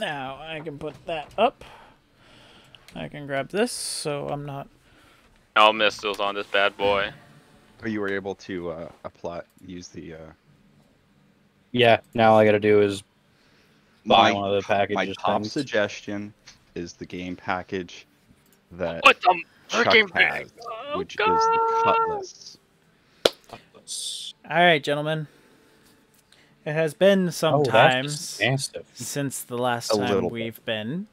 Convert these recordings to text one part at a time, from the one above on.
Now I can put that up. I can grab this, so I'm not. All missiles on this bad boy. Or you were able to uh, apply, use the. Uh, Yeah, now all I gotta do is buy my, one of the packages. my packages. top things. suggestion is the game package that What the Chuck freaking has, Oh, which is the Cutlass. All right, gentlemen. It has been some Oh, that's times just massive. since the last A time we've been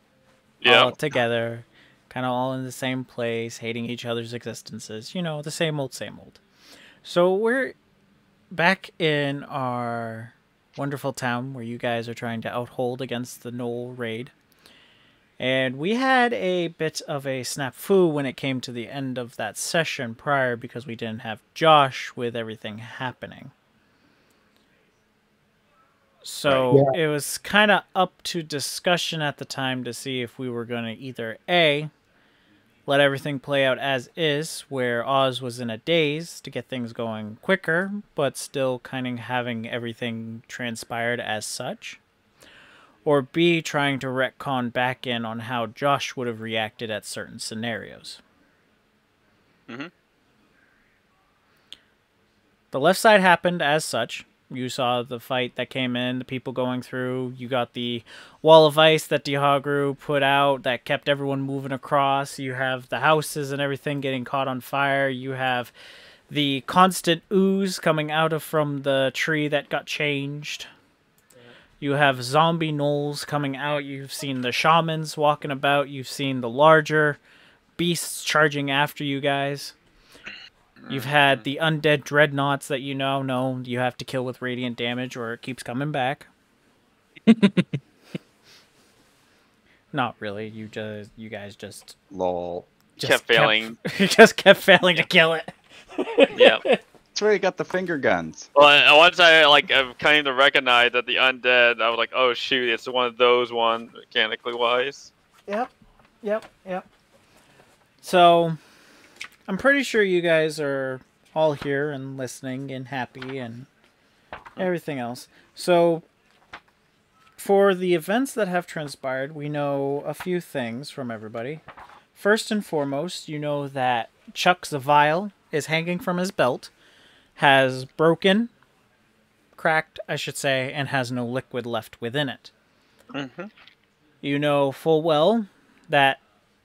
Yeah. all together, kind of all in the same place, hating each other's existences. You know, the same old, same old. So we're back in our wonderful town where you guys are trying to outhold against the gnoll raid. And we had a bit of a snafu when it came to the end of that session prior because we didn't have Josh with everything happening. So it was kind of up to discussion at the time to see if we were going to either A, let everything play out as is, where Oz was in a daze to get things going quicker, but still kind of having everything transpired as such. Or B, trying to retcon back in on how Josh would have reacted at certain scenarios. Mm-hmm. The left side happened as such. You saw the fight that came in, the people going through. You got the wall of ice that Dihagru put out that kept everyone moving across. You have the houses and everything getting caught on fire. You have the constant ooze coming out of from the tree that got changed. You have zombie gnolls coming out. You've seen the shamans walking about. You've seen the larger beasts charging after you guys. You've had mm-hmm. the undead dreadnoughts that you now know you have to kill with radiant damage or it keeps coming back. Not really. You just you guys just Lol. just Kept failing. just kept failing to kill it. yeah. That's where you got the finger guns. Well, once I like I came to recognize that the undead, I was like, oh shoot, it's one of those one mechanically wise. Yep. Yep. Yep. So, I'm pretty sure you guys are all here and listening and happy and everything else. So, for the events that have transpired, we know a few things from everybody. First and foremost, you know that Chuck Zavile is hanging from his belt, has broken, cracked, I should say, and has no liquid left within it. Mm-hmm. You know full well that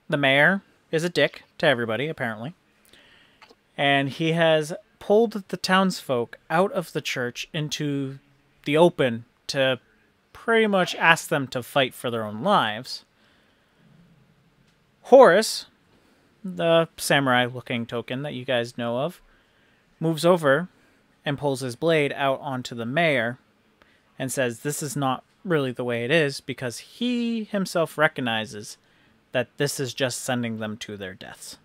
the mayor is a dick to everybody, apparently. And he has pulled the townsfolk out of the church into the open to pretty much ask them to fight for their own lives. Horace, the samurai looking token that you guys know of, moves over and pulls his blade out onto the mayor and says this is not really the way it is because he himself recognizes that this is just sending them to their deaths.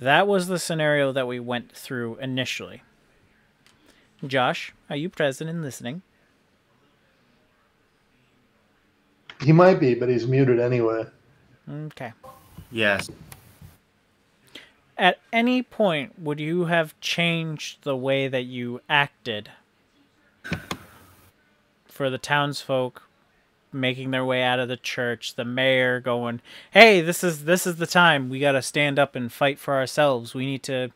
That was the scenario that we went through initially. Josh, are you present and listening? He might be, but he's muted anyway. Okay. Yes. At any point, would you have changed the way that you acted for the townsfolk making their way out of the church, the mayor going, "Hey, this is this is the time. We got to stand up and fight for ourselves. We need to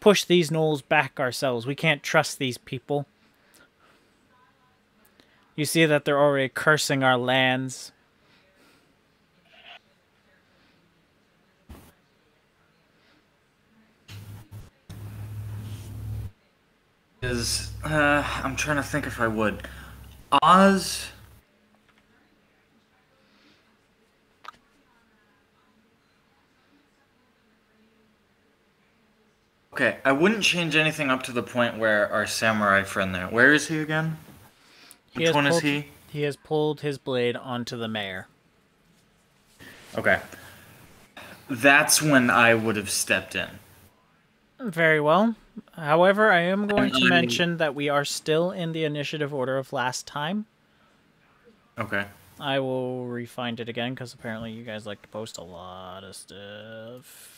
push these gnolls back ourselves. We can't trust these people." You see that they're already cursing our lands. Is uh, I'm trying to think if I would. Oz. Okay, I wouldn't change anything up to the point where our samurai friend there. Where is he again? He Which one is pulled- he? He has pulled his blade onto the mayor. Okay. That's when I would have stepped in. Very well. However, I am going to mention that we are still in the initiative order of last time. Okay. I will refind it again because apparently you guys like to post a lot of stuff.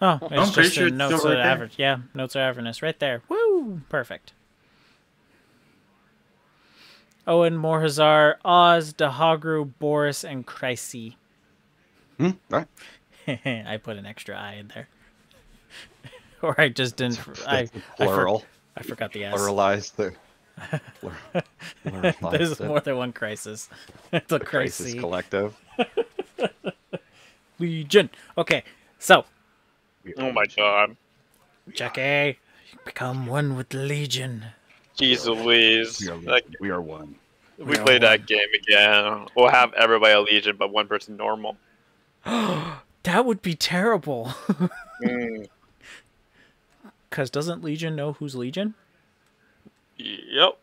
Oh, it's I'm pretty just sure in it's still notes of right average. Yeah, notes of avernus right there. Woo! Perfect. Owen, Morhazar, Oz, Dahagru, Boris, and Chrysi. Hmm? Right. I put an extra I in there. or I just didn't. I, That's the I, for- plural. I forgot the S. Pluralize the. plur- pluralize There's it. more than one crisis. it's a The crisis crisis. collective. Legion. Okay, so Oh my god. Jackie, become one with the Legion. Jeez Louise. We are, Like, we are one. we play that game again. We'll have everybody a Legion, but one person normal. That would be terrible. Mm. Cause doesn't Legion know who's Legion? Yep.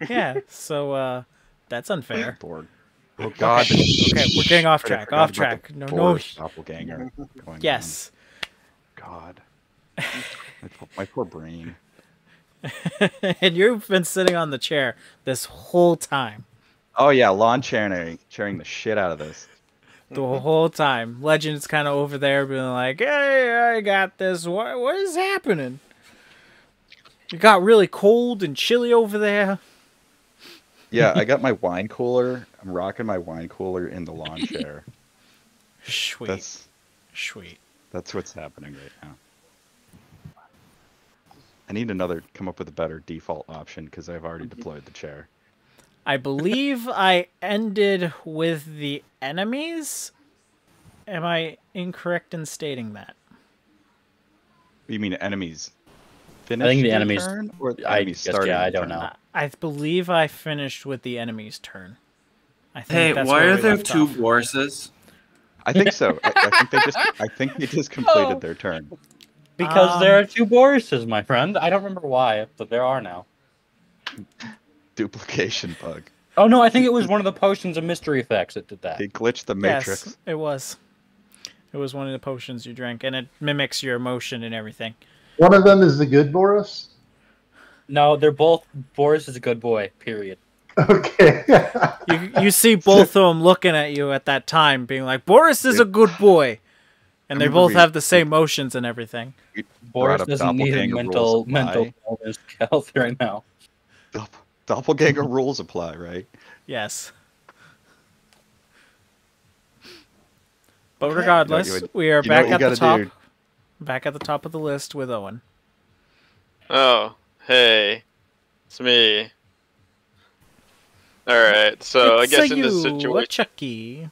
Yeah. so uh, that's unfair. Board. Oh God. Okay, we're getting off track. Off track. the No, no. Doppelganger. going Yes. on. God. My, poor- my poor brain. and you've been sitting on the chair this whole time. Oh yeah, lawn chairing, chairing the shit out of this. The whole time. Legend's kind of over there being like, hey, I got this. What, what is happening? It got really cold and chilly over there. Yeah, I got my wine cooler. I'm rocking my wine cooler in the lawn chair. Sweet. That's Sweet. That's what's happening right now. I need another come up with a better default option because I've already deployed the chair. I believe I ended with the enemies. Am I incorrect in stating that? You mean enemies? the Finish their enemies- turn, or the I enemies guess, starting yeah, I don't know. I I believe I finished with the enemy's turn. I think Hey, that's why are there left two off. Borises? I think so. I, I think they just I think they just completed Oh. their turn. Because Um, there are two Borises, my friend. I don't remember why, but there are now. Duplication bug. Oh no, I think it was one of the potions of mystery effects that did that. They glitched the matrix. Yes, it was. It was one of the potions you drank, and it mimics your emotion and everything. One of them is the good Boris. No, they're both. Boris is a good boy. Period. Okay. You you see both of them looking at you at that time, being like, "Boris is a good boy," and they both have the same motions and everything. Boris doesn't need a mental mental health right now. Dopp- Doppelganger rules apply, right? Yes. But regardless, You know- we are you back at the top. do. Back at the top of the list with Owen. Oh, hey, it's me. All right, so It's I guess a in this you, a situation, Chucky.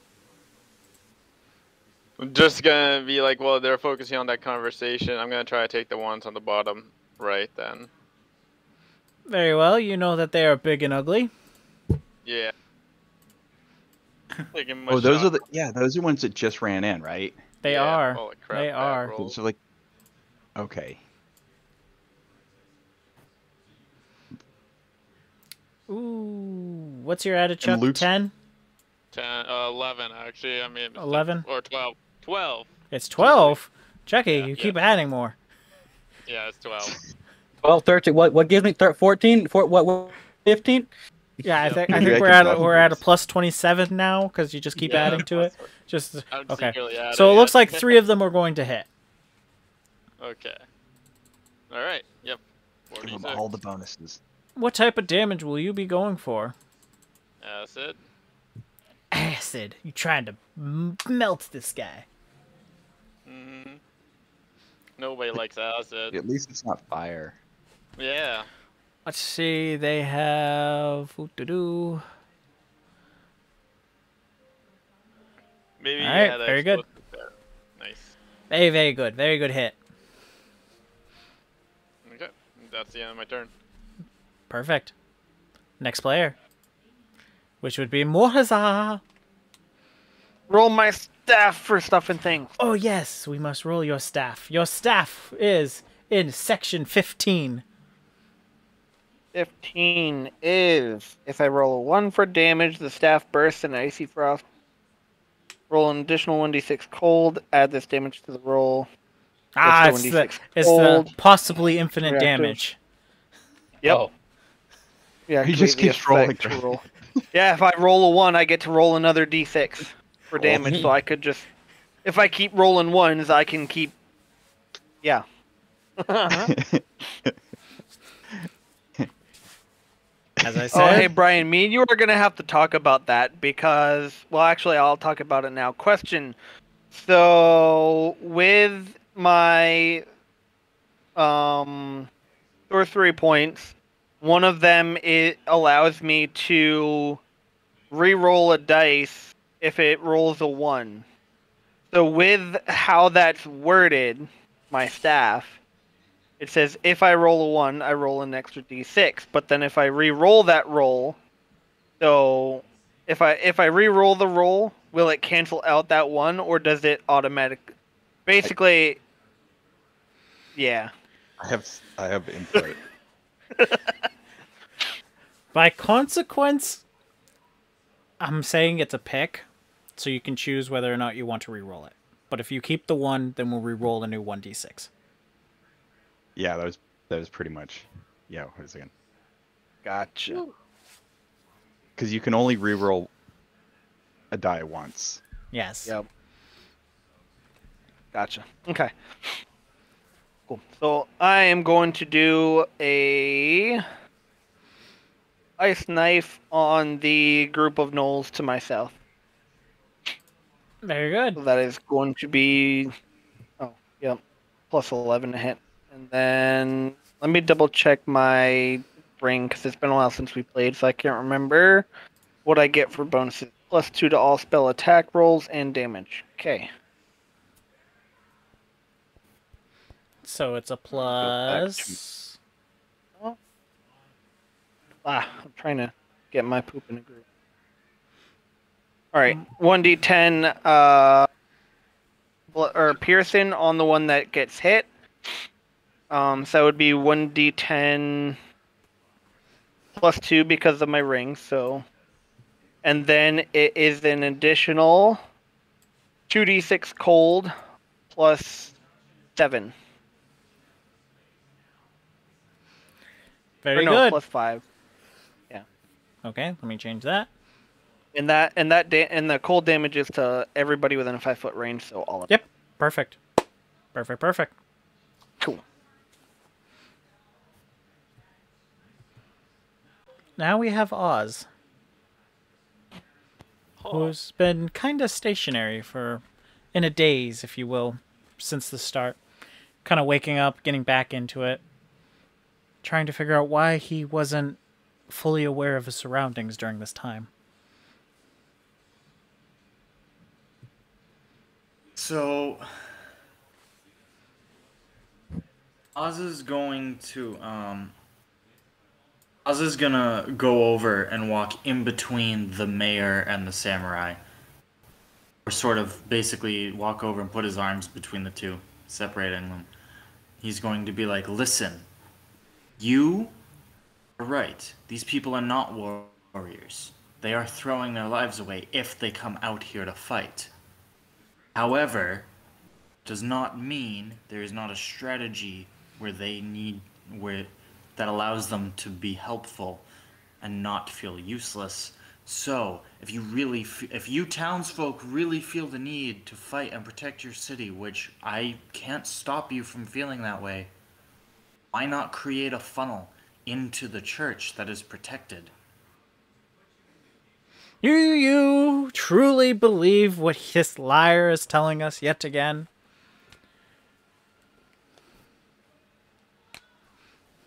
I'm just gonna be like, well, they're focusing on that conversation. I'm gonna try to take the ones on the bottom right then. Very well. You know that they are big and ugly. Yeah. Taking my Oh, those shot. are the yeah, those are ones that just ran in, right? They Yeah, are. holy crap, They are. So like okay. Ooh, what's your added Chuck? Ten? 10, uh, 11 actually. I mean, 11? or 12. 12. It's twelve. Chucky, Yeah, you yeah. keep adding more. Yeah, it's 12. 12, 13. What what gives me thir- 14? For, what, what 15? Yeah, I think I think I we're at double we're at a plus twenty seven now because you just keep Yeah, adding to it. Just okay. So it looks like three of them are going to hit. Okay. All right. Yep. Give them all the bonuses. What type of damage will you be going for? Acid. Acid. You trying to m- melt this guy? hmm Nobody likes acid. At least it's not fire. Yeah. Let's see. They have. do Maybe. All right, yeah, very good. there. Nice. Very very good. Very good hit. Okay. That's the end of my turn. Perfect. Next player, which would be Morhaza. Roll my staff for stuff and things. Oh yes, we must roll your staff. Your staff is in section fifteen. 15 is if I roll a 1 for damage, the staff bursts in icy frost. Roll an additional 1d6 cold, add this damage to the roll. Ah, It's it's the the 1d6 it's the possibly infinite Reactive. damage. Yep. Oh, Yeah, He just keeps rolling, effect to right? roll. yeah, if I roll a 1, I get to roll another d6 for damage, so I could just. If I keep rolling ones, I can keep. Yeah. As I Oh, said, hey, Brian, me and you are going to have to talk about that because, well, actually, I'll talk about it now. Question. So, with my um, sorcery points, one of them it allows me to re-roll a dice if it rolls a one. So, with how that's worded, my staff, it says if I roll a one, I roll an extra d6. But then if I re-roll that roll, so if I if I re-roll the roll, will it cancel out that one, or does it automatic? Basically, yeah. I have I have input. By consequence, I'm saying it's a pick, so you can choose whether or not you want to re-roll it. But if you keep the one, then we'll re-roll a new one d6. yeah, that was that was pretty much. Yeah, wait a second. Gotcha. Because you can only reroll a die once. Yes. Yep. Gotcha. Okay. Cool. So I am going to do a ice knife on the group of gnolls to my south. Very good. So that is going to be oh yep, plus eleven to hit. And then let me double check my ring because it's been a while since we played, so I can't remember what I get for bonuses. Plus two to all spell attack rolls and damage. Okay. So it's a back to- plus. Ah, I'm trying to get my poop in a group. All right, one d10 uh, or piercing on the one that gets hit. Um, so that would be one d10 plus two because of my ring. So, and then it is an additional two d6 cold plus seven. Very no, good. plus five. Yeah. Okay, let me change that. And that and that da- and the cold damage is to everybody within a five foot range, so all of Yep. Perfect. Perfect. Perfect. Cool. Now we have Oz, who's oh. been kind of stationary for in a daze, if you will, since the start. Kind of waking up, getting back into it, trying to figure out why he wasn't fully aware of his surroundings during this time. So Oz is going to um Oz is gonna go over and walk in between the mayor and the samurai. Or sort of basically walk over and put his arms between the two, separating them. He's going to be like, listen, you are right. These people are not warriors. They are throwing their lives away if they come out here to fight. However, does not mean there is not a strategy where they need where that allows them to be helpful and not feel useless. So, if you really if you townsfolk really feel the need to fight and protect your city, which I can't stop you from feeling that way, why not create a funnel into the church that is protected? You you truly believe what this liar is telling us yet again?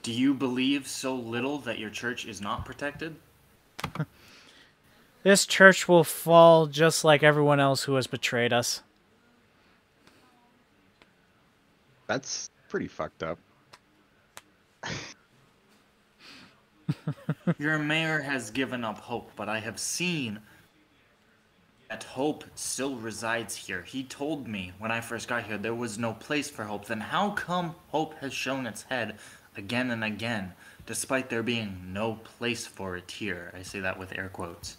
Do you believe so little that your church is not protected? This church will fall just like everyone else who has betrayed us. That's pretty fucked up. Your mayor has given up hope, but I have seen that hope still resides here. He told me when I first got here there was no place for hope. Then how come hope has shown its head again and again, despite there being no place for it here? I say that with air quotes.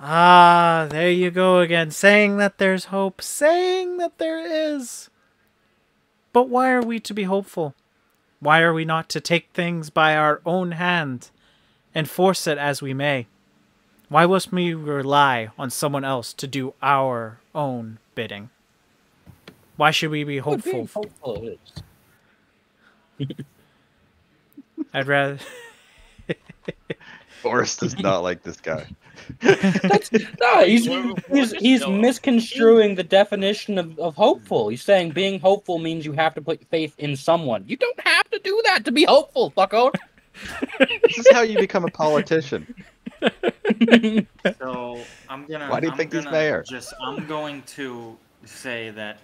Ah, there you go again, saying that there's hope, saying that there is. But why are we to be hopeful? Why are we not to take things by our own hand and force it as we may? Why must we rely on someone else to do our own bidding? Why should we be hopeful? Hopeful it is. I'd rather Forrest does not like this guy. No, he's What- what he's he's misconstruing the definition of, of hopeful. He's saying being hopeful means you have to put faith in someone. You don't have to do that to be hopeful, fucko. This is how you become a politician. So I'm gonna. Why do you I'm think he's gonna mayor? Just I'm going to say that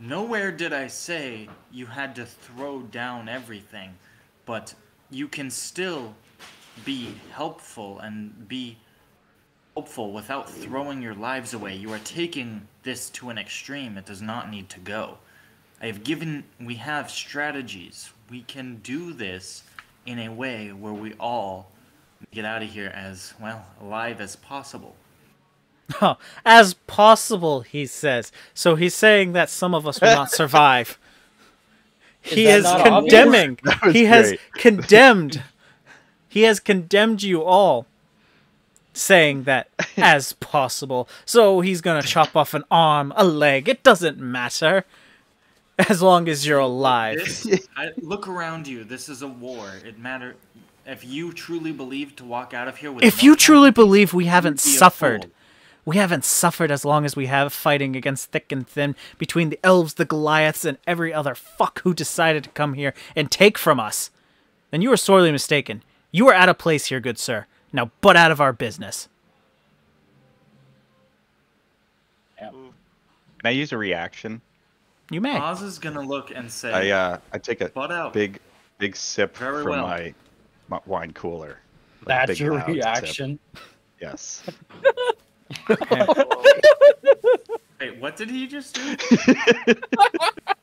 nowhere did I say you had to throw down everything, but you can still be helpful and be hopeful without throwing your lives away. You are taking this to an extreme. It does not need to go. I have given. We have strategies. We can do this in a way where we all get out of here as well alive as possible. Oh, as possible, he says. So he's saying that some of us will not survive. he is, not obvious? condemning. That was He has condemned. He has condemned you all, saying that as possible. So he's gonna chop off an arm, a leg. It doesn't matter, as long as you're alive. This, I, look around you. This is a war. It matter if you truly believe to walk out of here with. If you truly casualties, believe we haven't be suffered, we haven't suffered as long as we have fighting against thick and thin between the elves, the Goliaths, and every other fuck who decided to come here and take from us, then you are sorely mistaken. You are out of place here, good sir. Now butt out of our business. Can I use a reaction? You may. Oz is gonna look and say, I uh, I take a "Butt out." big, big sip Very from well. my, my wine cooler. Like That's your loud sip. reaction. Yes. Wait, what did he just do? I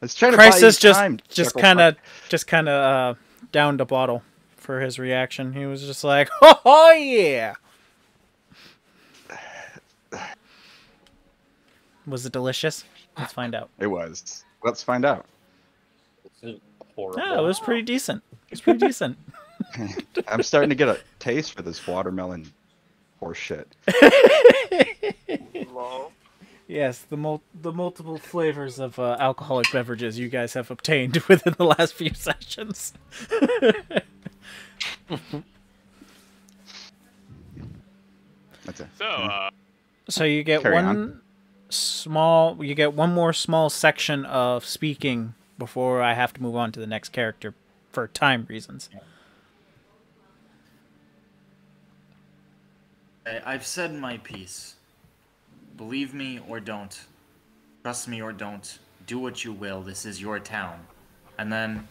was trying to buy Crisis just time, just kind of just kind of uh, downed a bottle for his reaction. He was just like, "Oh yeah." Was it delicious? Let's find out. It was. Let's find out. This is horrible. Yeah, it was pretty decent. It was pretty decent. I'm starting to get a taste for this watermelon horse shit. Lol. Yes, the mul- the multiple flavors of uh, alcoholic beverages you guys have obtained within the last few sessions. That's it. So, uh, So you get one on. small, you get one more small section of speaking before I have to move on to the next character for time reasons. I've said my piece. Believe me or don't. Trust me or don't. Do what you will. This is your town. And then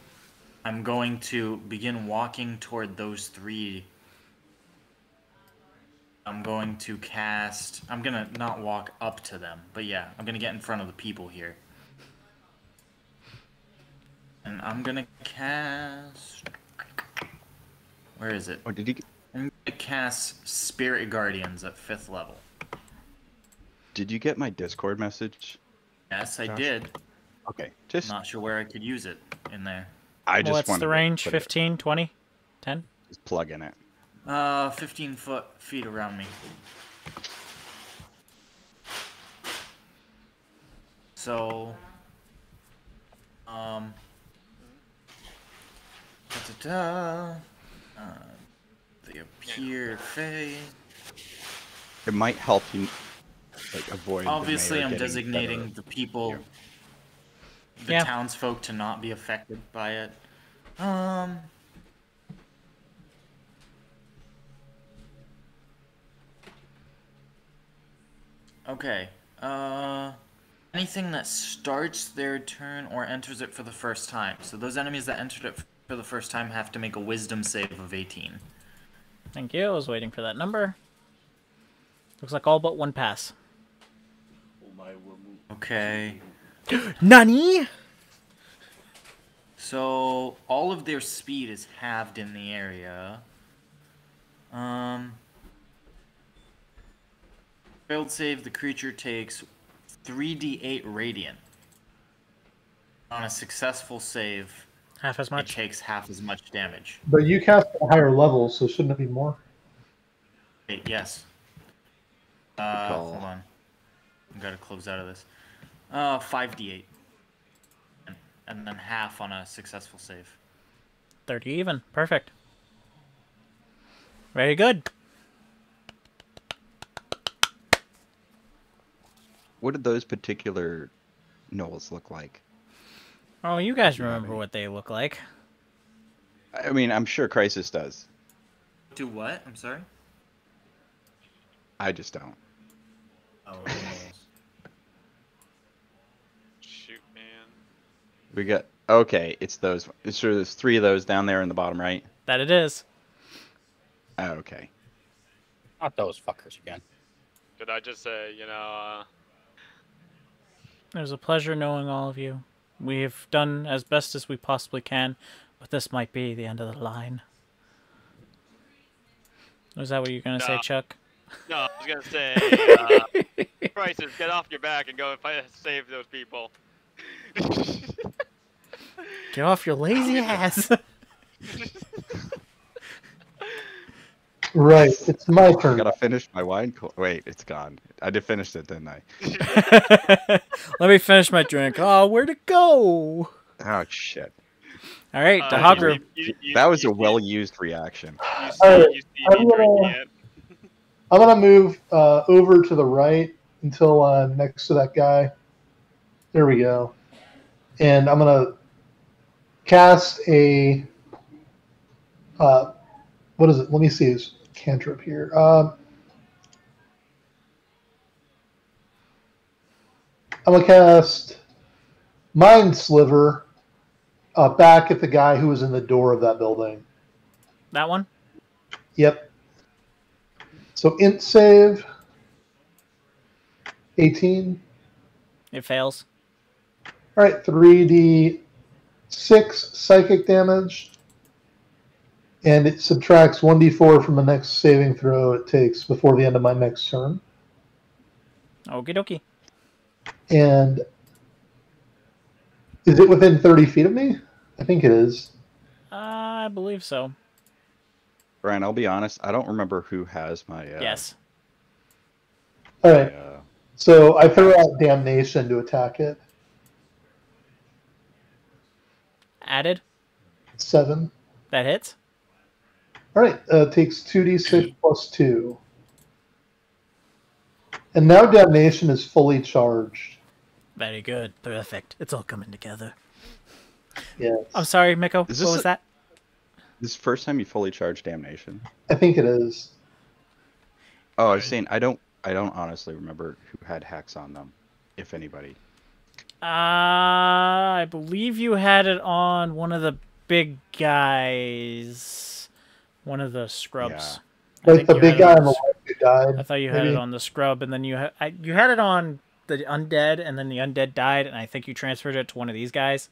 I'm going to begin walking toward those three. I'm going to cast. I'm gonna not walk up to them, but yeah, I'm gonna get in front of the people here. And I'm gonna cast. Where is it? Oh, did you I'm gonna cast Spirit Guardians at fifth level. Did you get my Discord message? Yes, I Josh? did. Okay, just Not sure where I could use it in there. I just What's wanted the range? put it- 15, 20, 10? Just plug in it. Uh, 15 foot feet around me. So, um, da-da-da, uh, they appear phase. It might help you like avoid. Obviously, mayor I'm designating better- the people, the Yeah. townsfolk, to not be affected by it. Um. Okay. Uh. Anything that starts their turn or enters it for the first time. So those enemies that entered it for the first time have to make a Wisdom save of 18. Thank you. I was waiting for that number. Looks like all but one pass. Okay. Nani? So all of their speed is halved in the area. Um. Failed save, the creature takes 3d8 radiant. On a successful save, Half as much. it takes half as much damage. But you cast at a higher level, so shouldn't it be more? Wait, yes. Uh, hold on. I gotta close out of this. Uh, 5d8. And, and then half on a successful save. 30 even. Perfect. Very good. What did those particular gnolls look like? Oh, you guys remember what they look like. I mean, I'm sure Crisis does. Do what? I'm sorry. I just don't. Oh, who knows? Shoot, man. We got okay. It's those. It's sure there's three of those down there in the bottom right. That it is. Oh, okay. Not those fuckers again. Could I just say, you know, uh, It was a pleasure knowing all of you. We have done as best as we possibly can, but this might be the end of the line. Was that what you were going to say, Chuck? no, I was gonna say, uh, Crisis, get off your back and go and fight, save those people. Get off your lazy ass. Right, it's my turn. I turn. gotta finish my wine. Co- Wait, it's gone. I did finish it, didn't I? Let me finish my drink. Oh, where'd it go? Oh shit. All right, Uh, the you- Hogger. you- you- That was you a well-used reaction. You see, Alright, you see I'm gonna- I'm gonna move uh, over to the right until I'm next to that guy. There we go. And I'm gonna cast a. Uh, what is it? Let me see his cantrip here. Um, I'm gonna cast Mind Sliver uh, back at the guy who was in the door of that building. That one? Yep. So int save. 18. It fails. All right, 3d6 psychic damage. And it subtracts 1d4 from the next saving throw it takes before the end of my next turn. Okie dokie. And is it within 30 feet of me? I think it is. I believe so. Brian, I'll be honest. I don't remember who has my. Uh, Yes. All right. my, uh, so I throw out Damnation to attack it. Added. Seven. That hits. All right, uh, takes 2d6 plus 2. And now Damnation is fully charged. Very good. Perfect. It's all coming together. Yes. I'm sorry, Miko. What Is this was a- that? this is the first time you fully charged damnation. I think it is. Oh, I was saying I don't. I don't honestly remember who had hex on them, if anybody. Uh, I believe you had it on one of the big guys. One of the scrubs. I Like the big guy on on the s- who died. I thought you had it on the scrub, and then you ha- I, you had it on the undead, and then the undead died, and I think you transferred it to one of these guys.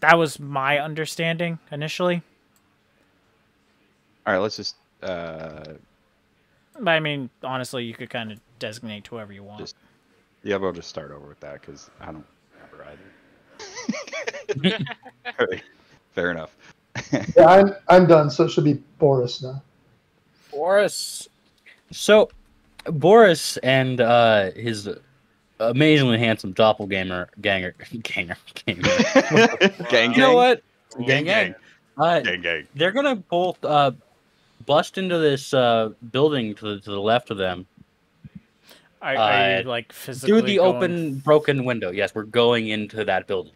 That was my understanding initially, All right, let's just. Uh, but I mean, honestly, you could kind of designate whoever you want. Just- yeah, we'll just start over with that because I don't remember either. All right, fair enough. Yeah, I'm, I'm done, so it should be Boris now. Boris. So, Boris and uh, his amazingly handsome doppelganger, ganger, ganger, ganger. gang, You know gang? what? Gang, gang. Uh, Gang, gang. they're gonna both uh, bust into this uh, building to the, to the left of them Are, are uh, you like physically through the going open, broken window. Yes, we're going into that building.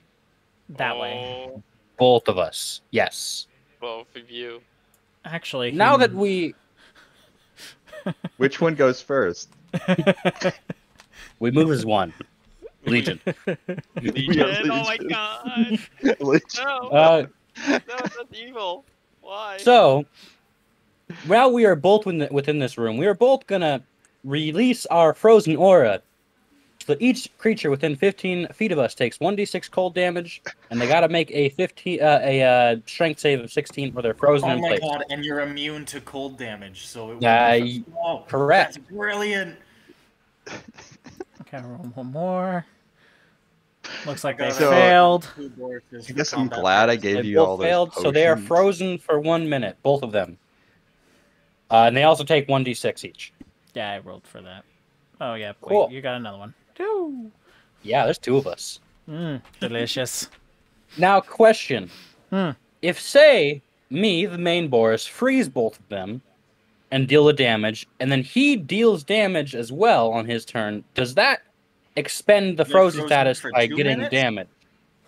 that way? Oh, Both of us. Yes. both of you. Actually, Now hmm, that we Which one goes first? we move as one. Legion. Legion, oh my god! Legion. No, Uh, no, that's evil. Why? So, while we are both within, within this room, we are both gonna release our frozen aura. So that each creature within 15 feet of us takes 1d6 cold damage, and they gotta make a 15 uh, a uh, strength save of 16 for their frozen Oh my place. god, and you're immune to cold damage, so it will Uh, oh, correct. That's brilliant. Okay, roll one more. Looks like they. So- failed. I guess I'm glad I gave They you both all those failed, so they are frozen for one minute, both of them. Uh, and they also take 1d6 each. Yeah, I rolled for that. Oh yeah, wait, Cool. you got another one. Two. Yeah, there's two of us. Mmm, delicious. Now, question: Hmm. If say me, the main Boris, freeze both of them and deal the damage, and then he deals damage as well on his turn. Does that expend the You're frozen frozen status for by two getting minutes? damage?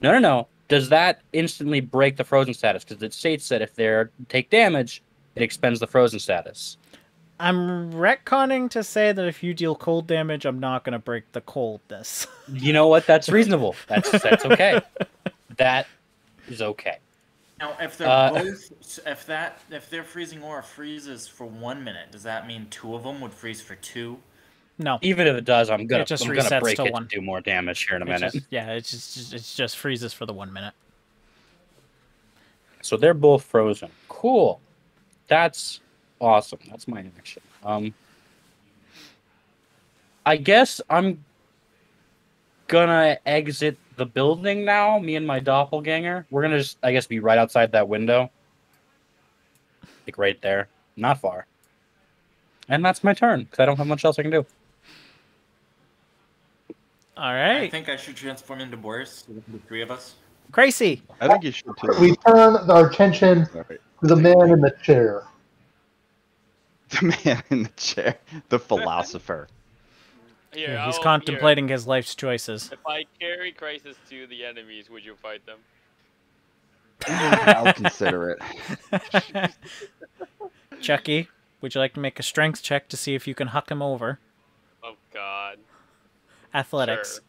No, no, no. Does that instantly break the frozen status? Because it states that if they take damage, it expends the frozen status. I'm retconning to say that if you deal cold damage, I'm not going to break the coldness. You know what? That's reasonable. That's that's okay. that is okay. Now, if they're Uh, both, if that, if their freezing aura freezes for one minute, does that mean two of them would freeze for two? No. Even if it does, I'm gonna It just I'm gonna break to it one. to do more damage here in a It minute. just- yeah, it just it just freezes for the one minute. So they're both frozen. Cool. That's awesome. That's my action. Um I guess I'm gonna exit the building now, me and my doppelganger. We're gonna just I guess be right outside that window. Like right there. Not far. And that's my turn, because I don't have much else I can do. All right. I think I should transform into Boris. The three of us. Gracie. I think you should too. We turn our attention Sorry. to the man in the chair. The man in the chair, the philosopher. Here, Yeah, he's I'll- contemplating his life's choices. If I carry Crisis to the enemies, would you fight them? I'll consider it. Chucky, would you like to make a strength check to see if you can huck him over? Oh God. Athletics.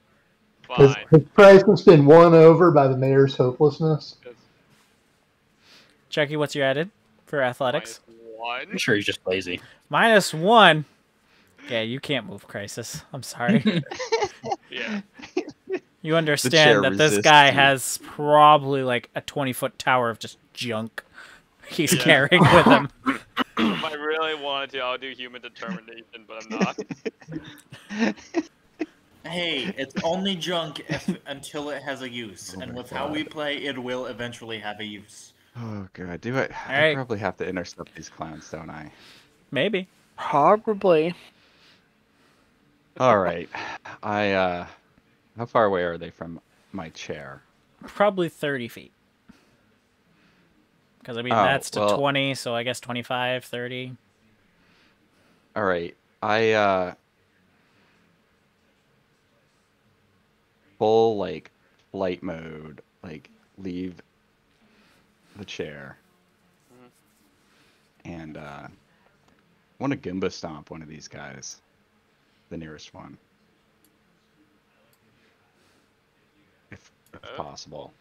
Sure. Has, has Crisis been won over by the mayor's hopelessness? Just Chucky, what's your added for athletics? minus one. I'm sure he's just lazy. Minus one. Yeah, you can't move, Crisis. I'm sorry. Yeah. You understand that this guy you. has probably like a 20 foot tower of just junk he's Yeah. carrying with him. if I really wanted to, I'll do human determination, but I'm not. Hey, it's only junk if, until it has a use, Oh and my with how we play, it will eventually have a use. Oh god, do it. I Alright. probably have to intercept these clowns, don't I? Maybe. Probably. All right. I uh how far away are they from my chair? Probably 30 feet. Because, I mean, Oh, that's to well- 20, so I guess 25, 30. All right. I uh full like flight mode, like leave the chair. And uh want to Goomba stomp one of these guys. The nearest one. If, if Uh. possible.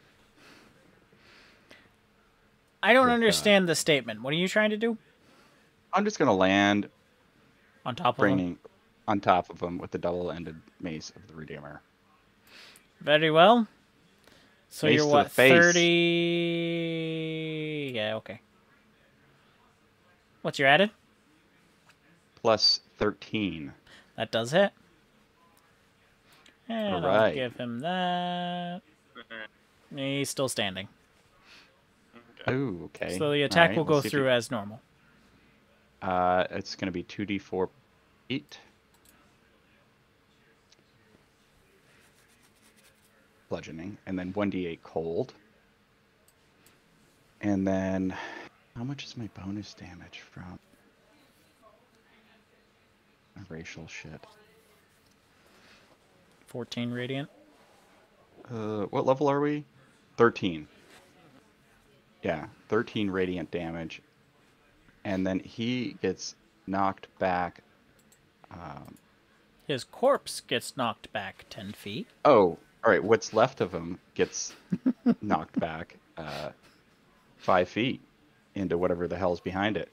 I don't With, uh, understand the statement. What are you trying to do? I'm just gonna land On top of him? bringing on top of him with the double-ended mace of the Redeemer. Very well. So Mace you're what, 30? Yeah, okay. What's your added? Plus 13. That does hit. And I'll Alright. give him that. He's still standing. Oh, okay. So the attack Alright, will go let's see if through you- as normal. Uh, it's going to be 2d4 8. Bludgeoning. And then 1d8 cold. And then, how much is my bonus damage from? Racial shit. 14 radiant. Uh, what level are we? 13. Yeah, 13 radiant damage. And then he gets knocked back. Um, His corpse gets knocked back 10 feet. oh, all right. What's left of him gets knocked back uh, five feet into whatever the hell's behind it.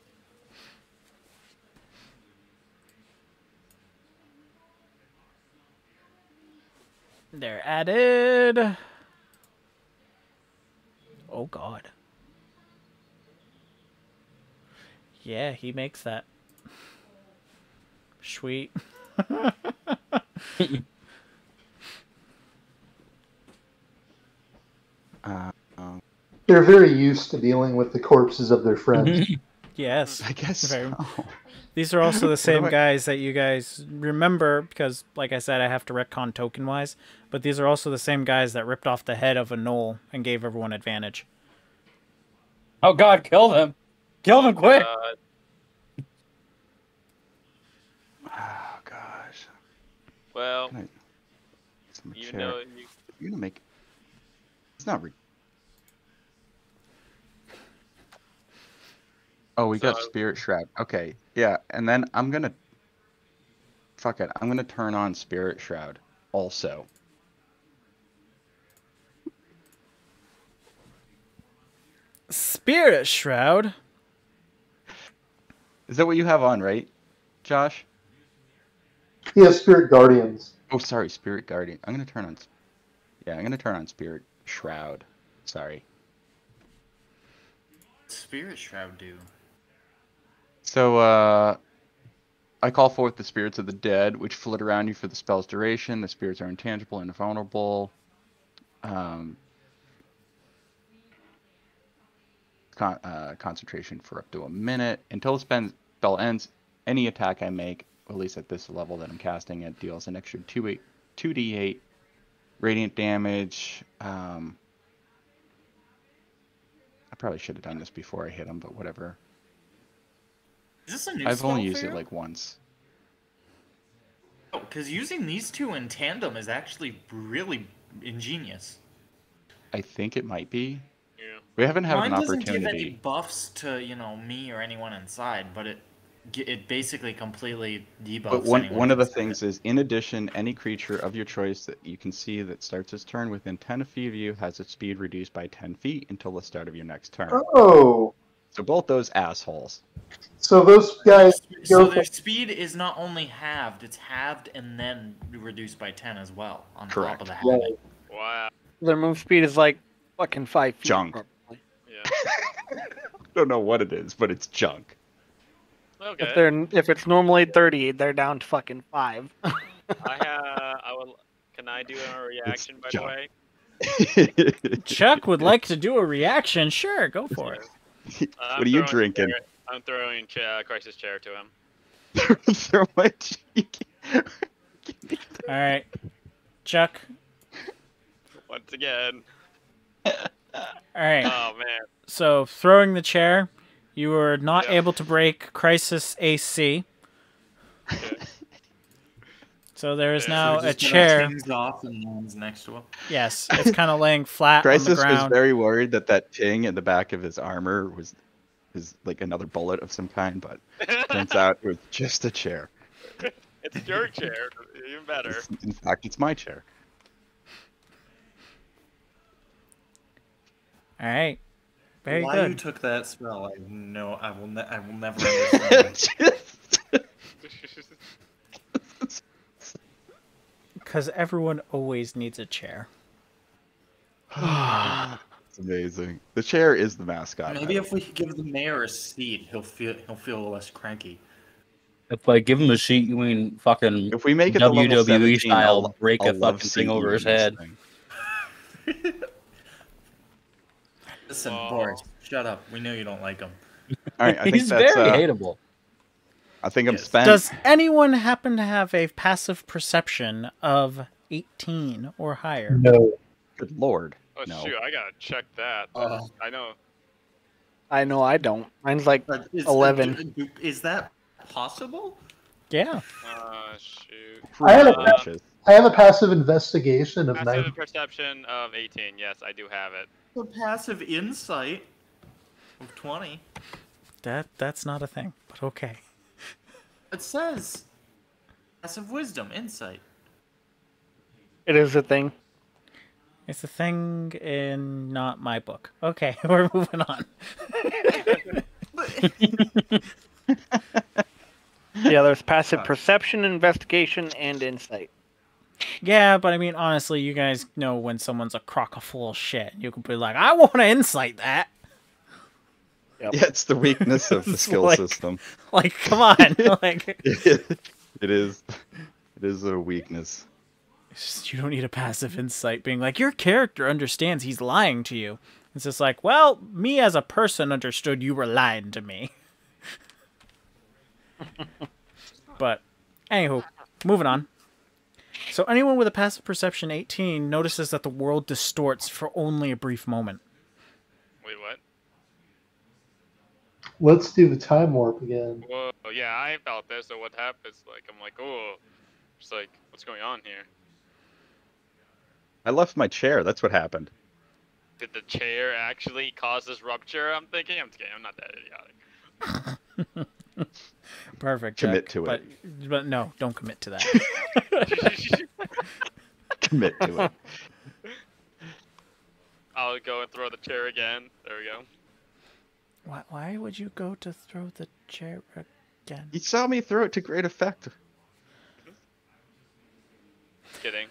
They're added. Oh, God. Yeah, he makes that. Sweet. Uh, um, They're very used to dealing with the corpses of their friends. Yes. I guess. Very- so. These are also the same I- guys that you guys remember because, like I said, I have to retcon token wise. But these are also the same guys that ripped off the head of a gnoll and gave everyone advantage. Oh God, kill them! Kill them quick! Uh, Oh gosh. well, I- you chair. know, you, You're gonna make. It's not. Re- oh, we got Spirit Shroud. Okay, yeah, and then I'm gonna. Fuck it. I'm gonna turn on Spirit Shroud also. Spirit Shroud. Is that what you have on, right, Josh? Yeah, Spirit Guardians. Oh, sorry, Spirit Guardian. I'm gonna turn on. Yeah, I'm gonna turn on Spirit Shroud. Sorry. Spirit Shroud do. So, uh, I call forth the spirits of the dead, which flit around you for the spell's duration. The spirits are intangible and invulnerable. Um, con- uh, concentration for up to a minute. Until the spell ends, any attack I make, at least at this level that I'm casting it, deals an extra 2 2d8 radiant damage. Um, I probably should have done this before I hit him, but whatever. Is this a new I've only used it like once. Oh, because using these two in tandem is actually really ingenious. I think it might be. yeah. We haven't had Mine an doesn't give any buffs to you know me or anyone inside, but it it basically completely debuffs. But one one of the things is, in addition, any creature of your choice that you can see that starts its turn within 10 feet of you has its speed reduced by 10 feet until the start of your next turn. Oh, So both those assholes. so those guys So their from, speed is not only halved; it's halved and then reduced by ten as well on top Correct. of the Yeah. halving. Wow. Their move speed is like fucking five feet. Junk. probably. Yeah. Don't know what it is, but it's junk. Okay. If they're if it's normally thirty, they're down to fucking five. I have. I will. Can I do a reaction by the way? Chuck would like to do a reaction. Sure, go for it. I'm what are you drinking? chair- I'm throwing ch- uh, Crisis Chair to him. Throw my cheek. All right, Chuck. Once again. All right. Oh man. So throwing the chair, you were not Yeah. able to break Crisis AC. Okay. So there is now So a it just kinda chair. off and lands next to him. Yes, it's kind of laying flat on the Crisis was very worried that that ting in the back of his armor was is like another bullet of some kind, but turns out it was just a chair. it's your chair. Even better. It's- in fact, it's my chair. All right. Very Why good. you took that spell? I no, I will. Ne- I will never understand. Because everyone always needs a chair. it's amazing. The chair is the mascot. Maybe if we give the mayor a seat, he'll feel he'll feel less cranky. If I give him a seat, you mean fucking If we make it to WWE style, I'll- break I'll a fucking thing over his head. Listen, Aw. Boris, shut up. We know you don't like him. All right, I think He's that's. very uh, hateable. I think I'm Yes. spent. Does anyone happen to have a passive perception of 18 or higher? no. Good lord. Oh No. shoot! I gotta check that. Uh. I know. I know I don't. Mine's like is, 11. do- Is that possible? Yeah. Uh, shoot. I had a- Uh, Precious. I have a passive investigation of Passive nine. perception of 18. Yes, I do have it. A passive insight of twenty. That that's not a thing, but okay. It says passive wisdom, insight. It is a thing. It's a thing in not my book. Okay, we're moving on. Yeah, there's passive perception, investigation, and insight. Yeah, but I mean, honestly, you guys know when someone's a crock of full shit. You can be like, I want to insight that. Yeah, it's the weakness of the skill like- system. Like, come on. like, it is. It is a weakness. just- you don't need a passive insight being like, your character understands he's lying to you. It's just like, well, me as a person understood you were lying to me. but, anywho, moving on. So, anyone with a passive perception 18 notices that the world distorts for only a brief moment. Wait, what? Let's do the time warp again. Whoa, yeah, I felt this. So what happens? Like, I'm like, oh, it's like, what's going on here? I left my chair. That's what happened. Did the chair actually cause this rupture? I'm thinking. I'm kidding. I'm not that idiotic. Perfect. Commit Chuck, to but, But no, don't commit to that. Commit to it. I'll go and throw the chair again. There we go. Why, why would you go to throw the chair again? You saw me throw it to great effect. Kidding.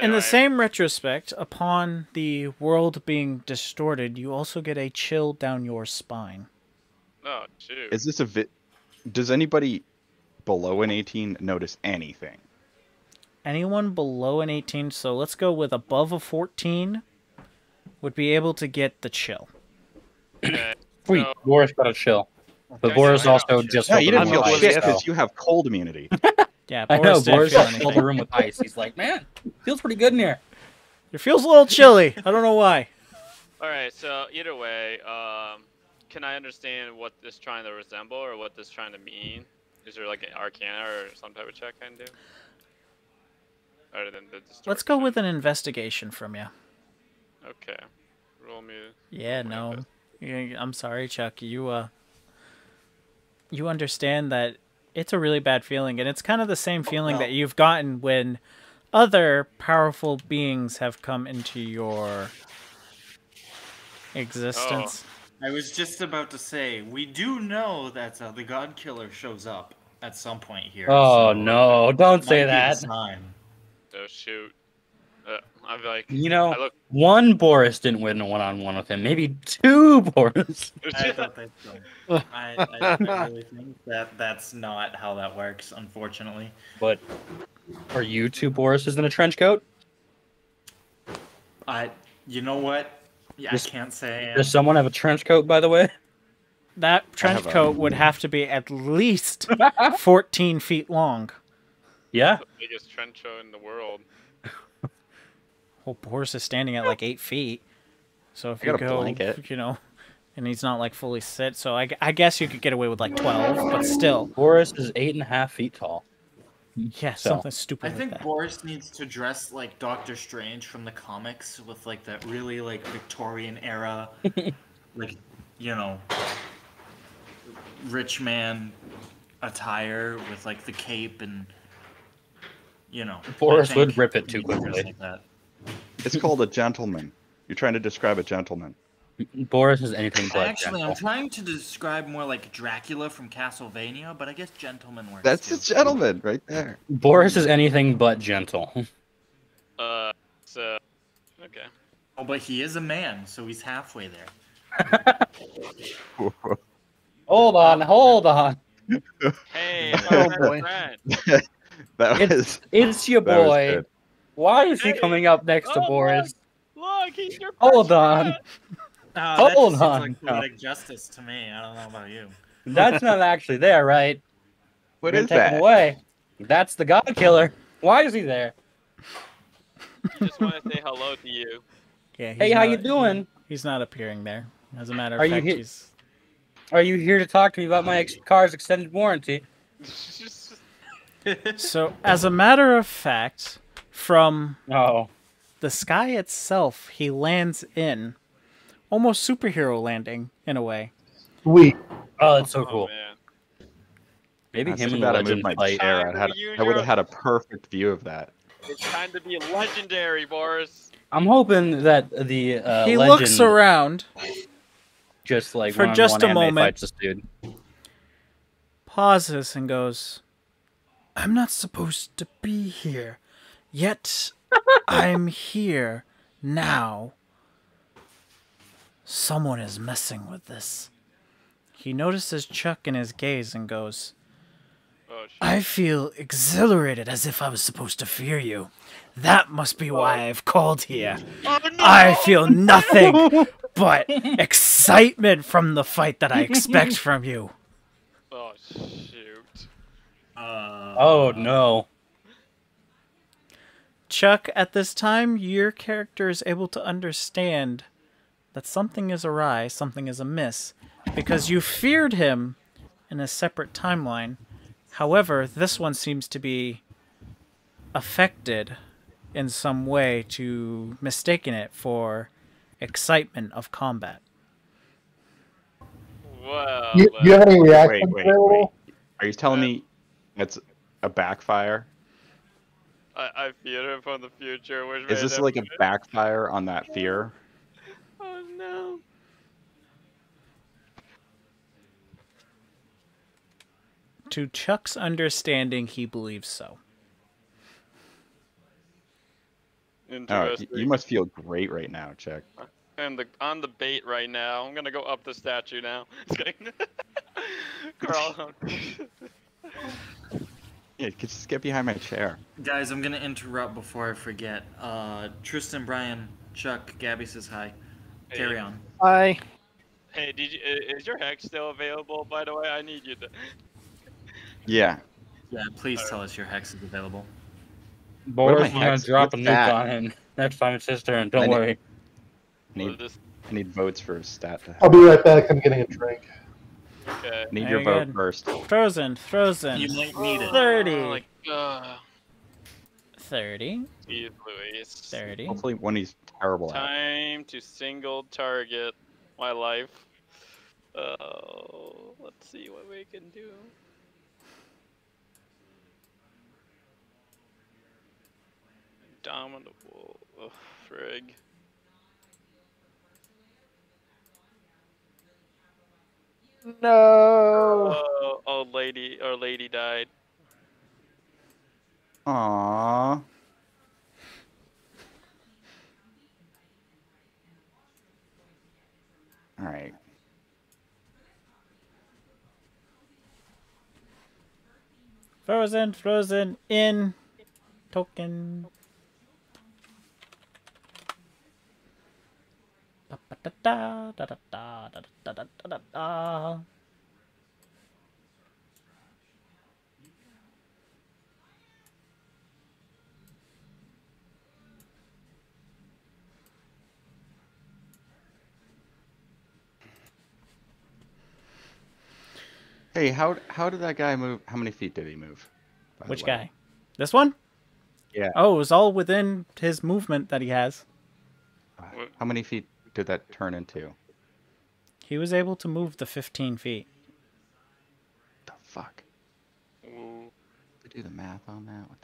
In the same retrospect, upon the world being distorted, you also get a chill down your spine. Oh, shoot. Is this a vi- Does anybody below an 18 notice anything? Anyone below an 18, so let's go with above a 14, would be able to get the chill. Okay, Sweet. so- Boris got a chill. But Boris also just No, you didn't feel shit because you have cold immunity. Yeah, I know, Boris didn't Boris filled the room with ice. He's like, man, feels pretty good in here. It feels a little chilly. I don't know why. All right. So either way, um, can I understand what this trying to resemble or what this trying to mean? Is there like an arcana or some type of check I can do? Other than the Let's go with an investigation from you. Okay. Roll me. Yeah, no. invest- Yeah, I'm sorry, Chuck. You uh you understand that it's a really bad feeling and it's kind of the same feeling that you've gotten when other powerful beings have come into your existence. I was just about to say, we do know that uh, the God Killer shows up at some point here. Oh so no, don't say that. sign. Oh shoot. Uh, I'm like. You know, I look. one Boris didn't win a one-on-one with him. Maybe two Boris. I thought that so. I, I, I really think that that's not how that works, unfortunately. But are you two Borises in a trench coat? I, you know what? Yeah, Does- I can't say. I Does am. someone have a trench coat, by the way? That trench have a- coat would have to be at least 14 feet long. Yeah. the biggest trench coat in the world. Well, Boris is standing at like eight feet. So if I you got a go, blanket. you know, and he's not like fully sit, so I, I guess you could get away with like 12, but still. Boris is eight and a half feet tall. Yeah, So- something stupid I like think that. Boris needs to dress like Doctor Strange from the comics with like that really like Victorian era, like you know, rich man attire with like the cape and you know. Boris would rip it too needs to dress quickly. Like that. It's called a gentleman. You're trying to describe a gentleman. Boris is anything but Actually, I'm trying to describe more like Dracula from Castlevania, but I guess gentleman works. That's too. a gentleman right there. Boris is anything but gentle. Uh, so. Okay. Oh, but he is a man, so he's halfway there. hold on, hold on. Hey, Oh, my boy. friend. that It's was it's your that was boy. Good. Why is he coming up next to oh, Boris? Look, he's your Hold on. friend. Uh, Hold that just seems on, like no. poetic justice to me. I don't know about you. That's not actually there, right? What You're is gonna him that? away. That's the God Killer. Why is he there? Just want to say hello to you. Yeah, he's Hey, how not- you doing? He's not appearing there. As a matter of Are you fact, he- he's Are you here to talk to me about my ex- car's extended warranty? so. As a matter of fact, from Oh, the sky itself, he lands in almost superhero landing in a way. Sweet. oh, that's so Oh, cool. man. Maybe That's him too and bad I moved my fight. chair. I, had, I would have had a perfect view of that. It's time to be legendary, Boris. I'm hoping that the uh, he Legend looks around, just like for just a moment. this dude. pauses, and goes, I'm not supposed to be here. Yet I'm here now. Someone is messing with this. He notices Chuck in his gaze and goes, Oh. I feel exhilarated as if I was supposed to fear you. That must be why I've called here. Oh, no! I feel nothing but excitement from the fight that I expect from you. Oh, shoot. Uh, Oh no. Chuck, at this time, your character is able to understand that something is awry, something is amiss, because you feared him in a separate timeline. However, this one seems to be affected in some way to mistaking it for excitement of combat. Well, You, uh, you have any Wait, wait, wait. Are you telling me that's a backfire? I, I feared him from the future. Which Is this him like a backfire on that fear? Oh no. To Chuck's understanding, he believes so. Oh, Interesting. you must feel great right now, Chuck. I'm the on the bait right now. I'm gonna go up the statue now. Just kidding. Crawl. Yeah, just get behind my chair. Guys, I'm gonna interrupt before I forget. Uh, Tristan, Brian, Chuck, Gabby says hi. Carry on. I Hey, did you? Is your hex still available? By the way, I need you to. Yeah. Yeah, please tell us your hex is available. What Boris, I I'm gonna hex- drop a nuke that? on him next time it's his turn. Don't I need- worry. I need, I need votes for a stat to I'll be right back. I'm getting a drink. Okay. Need Very your vote good. first. Frozen, frozen. You might need it. 30. Oh my god. 30, Steve Luis. 30. Hopefully one he's terrible at. Time to single target my life. Oh, let's see what we can do. Indomitable. Oh, frig. No. Oh, old lady, or lady died. Aww. Alright. Frozen, frozen, in. Token. Hey, how how did that guy move? How many feet did he move? Which guy? This one? Yeah. Oh, it was all within his movement that he has. How many feet did that turn into? He was able to move the 15 feet. The fuck? Ooh. Did do the math on that? What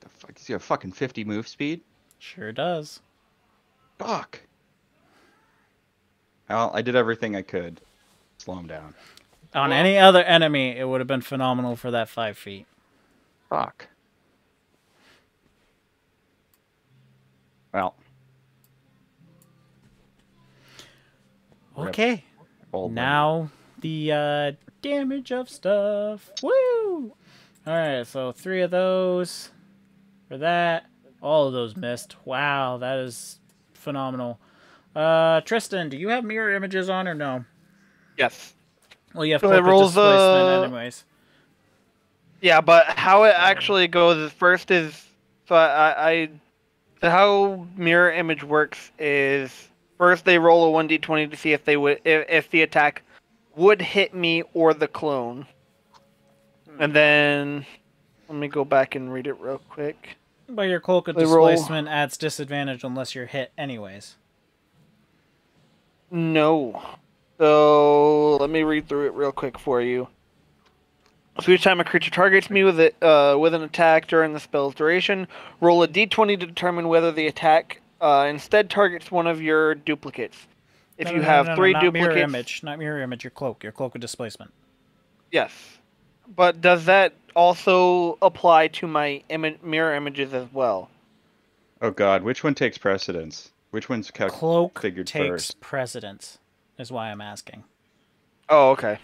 the, the fuck? Is he a fucking 50 move speed? Sure does. Fuck. Well, I did everything I could. Slow him down. On Well- any other enemy, it would have been phenomenal for that 5 feet. Fuck. Well, Okay. old Now the uh, damage of stuff. Woo! Alright, so three of those for that. All of those missed. Wow, that is phenomenal. Uh, Tristan, do you have mirror images on or no? Yes. Well, you have So it rolls, displacement uh, anyways. Yeah, but how it actually goes is first is so I, I so how mirror image works is first they roll a one d twenty to see if they would if, if the attack would hit me or the clone, hmm. and then let me go back and read it real quick. But your cloak of they roll- displacement adds disadvantage unless you're hit anyways. No. So let me read through it real quick for you. So each time a creature targets me with it uh, with an attack during the spell's duration, roll a d20 to determine whether the attack uh, instead targets one of your duplicates. If No, you no, no, have no, no, three not duplicates, mirror image, not mirror image, your cloak, your cloak of displacement. yes. But does that also apply to my imi- mirror images as well? Oh god, which one takes precedence? Which one's cal- Cloak figured takes first? precedence, is why I'm asking. Oh, okay.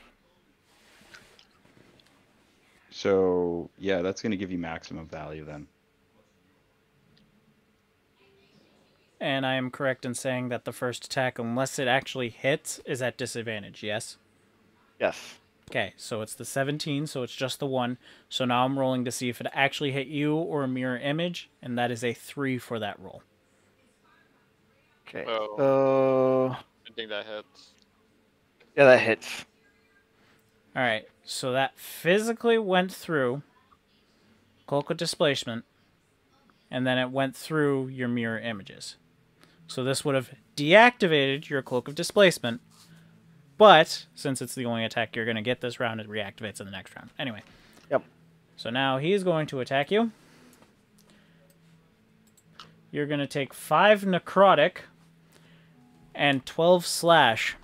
So yeah, that's gonna give you maximum value then. And I am correct in saying that the first attack, unless it actually hits, is at disadvantage, yes? Yes. Okay, so it's the 17, so it's just the one. So now I'm rolling to see if it actually hit you or a mirror image, and that is a 3 for that roll. Okay. Oh. So I think that hits. yeah, that hits. All right, so that physically went through cloak of displacement, and then it went through your mirror images. So this would have deactivated your cloak of displacement, but since it's the only attack you're going to get this round, it reactivates in the next round. Anyway. Yep. So now he's going to attack you. You're going to take five necrotic and 12 slash.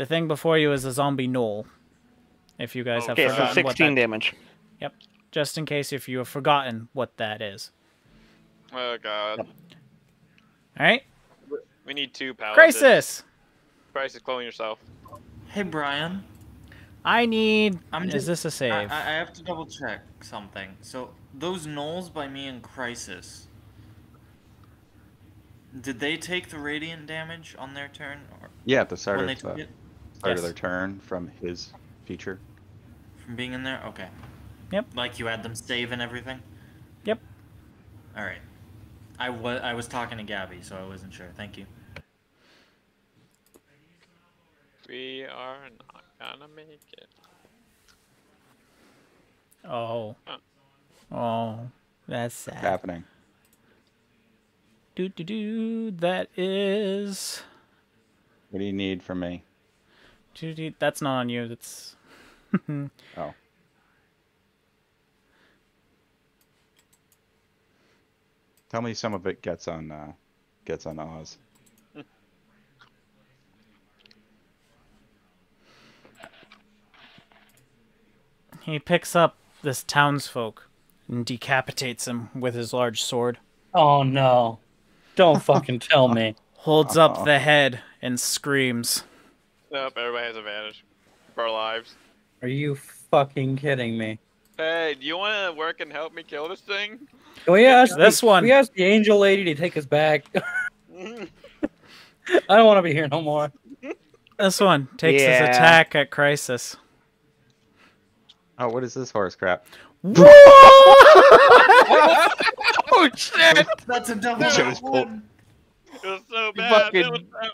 The thing before you is a zombie gnoll. If you guys have Okay, so forgotten what 16 that, damage. Yep. Just in case if you have forgotten what that is. Oh god. All right. We need two paladins. Crisis. Crisis, clone yourself. Hey Brian, I need. I'm is just- this a save? I I have to double check something. So those gnolls by me in Crisis. Did they take the radiant damage on their turn, or Yeah, at the start when of they the took it start Yes. of their turn from his feature. from being in there? Okay. Yep. Like you had them save and everything. Yep. All right. I was I was talking to Gabby, so I wasn't sure. Thank you. We are not gonna make it. Oh. Huh. Oh. That's sad. What's Happening. Do do do. That is. What do you need from me? Doo, doo, That's not on you. That's. Oh. Tell me some of it gets on uh, gets on Oz. He picks up this townsfolk and decapitates him with his large sword. Oh no! Don't fucking tell me. Holds Aw. up the head and screams. Nope, everybody has advantage for our lives. Are you fucking kidding me? Hey, do you want to work and help me kill this thing? Can we ask This the, one. We asked the angel lady to take us back. I don't want to be here no more. This one takes Yeah. his attack at Crisis. Oh, what is this horse crap? Oh shit! That's a double That shit was cool. one. It was so bad. fucking- It was so...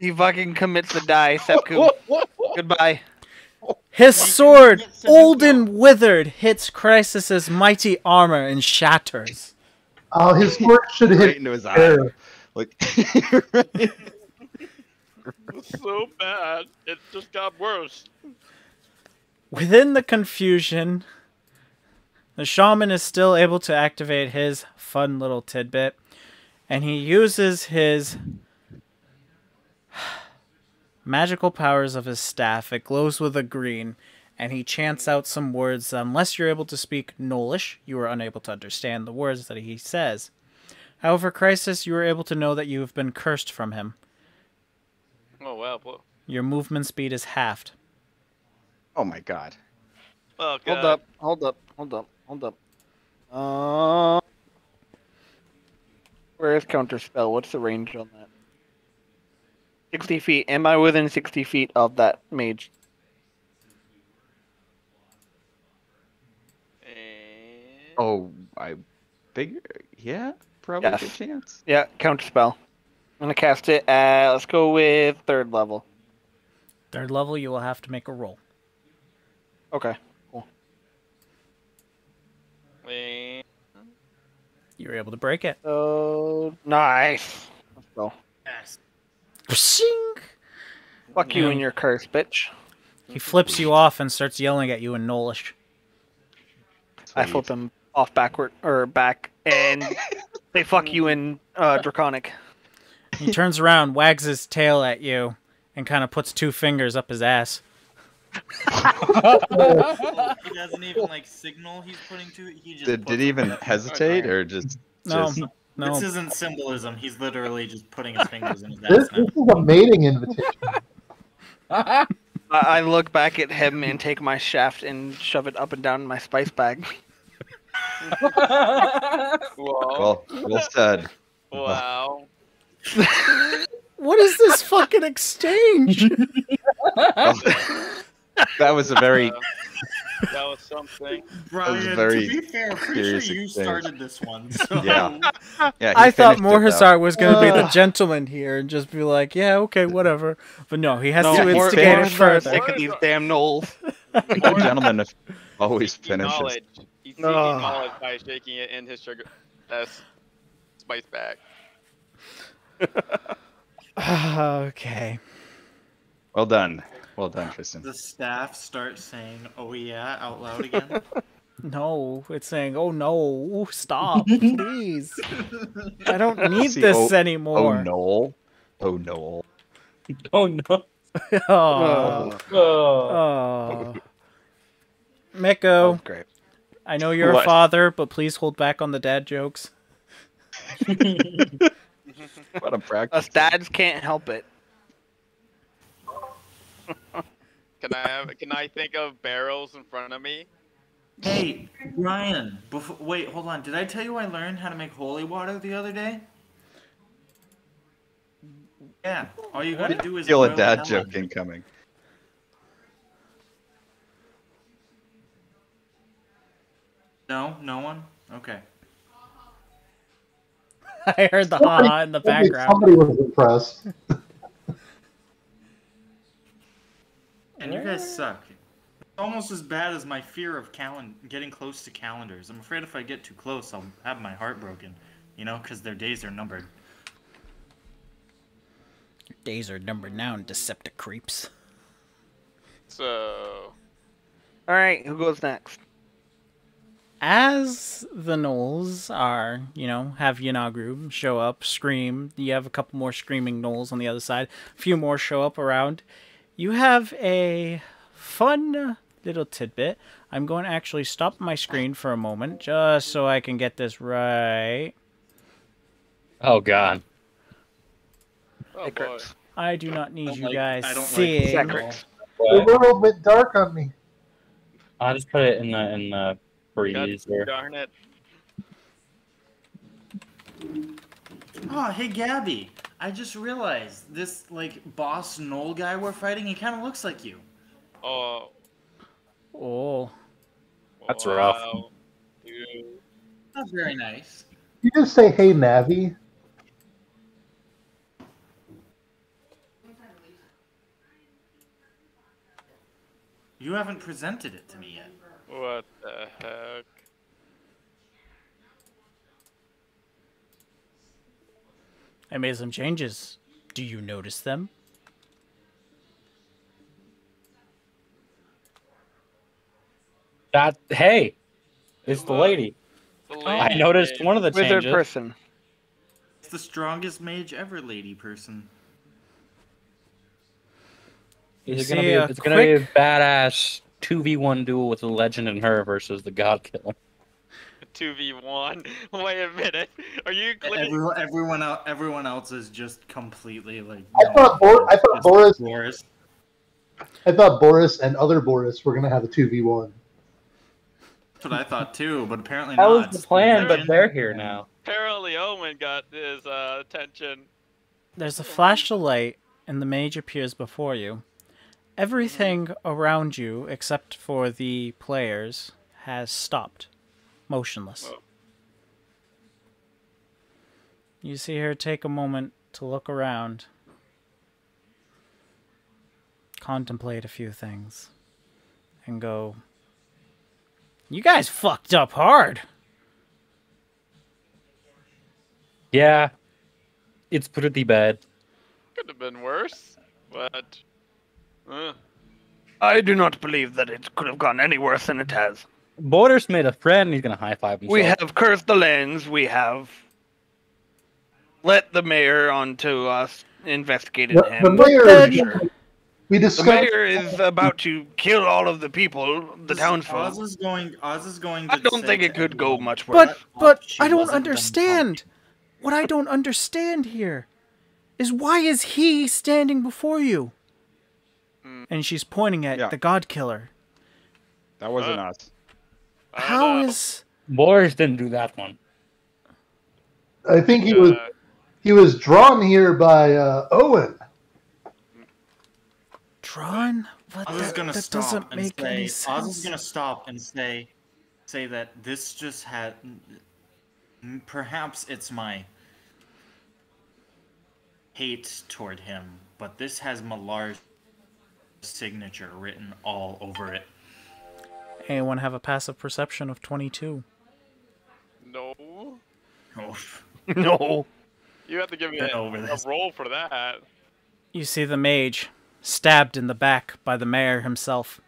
He fucking commits the die, seppuku. Goodbye. His sword, old and withered, hits Crisis's mighty armor and shatters. Oh, his sword should have Right hit into his eye. air. Like, It was so bad. It just got worse. Within the confusion, the shaman is still able to activate his fun little tidbit, and he uses his magical powers of his staff. It glows with a green, and he chants out some words. that, Unless you're able to speak Gnollish, you are unable to understand the words that he says. However, Crisis, you are able to know that you have been cursed from him. Oh well. Well, Your movement speed is halved. oh my god. oh, Hold up, hold up, hold up, hold up. Uh, where is counter spell? What's the range on that? Sixty feet. Am I within sixty feet of that mage? And... Oh, I figure. Yeah, probably Yes. a good chance. Yeah, counter spell. I'm gonna cast it at. Let's go with third level. Third level, you will have to make a roll. Okay. And... Eh. You were able to break it. Oh, nice. Let's go. Yes. Pshing! Fuck you Yeah. and your curse, bitch. He flips you off and starts yelling at you in Gnollish. I Sweet. flip him off backward or back, and they fuck you in uh, draconic. He turns around, wags his tail at you, and kind of puts two fingers up his ass. He doesn't even like signal he's putting to it. He just Did, did he even hesitate or just? No, just no. This isn't symbolism. He's literally just putting his fingers in his This, ass now. this is a mating invitation. I, I look back at him and take my shaft and shove it up and down in my spice bag. Wow. well, well said. wow. What is this fucking exchange? that was a very Uh, that was something. thing. Brian, very to be fair, I'm pretty sure you exchange. started this one. So. Yeah. Yeah, I thought finished. Morhisar was going to be the gentleman here and just be like, yeah, okay, whatever. But no, he has No, to more, instigate it more further. sick of these damn gnolls. The gentleman always Seeking finishes. knowledge. He's seeking Ugh. knowledge by shaking it in his sugar. That's spice bag. okay. Well done. Well done, Tristan. The staff start saying, "Oh yeah" out loud again. No, it's saying, oh no, stop, please. I don't need See, this oh-, oh anymore. Oh, Noel. Oh, Noel. Oh no. Oh. Oh. Oh. Miko, Oh, great. I know you're a father, but please hold back on the dad jokes. What a practice. Us dads can't help it. Can I have? Can I think of barrels in front of me? hey, Brian. Before, wait, hold on. Did I tell you I learned how to make holy water the other day? Yeah. All you gotta do is Feel a dad joke down. incoming. No, no one. Okay. I heard the Somebody- ha in the Somebody- background. Somebody was impressed. And you guys suck. Almost as bad as my fear of calen- getting close to calendars. I'm afraid if I get too close, I'll have my heart broken. You know, because their days are numbered. Days are numbered now, Deceptic creeps. So All right, who goes next? As the Gnolls are, you know, have Yeenoghu show up, scream. You have a couple more screaming Gnolls on the other side. A few more show up around. You have a fun little tidbit. I'm going to actually stop my screen for a moment just so I can get this right. Oh god. oh boy. I do not need don't you like- guys I don't like seeing. Secrets. The world went dark on me. I'll just put it in the in the God breeze there. darn it! Oh, hey Gabby. I just realized this like boss Gnoll guy we're fighting. He kind of looks like you. Oh. Oh, That's rough. wow. Dude. That's very nice. You just say, "Hey, Navi." You haven't presented it to me yet. What the heck? I made some changes. Do you notice them? That hey, it's the lady. The I noticed one of the Wizard changes. person. It's the strongest mage ever, lady person. Is it gonna be? a It's gonna be a quick- badass two v one duel with the legend and her versus the god killer. Two v one. Wait a minute. Are you clear? Everyone, everyone, el- everyone else is just completely like. I thought Bor- I thought Boris- Boris. I thought Boris and other Boris were gonna have a two v one. That's what I thought too, but apparently That not. That was the plan, They're but in- they're here now. Apparently, Owen got his uh, attention. There's a flash of light, and the mage appears before you. Everything around you, except for the players, has stopped, motionless. Oh. You see her take a moment to look around, contemplate a few things, and go, You guys fucked up hard. Yeah, it's pretty bad. Could have been worse, but. Uh, I do not believe that it could have gone any worse than it has. Borders made a friend. He's gonna high five himself. We have cursed the lands. We have let the mayor onto us, investigated The, the mayor, then- we The mayor is about to kill all of the people, the townsfolk. Oz is going. Oz is going. To I don't think it could go much worse. But but She I don't understand. What I don't understand here is why is he standing before you? Mm. And she's pointing at Yeah. the God Killer. That wasn't Uh, us. I don't How know. is Borders didn't do that one. I think he was Uh, he was drawn here by uh, Owen. drawn What Oz is that- gonna that stop doesn't and make say. any Oz sense. is gonna stop and say, say that this just had. Perhaps it's my hate toward him, but this has Malar's signature written all over it. Anyone have a passive perception of 22? No. Oh, no. You have to give me a, over a roll for that. You see the mage stabbed in the back by the mayor himself,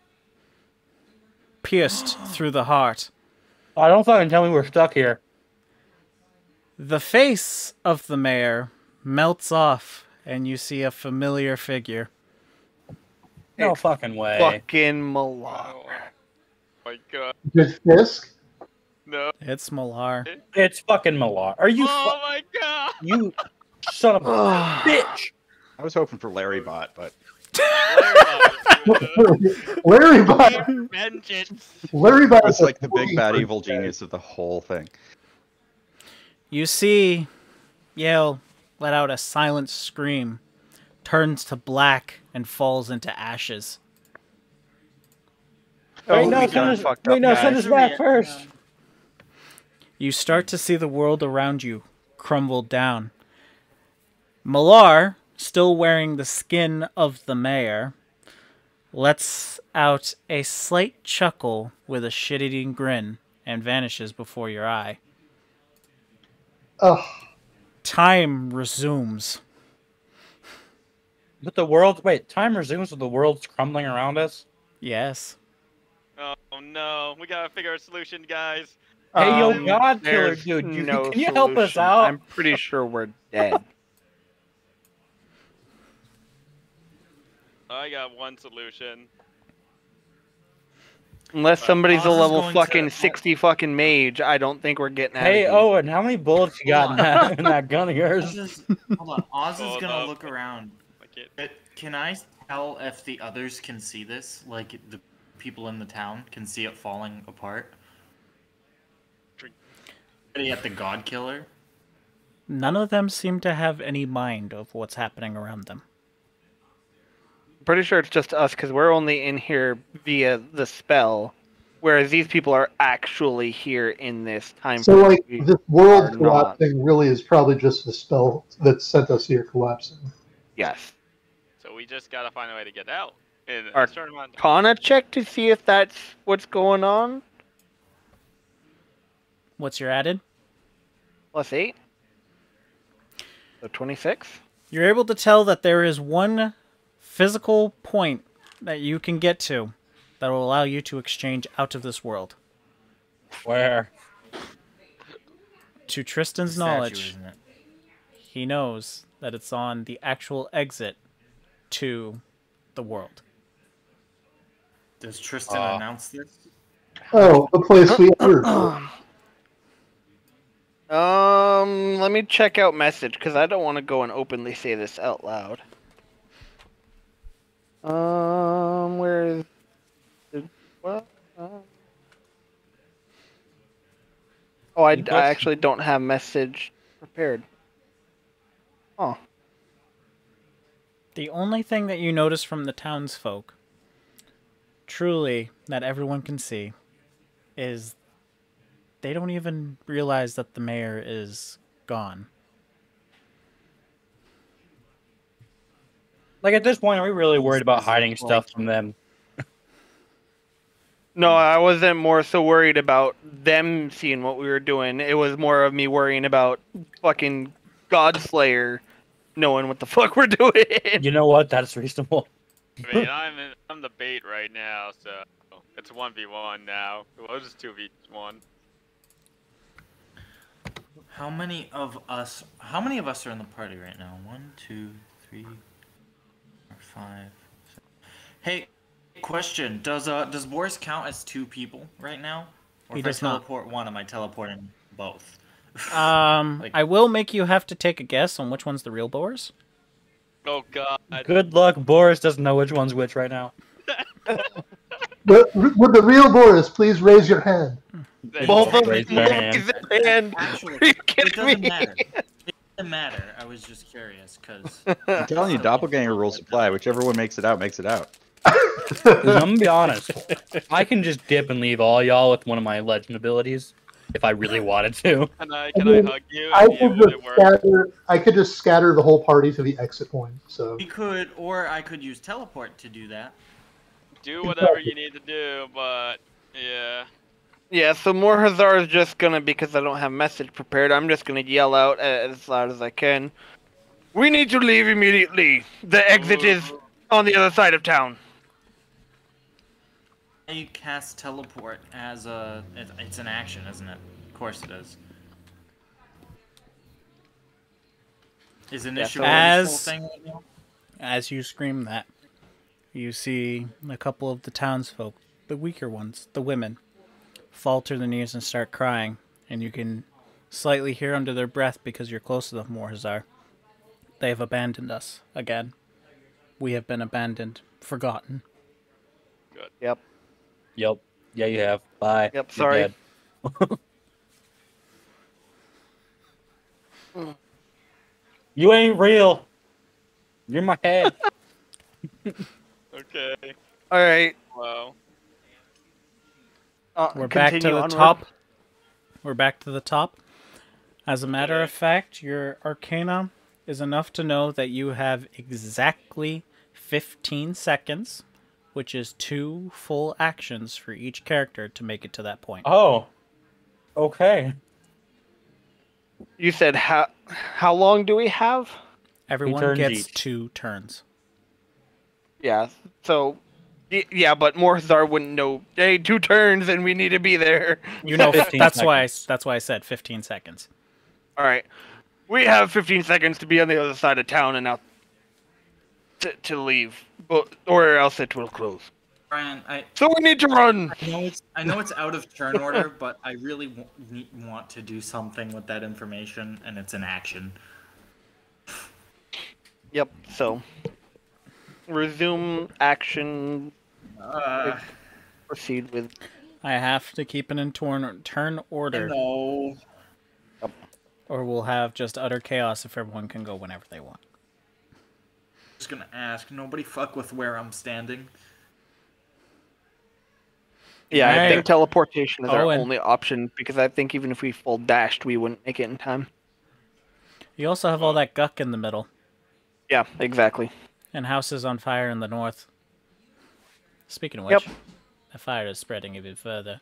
pierced through the heart. I don't fucking tell me we're stuck here. The face of the mayor melts off, and you see a familiar figure. No fucking way. Fucking Malar. Oh. Oh my god. Good Fisk. No. It's Malar. It's fucking Malar. Are you oh fu- my god. you son of a bitch? I was hoping for Larry Bot, but Larry Bot. Vengeance. Larry Bot is like the big bad evil genius of the whole thing. You see Yale let out a silent scream, turns to black, and falls into ashes. Oh, wait, no, we send us, fucked wait, up, no, send us back first. You start to see the world around you crumble down. Malar, still wearing the skin of the mayor, lets out a slight chuckle with a shit-eating grin and vanishes before your eye. Ugh. Time resumes. But the world, wait, time resumes with the world's crumbling around us. Yes. Oh no. We gotta figure a solution, guys. Hey, yo, Um, God killer, dude, you- no can you help us out? I'm pretty sure we're dead. I got one solution. Unless somebody's Oz a level going to- fucking 60 fucking mage, I don't think we're getting out Hey, of here. Owen, how many bullets you got in that, in that gun of yours? is, hold on. Oz is gonna up. look around. Like it. But can I tell if the others can see this? Like the people in the town can see it falling apart? At the God Killer. None of them seem to have any mind of what's happening around them. Pretty sure it's just us because we're only in here via the spell, whereas these people are actually here in this time. So, like, period. this are world not. collapsing really is probably just the spell that sent us here collapsing. yes. So we just gotta find a way to get out. In Our- a certain amount of check to see if that's what's going on. What's your added? Plus eight. So 26. You're able to tell that there is one physical point that you can get to that will allow you to exchange out of this world. Where? To Tristan's Statue, knowledge, he knows that it's on the actual exit to the world. Does Tristan Uh, announce this? Oh, the place we entered. Um, let me check out message because I don't want to go and openly say this out loud. Um, where is the what? Uh, oh, I, I actually don't have message prepared. Oh, The only thing that you notice from the townsfolk, truly, that everyone can see, is they don't even realize that the mayor is gone. Like at this point, are we really worried about hiding stuff from them? no, I wasn't more so worried about them seeing what we were doing. It was more of me worrying about fucking Godslayer knowing what the fuck we're doing. You know what? That's reasonable. I mean, I'm in, I'm the bait right now, so it's one v one now. Well, it was just two v one. How many of us? How many of us are in the party right now? One, two, three, four, five. six. Hey, question: Does uh does Boris count as two people right now? Or He if does I not. teleport one, am I teleporting both? Um, Like- I will make you have to take a guess on which one's the real Boars. Oh god. Good luck. Boris doesn't know which one's which right now. But would the real Boris please raise your hand? There Both of go. Raise them their raise hand. their hand. Actually, Are you it kidding doesn't me? matter. It doesn't matter. I was just curious because I'm telling you, doppelganger rules apply. Whichever one makes it out, makes it out. I'm gonna be honest. I can just dip and leave all y'all with one of my legend abilities if I really wanted to. Can I I mean, I hug you? I and you could just scatter. I could just scatter the whole party to the exit point. So We could, or I could use teleport to do that. Do whatever you need to do, but yeah. Yeah, so Morhazar is just gonna because I don't have message prepared. I'm just gonna yell out as loud as I can. We need to leave immediately. The exit is on the other side of town. I cast teleport as a. It's an action, isn't it? Of course it is. Is initial As- this whole thing right? As you scream that, you see a couple of the townsfolk, the weaker ones, the women, fall to their knees and start crying, and you can slightly hear under their breath because you're close to them, Morzar. They have abandoned us again. We have been abandoned, forgotten. Good. Yep. Yep. Yeah, you have. Bye. Yep, You're sorry. dead. you ain't real. You're my head. Okay. All right. Wow. Uh, We're back to the onward. top. We're back to the top. As a matter of fact, your arcana is enough to know that you have exactly 15 seconds, which is two full actions for each character to make it to that point. oh. Okay. You said how how long do we have? Everyone turns gets each. two turns. Yeah. So. Yeah, but Morhazar wouldn't know. Hey, two turns and we need to be there. You know, 15 that's why I, that's why I said 15 seconds. All right. We have 15 seconds to be on the other side of town and out to, to leave, but or else it will close. Brian, I, So we need to run. I know it's I know it's out of turn order, but I really w- want to do something with that information, and it's an action. Yep. So resume action. Uh, Proceed with. I have to keep it in turn, turn order, no. or we'll have just utter chaos if everyone can go whenever they want. Just gonna ask. Nobody fuck with where I'm standing. Yeah, I think teleportation is our Owen. only option because I think even if we full dashed, we wouldn't make it in time. You also have all that guck in the middle. Yeah, exactly. And houses on fire in the north. Speaking of Yep. which, the fire is spreading even further.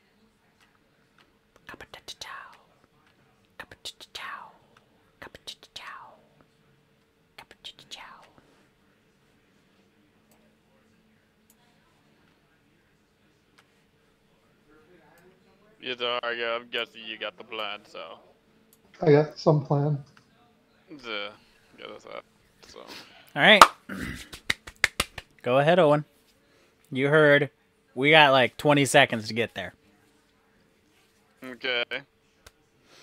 You yeah, I'm guessing you got the plan, so. I got some plan. The, yeah, that's that. So. All right. Go ahead, Owen. You heard. We got like 20 seconds to get there. Okay.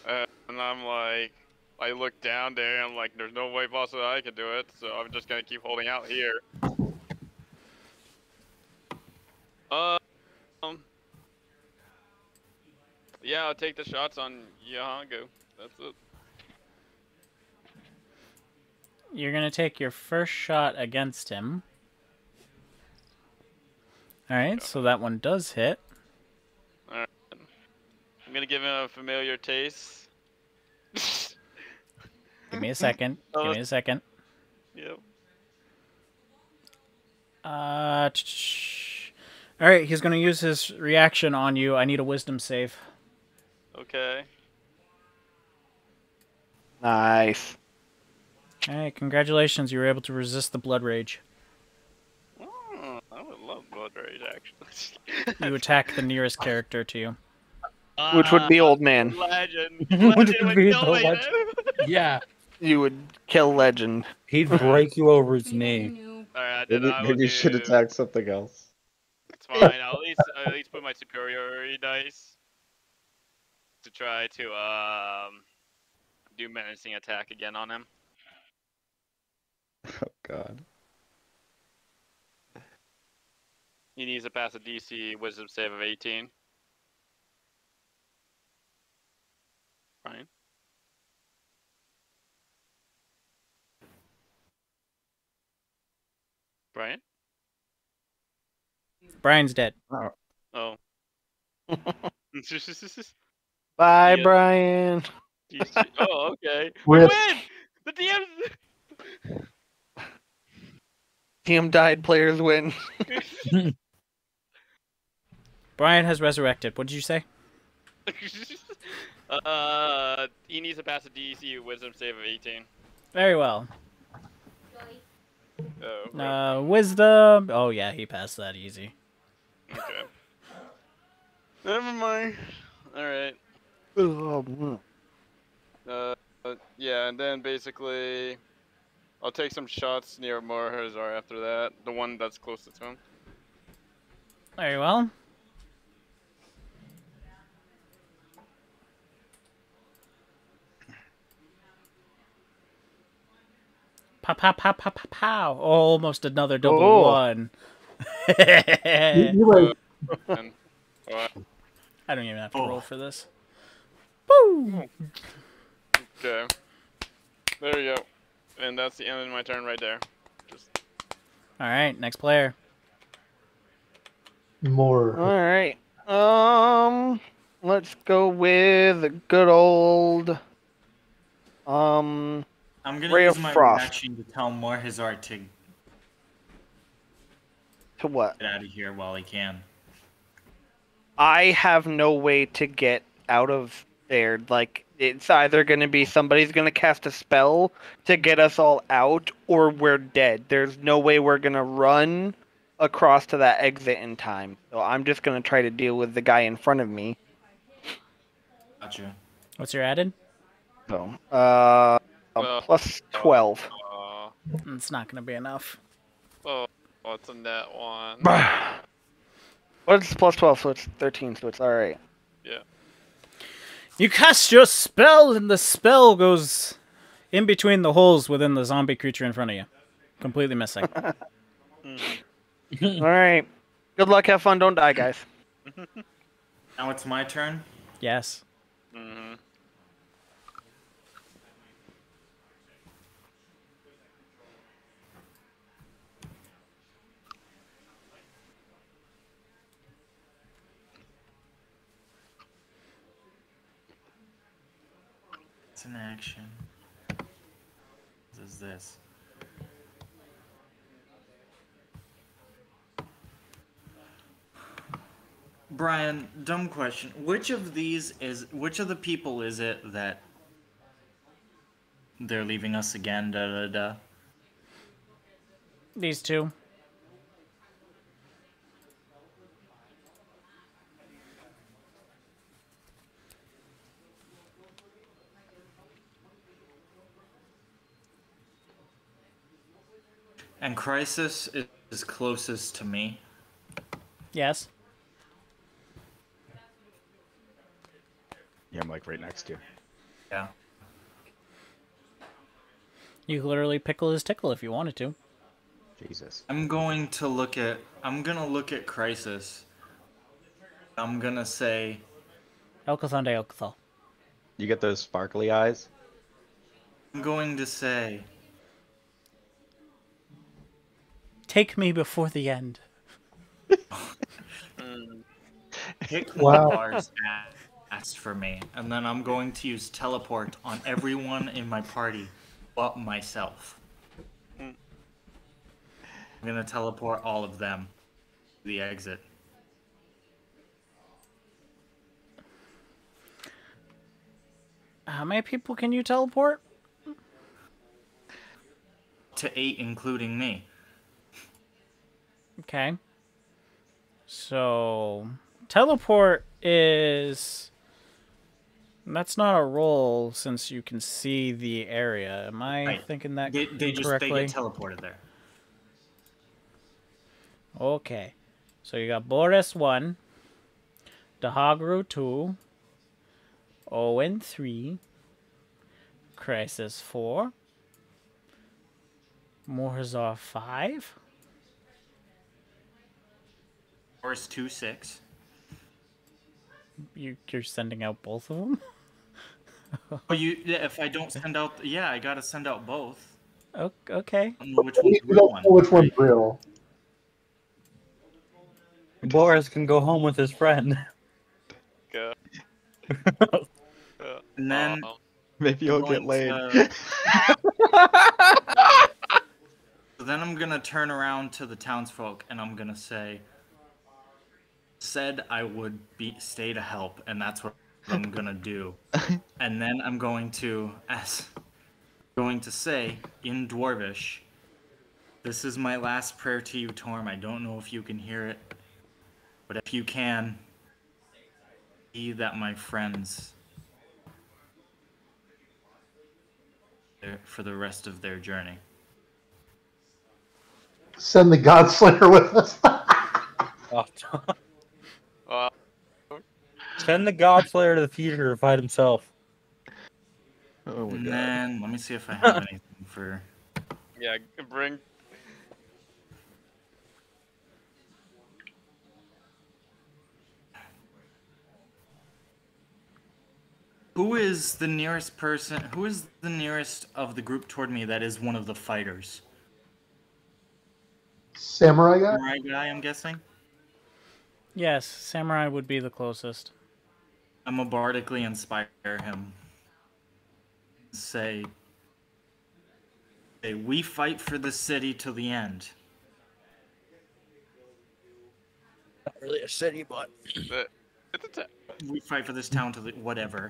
Uh, and I'm like, I look down there, I'm like, there's no way possible I can do it, so I'm just gonna keep holding out here. Uh, um, yeah, I'll take the shots on Yahangu. That's it. You're going to take your first shot against him. All right, so that one does hit. Alright. I'm gonna give him a familiar taste. Give me a second. Give me a second. yep. Uh, all right, he's going to use his reaction on you. I need a wisdom save. Okay. Nice. All right, congratulations. You were able to resist the blood rage. Oh, I would love blood rage, actually. You attack the nearest character to you. Which would be ah, old man. Legend. Which Legend would would be kill the legend. Yeah. You would kill legend. He'd break you over his knee. Alright, Maybe, maybe you should attack something else. It's fine. I'll at least I'll at least put my superiority dice to try to um do menacing attack again on him. Oh god. He needs to pass a DC Wisdom save of 18. Fine. Brian? Brian's dead. Oh. Bye, Yeah. Brian. Oh, okay. We Rip. win! The DM. DM died, players win. Brian has resurrected. What did you say? uh, he needs to pass a DC Wisdom save of 18. Very well. Oh, rip. Uh, wisdom. Oh yeah, he passed that easy. okay. Never mind. All right. Uh, yeah, and then basically, I'll take some shots near Morhazar after that, the one that's closest to him. Very well. Pow pow pow pow pow pow. Almost another double Oh. one. You, I you like And, uh, don't even have to Oh. roll for this. Woo! okay. There you go. And that's the end of my turn right there. Just All right, next player. more. All right. Um, let's go with a good old. Um, I'm gonna Ray use of my Frost. reaction to tell Morhizar to to what? get out of here while he can. I have no way to get out of there. Like, it's either going to be somebody's going to cast a spell to get us all out, or we're dead. There's no way we're going to run across to that exit in time. So I'm just going to try to deal with the guy in front of me. Gotcha. What's your added? So, uh, Well, plus 12. uh, It's not gonna be enough. oh, what's in that one? What's plus 12? So it's 13, so it's alright. You cast your spell, and the spell goes in between the holes within the zombie creature in front of you, completely missing. Mhm. Alright. Good luck, have fun, don't die, guys. Now it's my turn. yes. Mhm. It's an action. What is this? Brian, dumb question. Which of these is which of the people is it that they're leaving us again? Da da da. These two. And Crisis is, is closest to me. Yes. Yeah, I'm like right next to you. Yeah. You could literally pickle his tickle if you wanted to. Jesus. I'm going to look at I'm gonna look at Crisis. I'm gonna say Elkathon de Elkathal. You get those sparkly eyes? I'm going to say Take me before the end. Mm. pick Wow. Lamar's ass for me, and then I'm going to use teleport on everyone in my party but myself. Mm. I'm gonna teleport all of them to the exit. How many people can you teleport? To eight, including me. Okay. So, teleport is. That's not a roll since you can see the area. Am I Right. thinking that They, they just they correctly? get teleported there. Okay. So you got Boris 1, Dahagru 2, Owen 3, Crisis 4, Morzar 5, Force two six. you, you're sending out both of them? Oh, you if I don't send out, yeah, I gotta send out both. Okay. I don't know which one's real one. which one's real. Boris can go home with his friend. Go. And then Oh, Maybe you'll get laid. to- So then I'm gonna turn around to the townsfolk and I'm gonna say, "Said I would be stay to help, and that's what I'm gonna do." and then I'm going to as going to say in Dwarvish, "This is my last prayer to you, Torm. I don't know if you can hear it, but if you can, see that my friends." there For the rest of their journey. Send the Godslayer with us. Oh, Send the God Slayer to the future to fight himself. Oh And god. then let me see if I have anything for. yeah, bring. Who is the nearest person? Who is the nearest of the group toward me that is one of the fighters? Samurai guy? Samurai guy, I'm guessing. Yes, samurai would be the closest. I'm gonna bardically inspire him. Say, say, we fight for the city to the end. Not really a city, but. The, it's a We fight for this town to the whatever.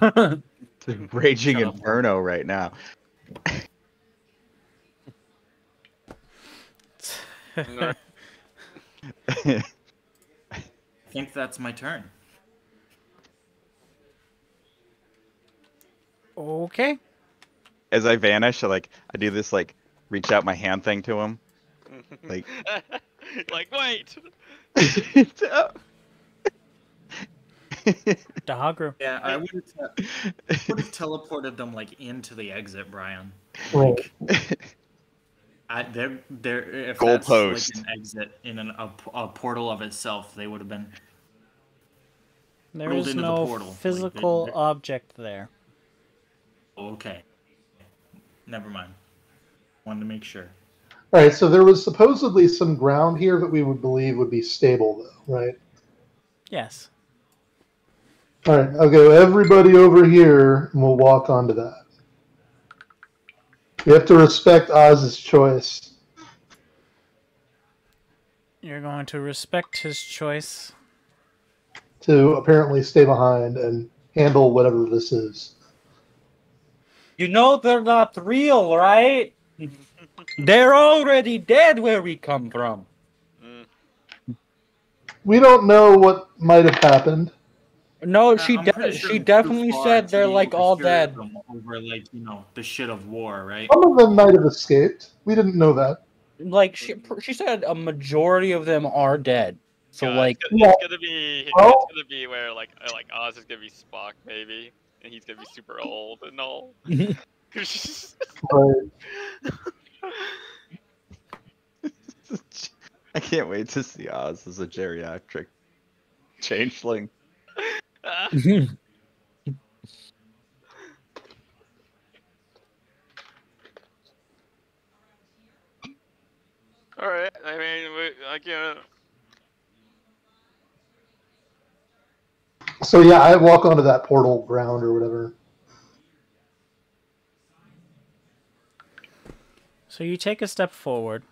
It's a raging Shut up. inferno right now. I think that's my turn. Okay. As I vanish, I like I do this like reach out my hand thing to him. Like like wait. Dahagru. Yeah, I would have te- would have teleported them like into the exit, Brian. Like, I, they're, they're, if that's Goalpost. like an exit in an, a, a portal of itself, they would have been. There Rolled is into the no portal, like, physical they- object there. Okay. Never mind. Wanted to make sure. All right, so there was supposedly some ground here that we would believe would be stable, though, right? Yes. All right, I'll go everybody over here, and we'll walk onto that. You have to respect Oz's choice. You're going to respect his choice. to apparently stay behind and handle whatever this is. You know they're not real, right? they're already dead where we come from. Mm, We don't know what might have happened. No, she de- sure she definitely said they're like all dead. Over like you know the shit of war, right? Some of them might have escaped. We didn't know that. Like she she said, a majority of them are dead. So God, like, it's gonna, Yeah. it's gonna be Oh. it's gonna be where like like Oz is gonna be Spock maybe, and he's gonna be super old and all. I can't wait to see Oz as a geriatric changeling. all right, I mean we, I can't. So yeah, I walk onto that portal ground or whatever. So you take a step forward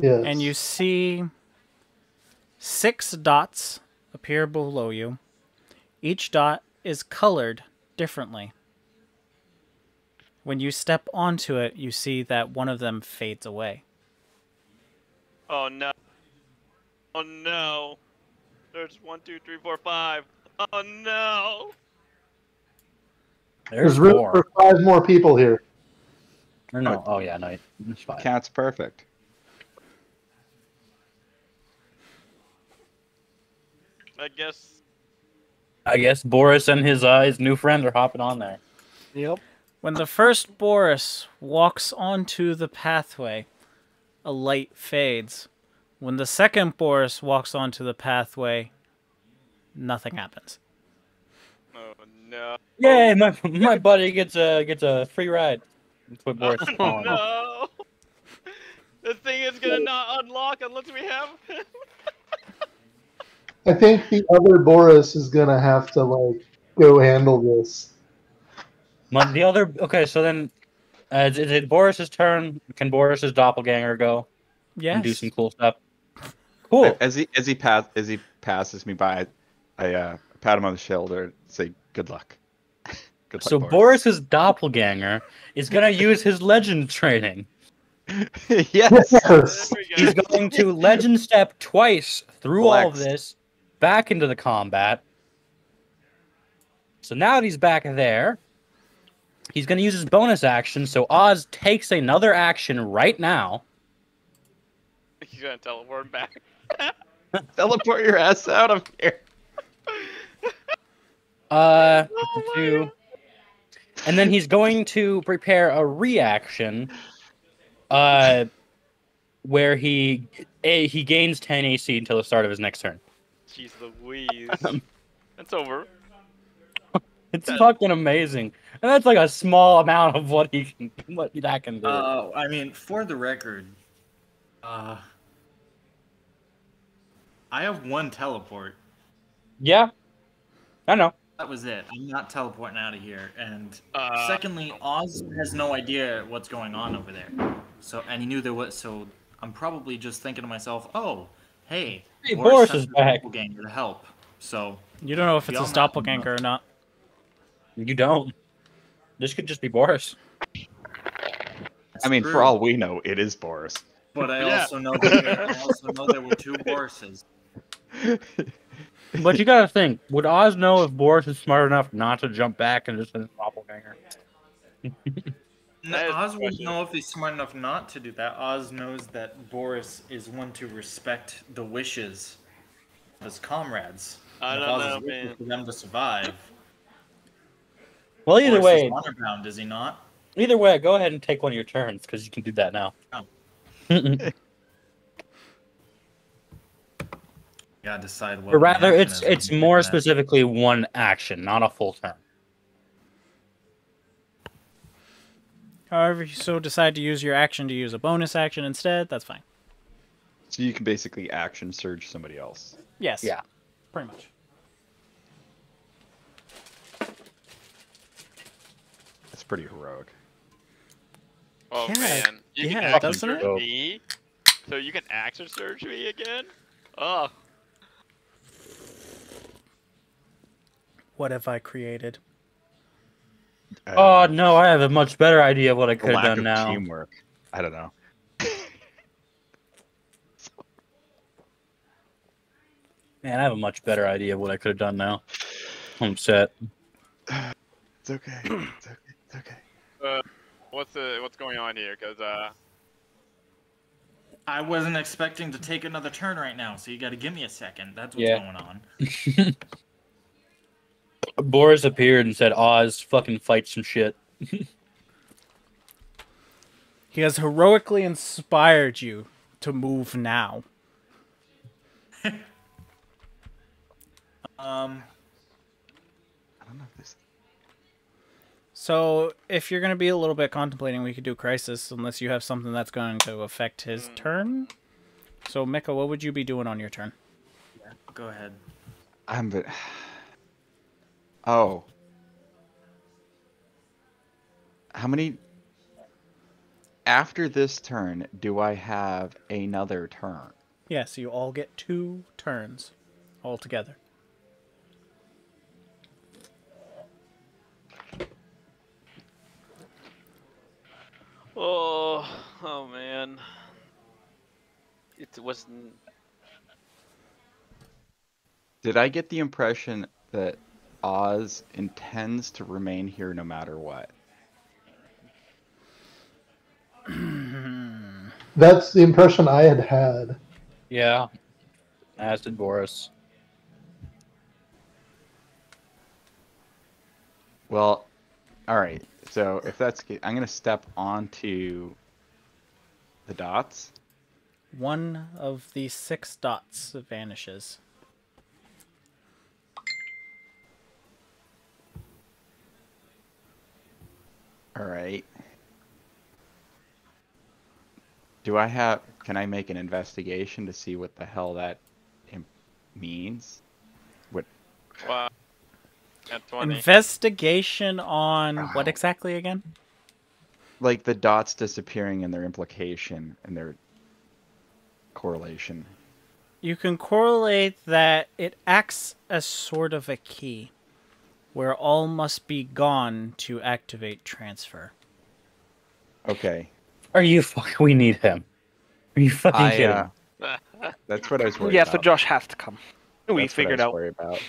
Yes. and you see six dots appear below you. Each dot is colored differently. When you step onto it, you see that one of them fades away. Oh no! Oh no! There's one, two, three, four, five. Oh no! there's There's room four. for five more people here. Or no, oh yeah, no, it's fine. Cat's perfect. I guess. I guess Boris and his uh, his new friends are hopping on there. Yep. When the first Boris walks onto the pathway, a light fades. When the second Boris walks onto the pathway, nothing happens. Oh no! Yay, my my buddy gets a gets a free ride. That's what Boris Oh calling no! This thing is gonna not unlock unless we have him. I think the other Boris is gonna have to like go handle this. Mon- The other okay, so then uh, is it Boris's turn? Can Boris's doppelganger go Yes. and do some cool stuff? Cool. As he as he pass as he passes me by, I uh, pat him on the shoulder and say, "Good luck." Good luck. So Boris's doppelganger is gonna use his legend training. yes. Yes. He's going to legend step twice through all of this, back into the combat. So now that he's back there, he's going to use his bonus action. So Oz takes another action right now. He's gonna teleport him back. Teleport your ass out of here. Uh, Oh to, and then he's going to prepare a reaction, uh, where he a, he gains 10 AC until the start of his next turn. Jeez Louise. That's over. It's That- fucking amazing, and that's like a small amount of what he can what that can do. Uh, I mean, for the record, uh, I have one teleport. yeah, I know. That was it. I'm not teleporting out of here. And Uh, secondly, Oz has no idea what's going on over there. So, and he knew there was. So, I'm probably just thinking to myself, "Oh, hey, Hey, Boris is sent the back." doppelganger to help." So, You don't know if it's Y'all his know. doppelganger or not. You don't. This could just be Boris. that's I mean, true. for all we know, it is Boris. But I Yeah. also know that I also know there were two Borises. But you gotta think: Would Oz know if Boris is smart enough not to jump back and just send a doppelganger? No, Oz the would question. know if he's smart enough not to do that. Oz knows that Boris is one to respect the wishes of his comrades. I don't Oz know, looking man. For them to survive. Well, either Boris is way, honor bound, is he not? either way, go ahead and take one of your turns because you can do that now. Oh. You gotta decide what. Or rather, it's is it's more do that. specifically one action, not a full turn. However, if you so decide to use your action to use a bonus action instead, that's fine. So you can basically action surge somebody else. Yes. Yeah. Pretty much. That's pretty heroic. Oh Yeah, man, you yeah, can action doesn't surge it? me. So you can action surge me again? Oh, What have I created? Oh Uh, no, I have a much better idea of what I could have lack done of now. teamwork. I don't know. Man, I have a much better idea of what I could have done now. I'm set. It's okay. It's okay. It's okay. what's the what's going on here? Cause uh, I wasn't expecting to take another turn right now, so you gotta give me a second. That's what's Yeah. going on. Boris appeared and said, "Oz, fucking fight some shit." He has heroically inspired you to move now. Um, I don't know if this. So, if you're going to be a little bit contemplating, we could do Crisis, unless you have something that's going to affect his turn. So, Mika, what would you be doing on your turn? Yeah, go ahead. I'm. But... Oh. How many? After this turn, do I have another turn? Yes, you all get two turns altogether. oh, oh man, it wasn't. Did I get the impression that Oz intends to remain here no matter what? That's the impression I had had. Yeah, as did Boris. Well, all right. So if that's, the I'm gonna step onto the dots. One of the six dots vanishes. All right. Do I have? Can I make an investigation to see what the hell that im- means. Wow. Investigation on what exactly again? Like the dots disappearing and their implication and their correlation. You can correlate that it acts as sort of a key, where all must be gone to activate transfer. Okay. Are you fucking? We need him. Are you fucking I, kidding? uh, that's what I was worried Yeah, about. so Josh has to come. We That's what I figured was out. about.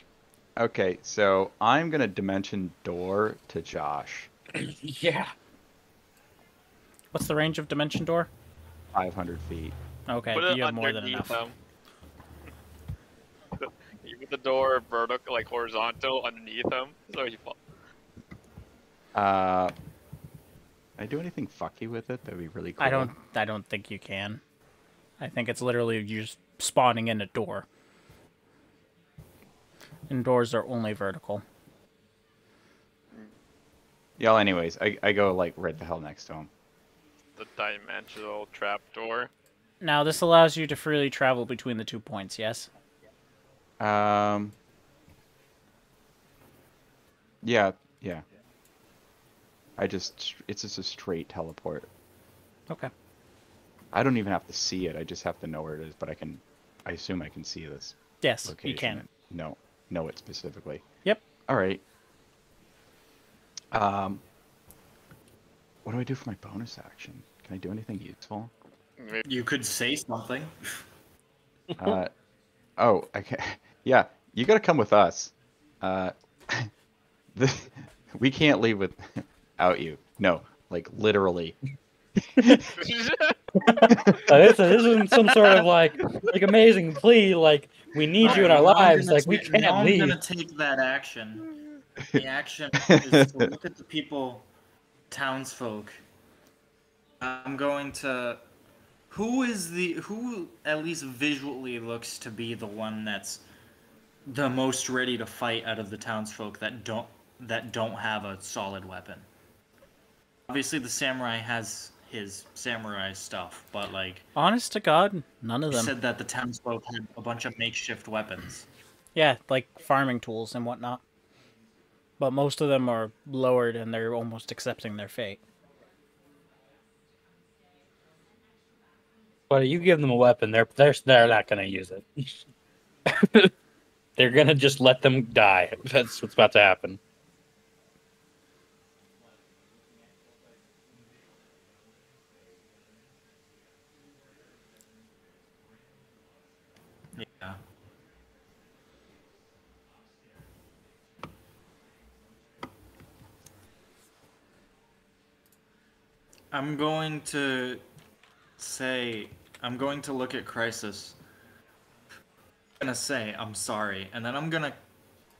Okay, so I'm gonna dimension door to Josh. yeah. What's the range of dimension door? 500 feet. Okay, Put you have more than enough. them. You put the door vertical, like horizontal, underneath him, so you fall. Uh, I do anything fucky with it? That'd be really cool. I don't. I don't think you can. I think it's literally you just spawning in a door. And doors are only vertical. Yeah. well, Anyways, I, I go like right the hell next to him. The dimensional trap door. Now this allows you to freely travel between the two points. Yes. Um. Yeah. Yeah. I just it's just a straight teleport. Okay. I don't even have to see it. I just have to know where it is. But I can. I assume I can see this Yes, location. you can. and know know it specifically. Yep. All right. Um. What do I do for my bonus action? Can I do anything useful? You could say something. Uh, oh, I can Yeah, you gotta come with us. Uh, the, we can't leave without you. No, like literally. Uh, this, this isn't some sort of like like amazing plea. Like we need you in our Alright, lives. Like we can't now I'm gonna take that action. The action is to look at the people, townsfolk. I'm going to. Who is the who at least visually looks to be the one that's the most ready to fight out of the townsfolk that don't that don't have a solid weapon? Obviously, the samurai has his samurai stuff, but like Honest to God, none of them. said that the townsfolk had a bunch of makeshift weapons. Yeah, like farming tools and whatnot. But most of them are lowered and they're almost accepting their fate. But you give them a weapon, they're they're they're not gonna use it. they're gonna just let them die. That's what's about to happen. Yeah. I'm going to say, I'm going to look at Crisis. I'm gonna say, I'm sorry, and then I'm gonna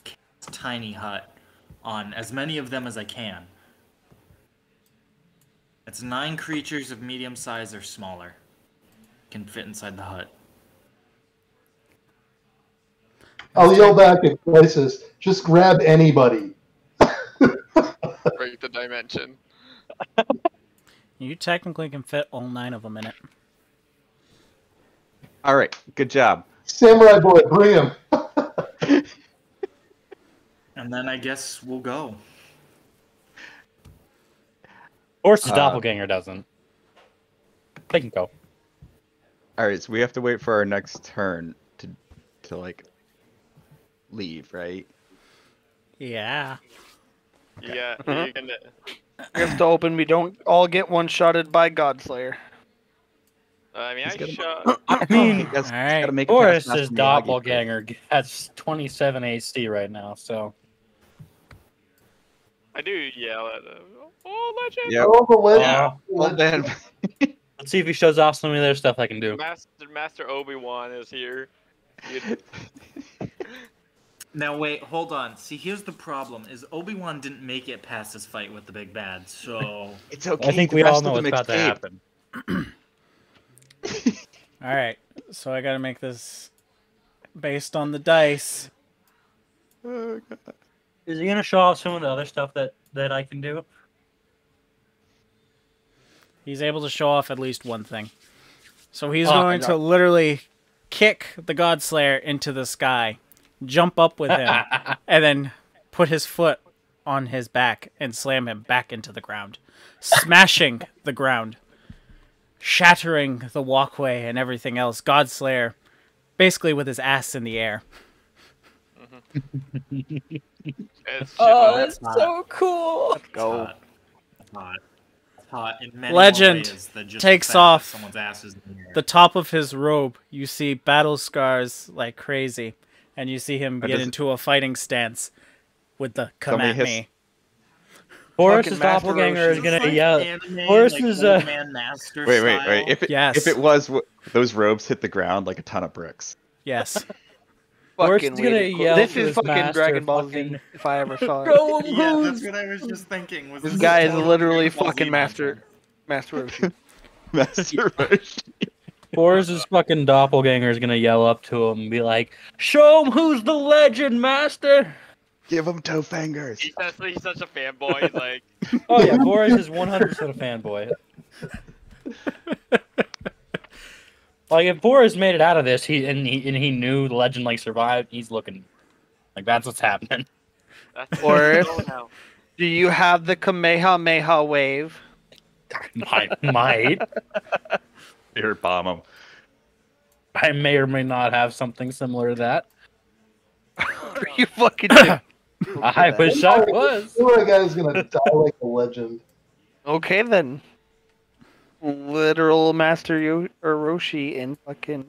cast Tiny Hut on as many of them as I can. It's nine creatures of medium size or smaller. Can fit inside the hut. I'll yell back at Crisis. Just grab anybody. break the dimension. You technically can fit all nine of them in it. All right, good job. Samurai boy, bring him. And then I guess we'll go. Or course, the Uh, doppelganger doesn't. They can go. All right, so we have to wait for our next turn to to like leave, right? Yeah. Yeah, you can. We have to open. We don't all get one shotted by Godslayer. Uh, I mean, I got a- shot. I mean, Guess- All right. gotta make it past Boris's doppelganger has 27 AC right now, so I do yell at them. Oh, oh, legend! Yep. Oh, the legend. Yeah. Well then, let's see if he shows off some of the other stuff I can do. Master Master Obi Wan is here. Now wait, hold on. See, here's the problem: is Obi Wan didn't make it past his fight with the big bad, so it's okay. I think the we all know of what's them about to happen. All right. So I got to make this based on the dice. Oh, God. Is he gonna show off some of the other stuff that that I can do? He's able to show off at least one thing. So he's Oh, going to literally kick the Godslayer into the sky, jump up with him, and then put his foot on his back and slam him back into the ground, smashing the ground, shattering the walkway and everything else. Godslayer, basically with his ass in the air. It's Oh, shit- that's so cool. Go. Hot. Hot. Legend more ways than just takes the fact that off Someone's ass is in the air. The top of his robe, you see battle scars like crazy, and you see him get into a fighting stance with the come at has- me. Boris's Fucking doppelganger is gonna like yell. anime, Boris like is, old uh, man master Wait, wait, wait. If it, Yes. if it was, w- those robes hit the ground like a ton of bricks. Yes. Boris Fucking is gonna yell This is fucking Dragon Ball Z. If I ever saw it. Go Yeah, Moose! that's what I was just thinking. Was This this guy is literally Dragon Ball Z fucking master. Master Roshi. Master Roshi. Boris's fucking doppelganger is gonna yell up to him and be like, "Show him who's the legend, master!" Give him toe fingers. He's such, he's such a fanboy. He's like, Oh yeah, Boris is 100% a fanboy. like if Boris made it out of this, he and he and he knew the legend like survived, he's looking like that's what's happening. that's Or if-. Do you have the Kamehameha wave? Might, might. Here, bomb him. I may or may not have something similar to that. Are you fucking serious? I wish I was. That guy's gonna die like a legend. Okay then. Literal Master Yo- or in fucking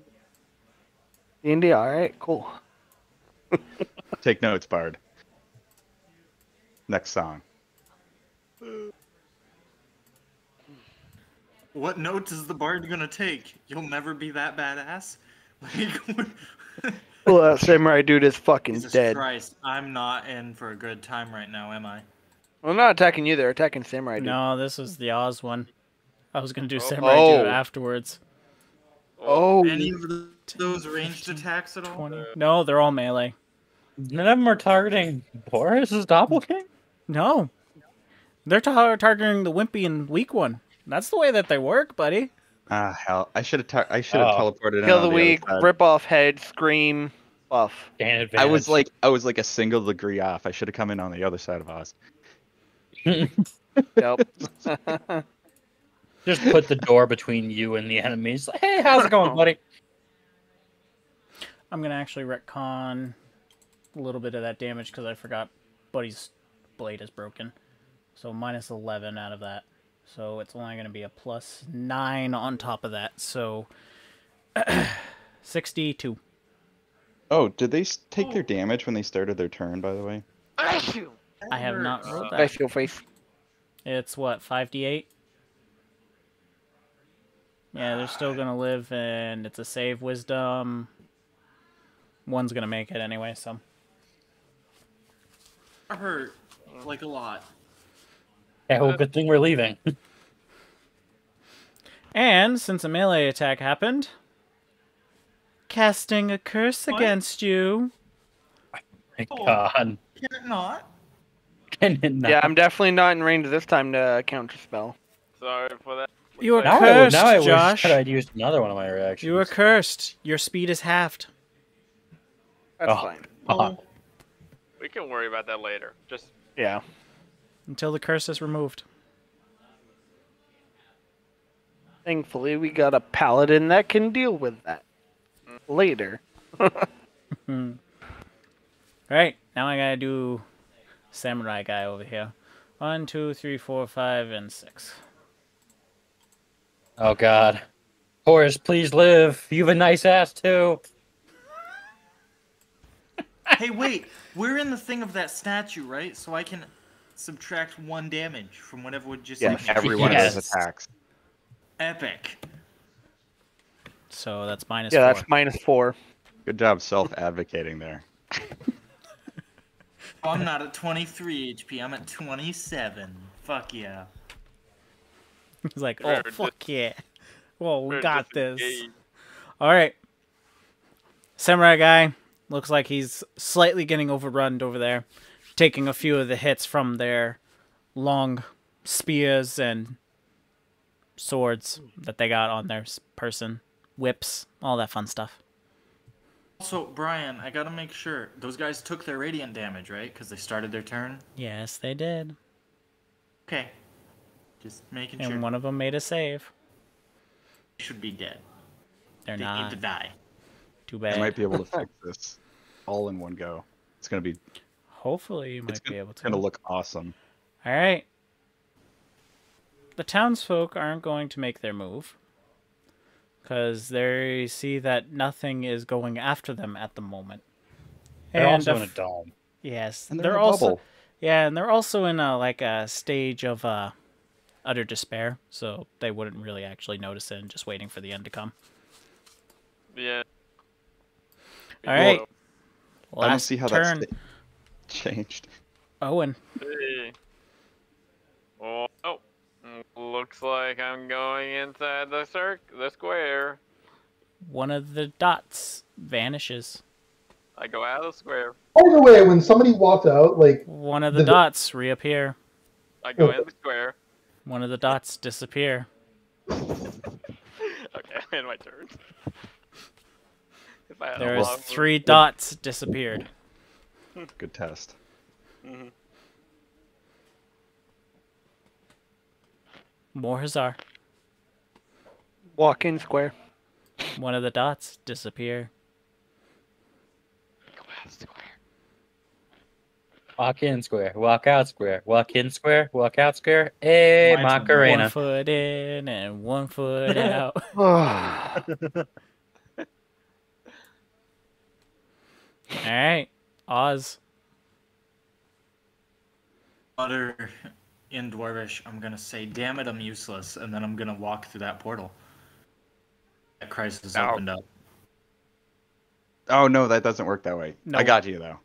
India. All right, cool. Take notes, Bard. Next song. What notes is the bard gonna take? You'll never be that badass. Like, Well, that samurai dude is fucking Jesus dead. Christ, I'm not in for a good time right now, am I? Well, not attacking you. They're attacking samurai dude. No, this is the Oz one. I was gonna do Oh. Samurai Oh. Dude afterwards. Oh, Any of those ranged attacks at all? 20. No, they're all melee. None of them are targeting Boris's doppelganger. No. They're tar- targeting the wimpy and weak one. That's the way that they work, buddy. Ah, hell. I should have. I should have Oh. teleported in kill on the weak, rip off head, scream, buff. Gain I was like, I was like a single degree off. I should have come in on the other side of Oz. Yep. just put the door between you and the enemies. Like, hey, how's it going, buddy? I'm gonna actually retcon a little bit of that damage because I forgot Buddy's blade is broken. So minus 11 out of that. So it's only gonna be a plus 9 on top of that. So 62. Oh, did they s- take their oh. damage when they started their turn? By the way. I have not rolled that. I feel face. It's what, 5d8? Yeah, they're still gonna live, and it's a save wisdom. One's gonna make it anyway, so. I hurt like a lot. Yeah, well, good thing we're leaving. And since a melee attack happened, casting a curse What? against you. My Oh. God. Can it not? Can it not? Yeah, I'm definitely not in range this time to counter spell. Sorry for that. You are Looks now I, cursed, now I wish Josh. that I'd used another one of my reactions. You are cursed. Your speed is halved. That's Oh. fine. Uh-huh. We can worry about that later. Just Yeah. Until the curse is removed. Thankfully, we got a paladin that can deal with that later. Alright, now I gotta do samurai guy over here. One, two, three, four, five, and six. Oh God. Horace, please live. You have a nice ass too. hey, wait. We're in the thing of that statue, right? So I can subtract one damage from whatever would just Yeah, hit me. Every Yes. of those attacks. Epic. So that's minus yeah, four. that's minus four. Good job self-advocating there. Oh, I'm not at 23 HP. I'm at 27. Fuck yeah. He's like, oh, We're fuck yeah. Well, we got this. disengaged. Alright. Samurai guy looks like he's slightly getting overrun over there, taking a few of the hits from their long spears and swords that they got on their person, whips, all that fun stuff. Also, Brian, I gotta make sure those guys took their radiant damage, right? Because they started their turn. Yes, they did. Okay. Just making And sure. And one of them made a save. They should be dead. They're they not. need to die. Too bad. I might be able to fix this all in one go. It's gonna be. Hopefully, you might It's be gonna, able it's gonna look awesome. All right. The townsfolk aren't going to make their move because they see that nothing is going after them at the moment. They're And also a in a f- dome. Yes, And they're, they're, in a also bubble. yeah, and they're also in a like a stage of uh, utter despair, so they wouldn't really actually notice it and just waiting for the end to come. Yeah. All right, I don't see how turn. that's changed. Owen, Hey. Mm, Looks like I'm going inside the circ, the square. one of the dots vanishes. I go out of the square. By the way, when somebody walked out, like One of the The- dots reappear. I go in the square. One of the dots disappear. Okay, I had my turn. if I had a There's three dots disappeared. Good test. Mhm. Mortazar. Walk in square. One of the dots disappear. Go out square. Walk in square, walk out square, walk in square, walk out square. Hey, My turn. One foot in and one foot out. All right, Oz. Utter in Dwarvish, I'm gonna say, damn it, I'm useless, and then I'm gonna walk through that portal. That crisis Ow. opened up. Oh no, that doesn't work that way. No. I got you though.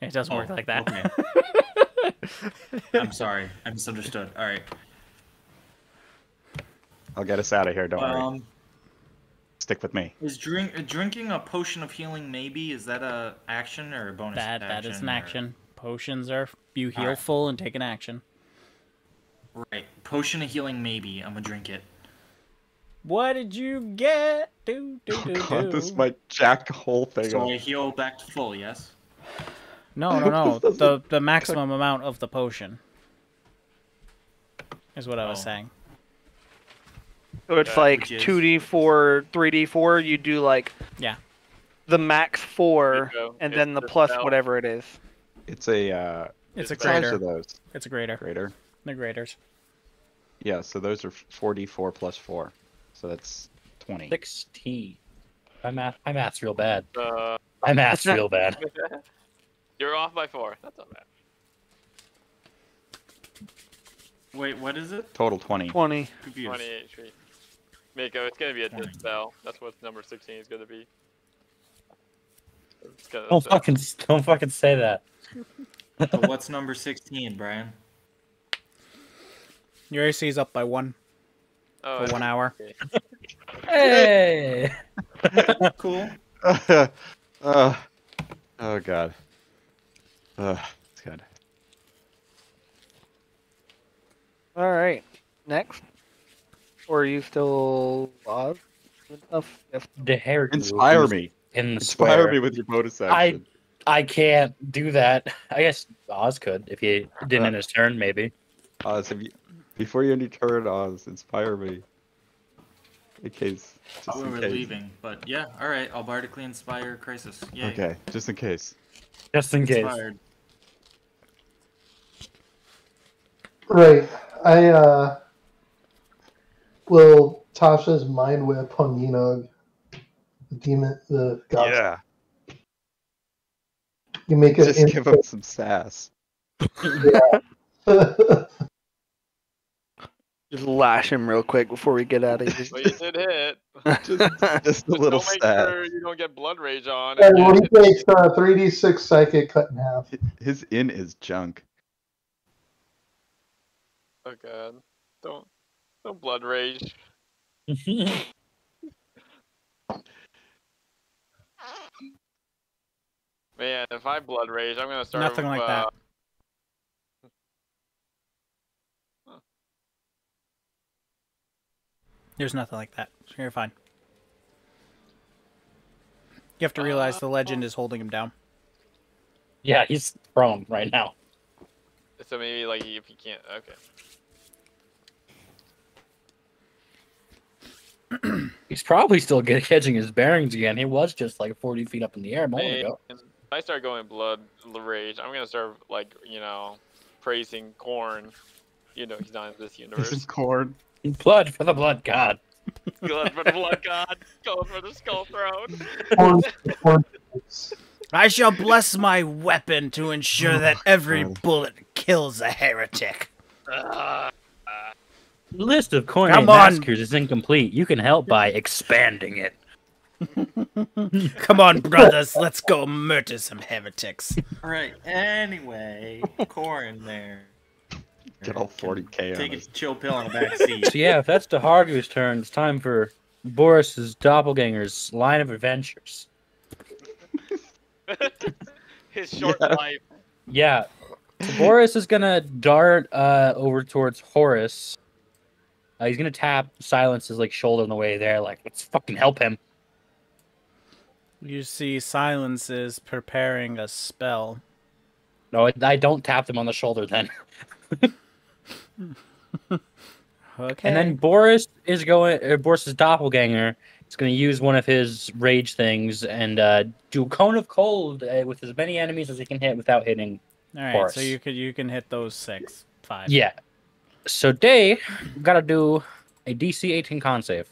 It doesn't work Oh, like that. okay. I'm sorry, I misunderstood. All right. I'll get us out of here. Don't worry. Um, Stick with me. is drink uh, drinking a potion of healing maybe is that a action or a bonus? that that is an or- action. Potions are you heal Alright. full and take an action. Right, potion of healing maybe. I'm gonna drink it. What did you get? Do do Oh do god, this do. might jack the whole thing So I up. heal back to full. Yes. No, no, no. the the maximum amount of the potion is what I was Oh. saying. So it's Uh, like 2d4, 3d4. You do like Yeah. the max four, and It's then the the plus spell. whatever it is. It's a uh It's a It's what size greater. are those? It's a greater. Greater. The graders. Yeah, so those are 4d4 plus So that's 20. Sixteen. My math, my math's real bad. Uh, My math's real bad. you're off by four. That's not bad. Wait, what is it? Total 20. 20. Confused. 20 HP. Miko, it's gonna be a 20. dispel. That's what number 16 is gonna be. Gonna- Don't fucking, don't fucking say that. So what's number 16, Brian? Your AC is up by one oh, for one hour. Hey. Cool. uh, oh god. Uh, it's good. All right. Next. Or are you still Oz? Enough. Yes. The hair Inspire me. in the Inspire me with your bonus I- action. I I can't do that. I guess Oz could if he didn't in his turn, maybe. Oz, have you, before you end your turn, Oz, inspire me. In case. Just Thought we in were case. leaving, but yeah, all right. I'll bardically inspire Crisis. Yay. Okay, just in case. Just in case. Inspired. right, I uh, will Tasha's mind whip on Yinog, the demon, the god. Yeah. You make it. Just give him some sass. Just lash him real quick before we get out of here. Well, you did hit. Just, just a little don't make sass. sure you don't get blood rage on. And and when he get- takes uh, 3d6 psychic cut in half. His in is junk. Oh god. Don't don't blood rage. Man, if I blood rage, I'm gonna start. Nothing with, like uh, that. There's nothing like that. So you're fine. You have to realize the legend is holding him down. Yeah, he's prone right now. So maybe like if he can't. Okay. He's probably still get, catching his bearings again. He was just like 40 feet up in the air a moment Man, ago. I start going blood rage. I'm gonna start like you know praising Khorne. You know he's not in this universe. This is universe. Khorne. Blood for the blood god. Blood for the blood god. Going for the skull throne. Horns- horns. I shall bless my weapon to ensure that oh, every bullet kills a heretic. The list of Khorne Come on. massacres is incomplete. You can help by expanding it. Come on, brothers, let's go murder some heretics. Alright, anyway, Corin there. Get all 40k on Take a chill pill on the back seat. So yeah, if that's Dehargu's turn, it's time for Boris's doppelganger's line of adventures. His short Yeah. life. Yeah. So Boris is gonna dart uh, over towards Horus. Uh, he's gonna tap Silence's like shoulder on the way there, like let's fucking help him. You see, Silence is preparing a spell. No, I, I don't tap them on the shoulder then. Okay. And then Boris is going. Uh, Boris's doppelganger is going to use one of his rage things and uh, do cone of cold uh, with as many enemies as he can hit without hitting. All right, Boris. so you could you can hit those six, five. Yeah. So Day got to do a DC 18 con save.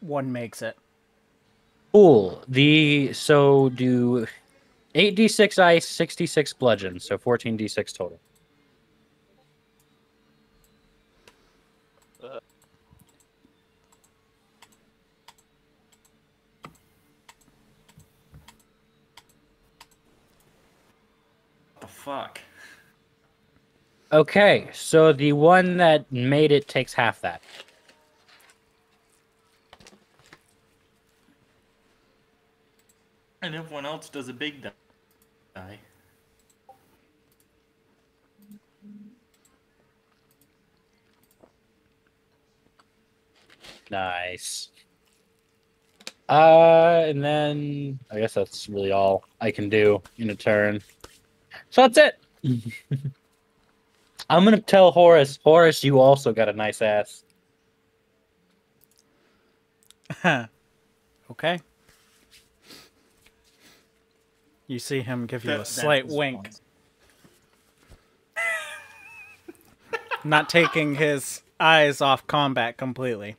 One makes it. Cool. The so do 8d6 ice, 66 bludgeon, so 14d6 total. What the fuck? Okay, so the one that made it takes half that. And everyone else does a big di- die. Nice. Uh, and then I guess that's really all I can do in a turn. So that's it. I'm gonna tell Horace. Horace, you also got a nice ass. okay. You see him give you That- a slight wink, not taking his eyes off combat completely.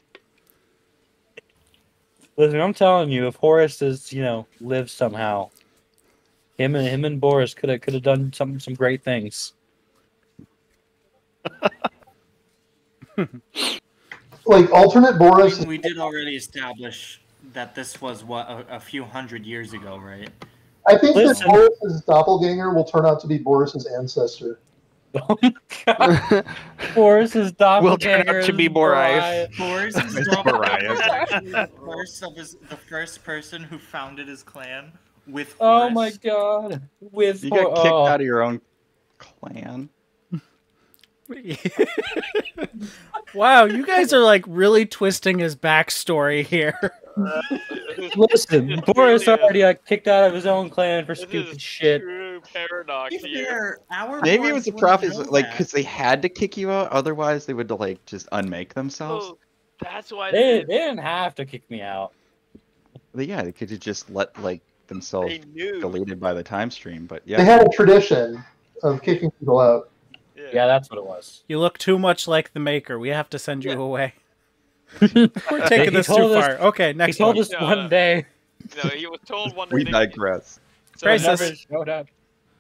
Listen, I'm telling you, if Horace is, you know, lives somehow, him and him and Boris could have could have done some some great things. Like alternate I Boris. we did already establish that this was what a, a few hundred years ago, right? I think that Boris's doppelganger will turn out to be Boris's ancestor. Oh my god. Boris's doppelganger Will turn out to be is Boris. Boris is It's probably Mariah. actually the first of his, the first person who founded his clan with. Oh Horus. my god. With You got kicked oh. out of your own clan. wow, you guys are like really twisting his backstory here. Listen, Boris already got kicked out of his own clan for This stupid shit. True paradox here. our Maybe it was a wouldn't prophecy, like, because they had to kick you out, otherwise they would like just unmake themselves. Oh, that's why They, they, they didn't have to kick me out. But yeah, they could have just let like themselves deleted by the time stream. But yeah, They had a tradition of kicking people out. Yeah, that's what it was. You look too much like the Maker. We have to send you Yeah. away. We're taking this too told us- far. Okay, next. He next told one. us No, one day. No, he was told one we day- digress. So Grace. Never showed up.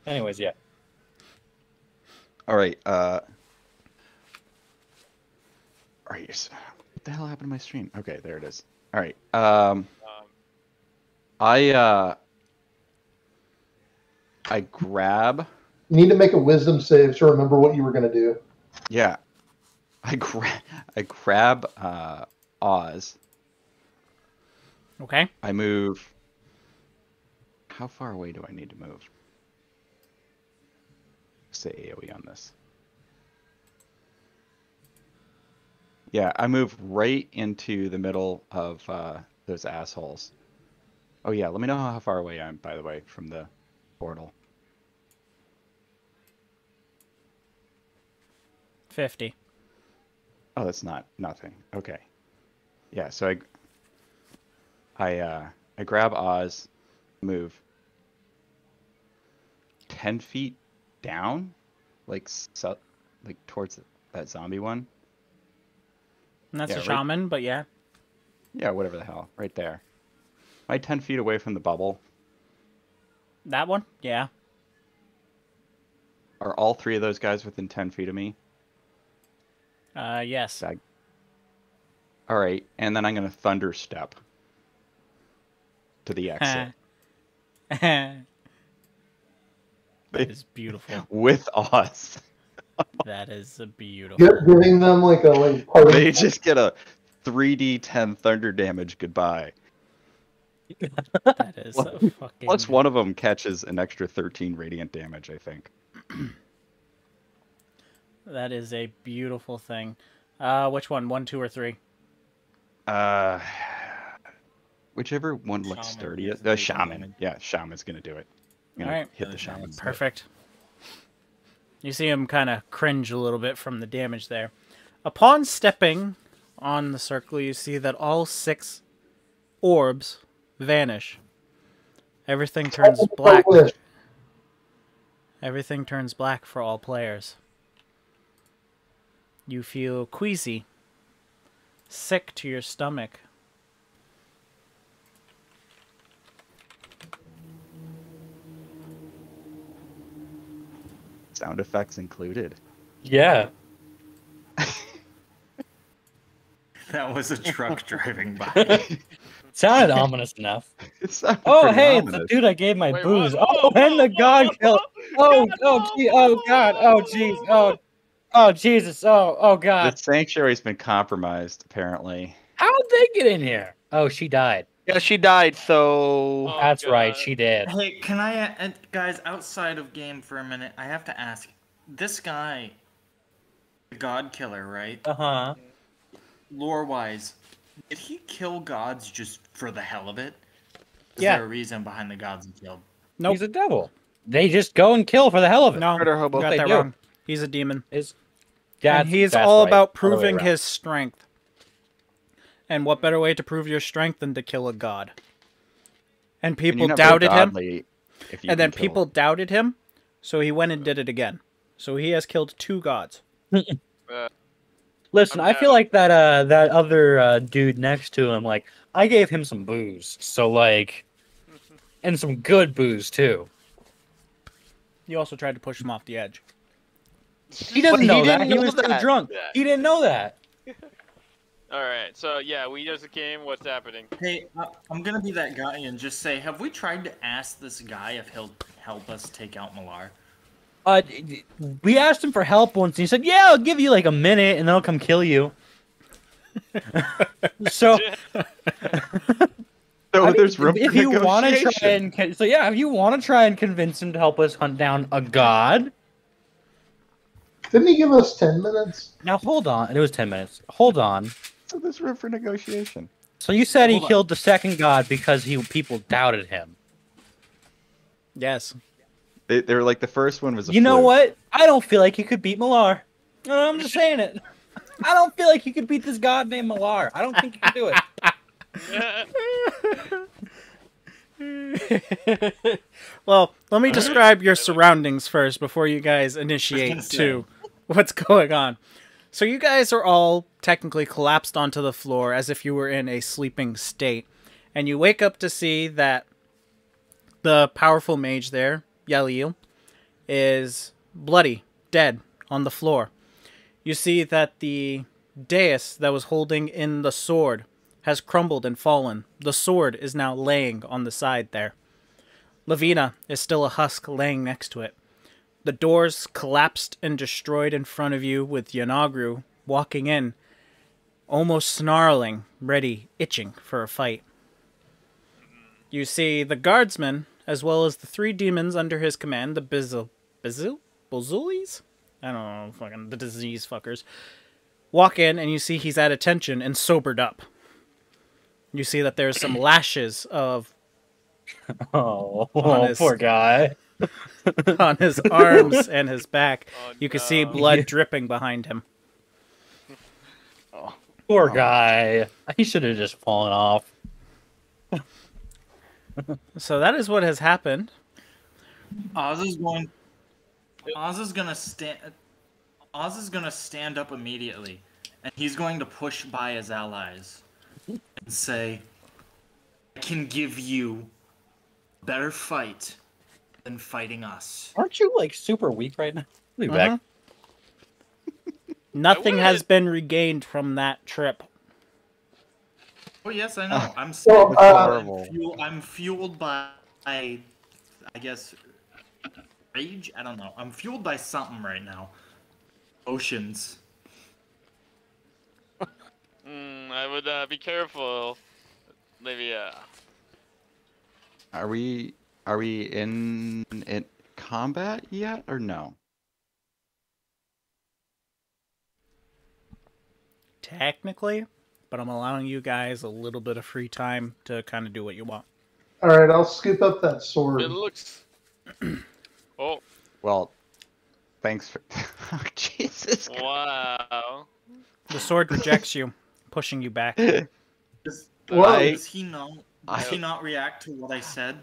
Anyways, yeah. All right. Uh. All right. yes. What the hell happened to my stream? Okay, there it is. All right. Um. um, I uh. I grab. You need to make a wisdom save to remember what you were going to do. Yeah. I grab. I grab. Uh. Oz. Okay. I move. How far away do I need to move? Say AoE on this. Yeah, I move right into the middle of uh, those assholes. Oh yeah, let me know how far away I am, by the way, from the portal. 50. Oh, that's not nothing. Okay. Yeah, so I I uh I grab Oz, move ten feet down, like so, like towards that zombie one. And that's Yeah, a right- shaman, but yeah. Yeah, whatever the hell, right there. Am I ten feet away from the bubble? That one? Yeah. Are all three of those guys within ten feet of me? Uh, yes. I- All right, and then I'm gonna thunder step to the exit that is beautiful. with Oz. That is a beautiful. Gi- giving them like a like party. They just get a 3d10 thunder damage goodbye. That is a fucking. Plus, one of them catches an extra 13 radiant damage, I think. That is a beautiful thing. Uh, which one? One, two, or three? Uh, whichever one looks Shaman sturdiest. is The shaman. damage. Yeah, shaman's gonna do it. Gonna Alright. hit the the shaman. Perfect. You see him kind of cringe a little bit from the damage there. Upon stepping on the circle, you see that all six orbs vanish. Everything turns black. Everything turns black for all players. You feel queasy, sick to your stomach. Sound effects included. Yeah. That was a truck driving by. Sounded ominous enough. Oh, pretty hey, it's the dude I gave my Wait, booze. what? Oh, and the god whoa, killed. Oh, God, oh, no, gee, oh, God. Oh, jeez. Oh, oh, Jesus. Oh, oh, God! The God. sanctuary's been compromised, apparently. How did they get in here? Oh, she died. Yeah, she died, so Oh, That's right. She did. hey, can I, uh, guys, outside of game for a minute, I have to ask. This guy, the God Killer, right? Uh huh. Lore wise, did he kill gods just for the hell of it? Is Yeah. there a reason behind the gods he killed? Nope. He's a devil. They just go and kill for the hell of it. No, Murder you got They that do. wrong. He's a demon. Is and he's all about proving his. his strength. And what better way to prove your strength than to kill a god? And And people not doubted him, godly if you and then can kill- people doubted him, so he went and did it again. So he has killed two gods. Listen, I'm feel like that uh that other uh, dude next to him, like I gave him some booze, so like, and some good booze too. You also tried to push him off the edge. He doesn't But he know that. didn't He know was that. drunk. Yeah. He didn't know that. All right. So yeah, we just came. What's happening? Hey, I- I'm gonna be that guy and just say, have we tried to ask this guy if he'll help us take out Malar? Uh, d- d- we asked him for help once, and he said, "Yeah, I'll give you like a minute, and then I'll come kill you." so, So I mean, there's room if for you want to try and so yeah, if you want to try and convince him to help us hunt down a god. Didn't he give us ten minutes? Now hold on, it was ten minutes. Hold on. So there's room for negotiation. So you said he Hold on. killed the second god because he people doubted him. Yes. They, they were like the first one was. A You know what? I don't feel like he could beat Malar. No, I'm just saying it. I don't feel like he could beat this god named Malar. I don't think he can do it. well, let me describe your surroundings first before you guys initiate gonna say. to what's going on. So you guys are all technically collapsed onto the floor as if you were in a sleeping state. And you wake up to see that the powerful mage there, Yeliel, is bloody, dead on the floor. You see that the dais that was holding in the sword has crumbled and fallen. The sword is now laying on the side there. Lavina is still a husk laying next to it. The doors collapsed and destroyed in front of you with Yeenoghu walking in, almost snarling, ready, itching for a fight. You see the guardsmen, as well as the three demons under his command, the Bizil... Bizil? Bozulis? I don't know, fucking the disease fuckers. walk in and you see he's at attention and sobered up. You see that there's some lashes of Oh, poor guy. on his arms and his back. Oh, You can see blood dripping behind him. Poor oh. guy. He should have just fallen off. So that is what has happened. Oz is going. Oz is gonna stand. Oz is gonna stand up immediately, and he's going to push by his allies and say, "I can give you a better fight than fighting us." Aren't you like super weak right now? I'll be Uh-huh. back. Nothing has been regained from that trip. Oh yes, I know. I'm. Well, I'm uh, fuel- I'm fueled by, I guess, rage. I don't know. I'm fueled by something right now. Oceans. Mm, I would uh, be careful. Maybe, uh, Are we are we in in combat yet or no? Technically, but I'm allowing you guys a little bit of free time to kind of do what you want. All right, I'll scoop up that sword. it looks. oh, Well, thanks for. oh, Jesus. wow. The sword rejects you, pushing you back. Does, Well, I- does he not? I- Does he not react to what I said?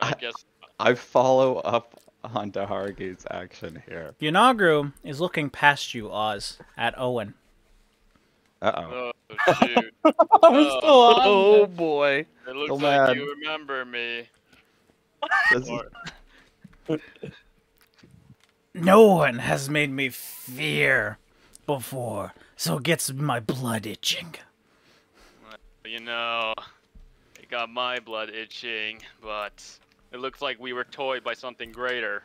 I I- guess. I follow up on Daharge's action here. Yeenoghu is looking past you, Oz, at Owen. Uh oh. Oh, shoot. I'm still on. Oh boy. It looks So like mad. you remember me. Is- No one has made me fear before, so it gets my blood itching. You know, it got my blood itching, but it looks like we were toyed by something greater.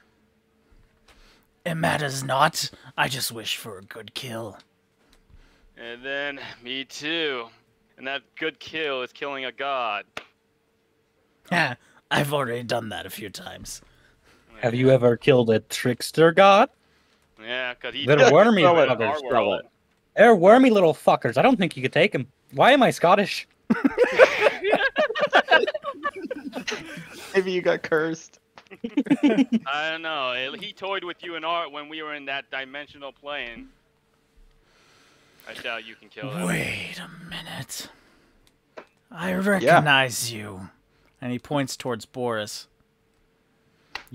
It matters not. I just wish for a good kill. And then, me too. And that good kill is killing a god. Ha, I've already done that a few times. Have you ever killed a trickster god? Yeah, because he They're wormy Throw it in buggers, our throw world. it. They're wormy little fuckers. I don't think you could take them. Why am I Scottish? Maybe you got cursed. I don't know. He toyed with you and Art when we were in that dimensional plane. I doubt you can kill him. Wait a minute. I recognize you. And he points towards Boris.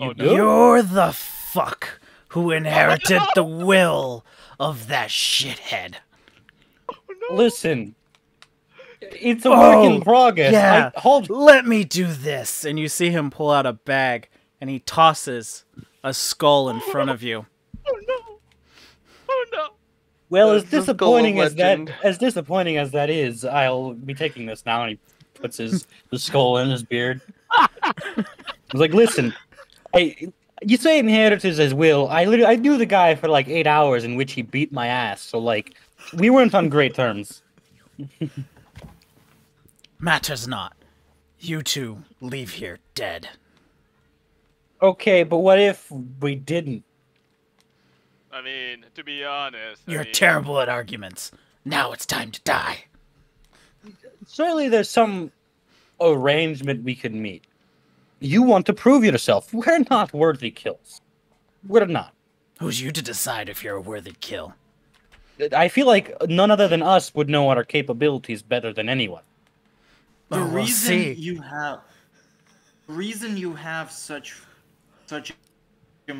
Oh, do? You're the fuck who oh, inherited the will of that shithead. Oh, no. Listen, it's a work in Oh, progress. yeah. I, hold. Let me do this. And you see him pull out a bag and he tosses a skull in front of you. Oh no! Oh no! Well, as That's the skull of disappointing as that as disappointing as that is, I'll be taking this now. And he puts his the skull in his beard. He's like, "Listen, I, you say inheritors as will. I literally, I knew the guy for like eight hours in which he beat my ass. So like, we weren't on great terms. Matters not. You two leave here dead. Okay, but what if we didn't? I mean, to be honest, You're mean, terrible at arguments. Now it's time to die. Certainly, there's some arrangement we could meet. You want to prove yourself. We're not worthy kills. We're not. Who's you to decide if you're a worthy kill? I feel like none other than us would know our capabilities better than anyone. The Oh, reason you have, the reason you have such, such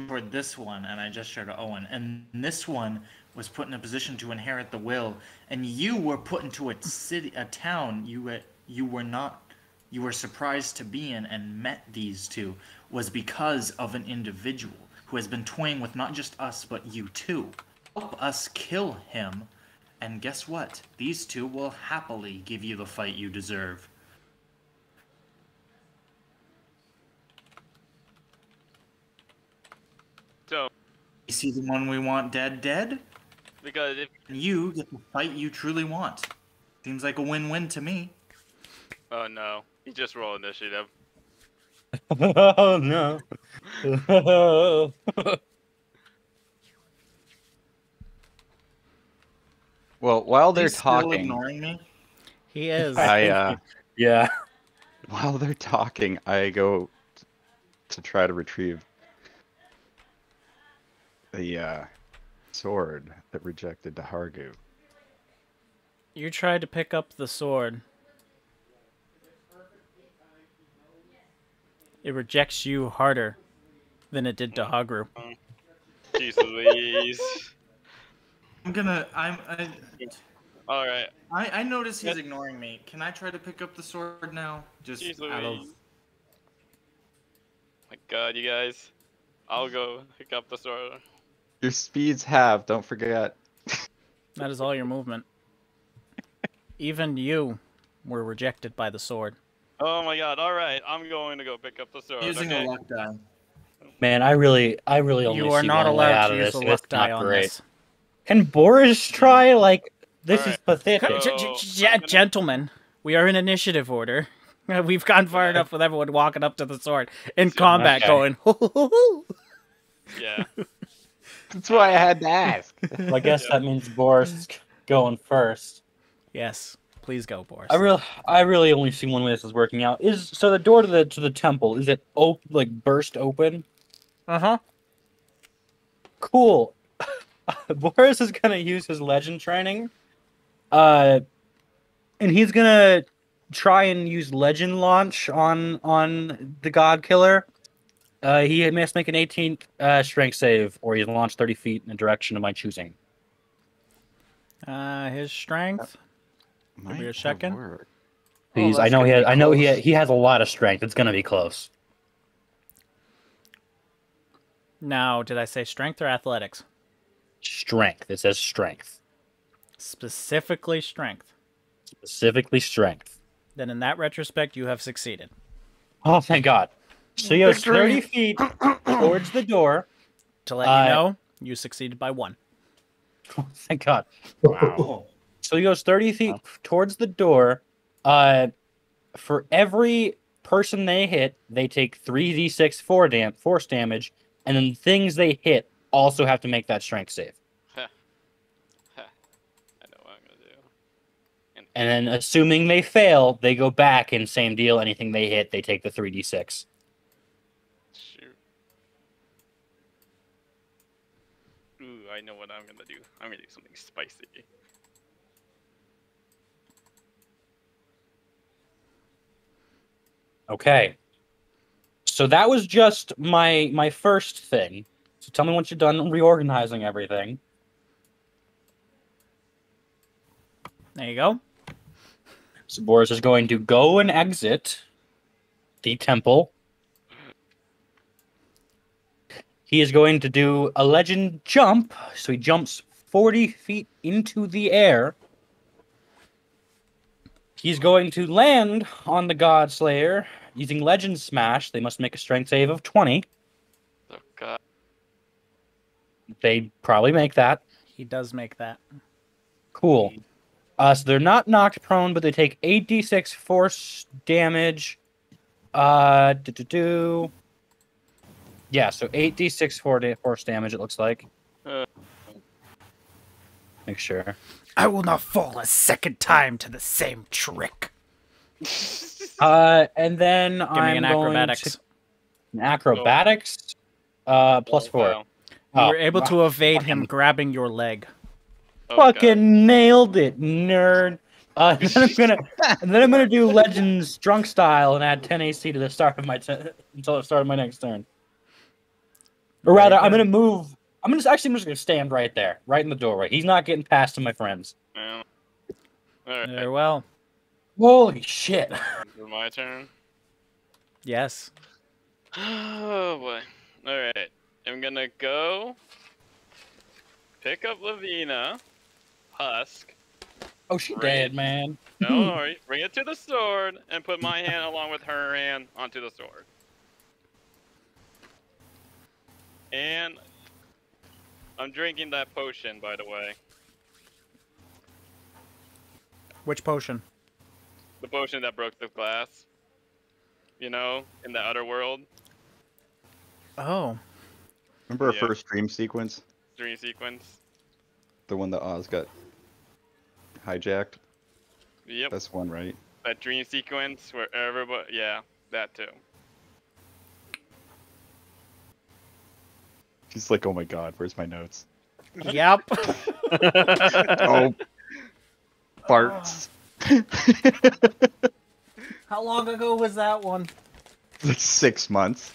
for this one, and I just showed to Owen, and this one was put in a position to inherit the will, and you were put into a city, a town you were, you were not, you were surprised to be in, and met these two, was because of an individual who has been toying with not just us but you too. Help us kill him, and guess what? These two will happily give you the fight you deserve. So, You see the one we want dead, dead? because if And you get the fight you truly want. Seems like a win-win to me. oh no, he just rolled initiative. oh no. Well, while they're He's still talking, ignoring me. He is. I uh, Yeah. while they're talking, I go t- to try to retrieve the uh, sword that rejected Dahargu. You tried to pick up the sword. It rejects you harder than it did Dahagru. Jeez Louise. I'm gonna. I'm. I, All right. I, I notice he's Yep. ignoring me. Can I try to pick up the sword now? Just Jeez out of. My God, you guys. I'll go pick up the sword. Your speeds have, don't forget. That is all your movement. Even you were rejected by the sword. Oh my God! All right, I'm going to go pick up the sword. Using okay? a luck die. Man, I really, I really only You are see not one allowed out to of use this. a and luck die on great. this. Can Boris try? Like, this is pathetic. Go. G- g- I'm g- gonna- Gentlemen, we are in initiative order. We've gone far enough with everyone walking up to the sword in Yeah, combat, okay. going. "Hoo, hoo, hoo, hoo." Yeah. That's why I had to ask. I guess Yeah. that means Boris going first. yes, please go, Boris. I really, I really only see one way this is working out. Is so the door to the to the temple is it op- like burst open? Uh huh. Cool. Boris is gonna use his legend training, uh, and he's gonna try and use legend launch on on the God Killer. Uh, he must make an 18th uh, strength save, or he's launched 30 feet in the direction of my choosing. Uh, his strength. Might me a second. worked. Please, I know he has. I know he close. he has a lot of strength. It's gonna be close. Now, did I say strength or athletics? Strength. It says strength, Specifically strength. specifically strength. Then, in that retrospect, you have succeeded. Oh, thank God. So he goes Victory. 30 feet towards the door. To let Uh, you know, you succeeded by one. Thank God. Oh. So he goes 30 feet towards the door. Uh, for every person they hit, they take 3d6 four dam- force damage, and then things they hit also have to make that strength save. I know what I'm gonna do. And, And then, assuming they fail, they go back and same deal. Anything they hit, they take the 3d6. shoot. Ooh, I know what I'm gonna do. I'm gonna do something spicy. Okay. So that was just my my first thing. So tell me once you're done reorganizing everything. There you go. So Boris is going to go and exit the temple. He is going to do a legend jump. So he jumps 40 feet into the air. He's going to land on the God Slayer using Legend Smash. They must make a strength save of 20. Oh god. They probably make that. He does make that. Cool. Uh, so they're not knocked prone, but they take 8d6 force damage. Uh, do, do, do. Yeah, so 8d6 for da- force damage, it looks like. Uh. Make sure. I will not fall a second time to the same trick. Uh, and then Give I'm me an going acrobatics. to an acrobatics. Uh, plus Oh, four. wow. You Oh, were able to evade him grabbing your leg. Oh, God. Fucking nailed it, nerd. Uh, and then I'm gonna, and then I'm gonna do Legends drunk style and add 10 AC to the start of my t- until the start of my next turn. Or Very rather, I'm gonna move. I'm gonna actually I'm just gonna stand right there, right in the doorway. He's not getting past to my friends. Yeah. Alright, Very well. Holy shit! it's my turn. Yes. Oh boy. Alright. I'm gonna go pick up Lavina, Husk. Oh, she Great. dead, man. Don't. Bring it to the sword and put my hand along with her hand onto the sword. And I'm drinking that potion, by the way. Which potion? The potion that broke the glass. You know, in the other world. Oh. Remember our Yeah. first dream sequence? Dream sequence. The one that Oz got hijacked. Yep. That's one, right? that dream sequence where everybody. Yeah, that too. He's like, oh my god, where's my notes? Yep. oh, farts. How long ago was that one? Like six months.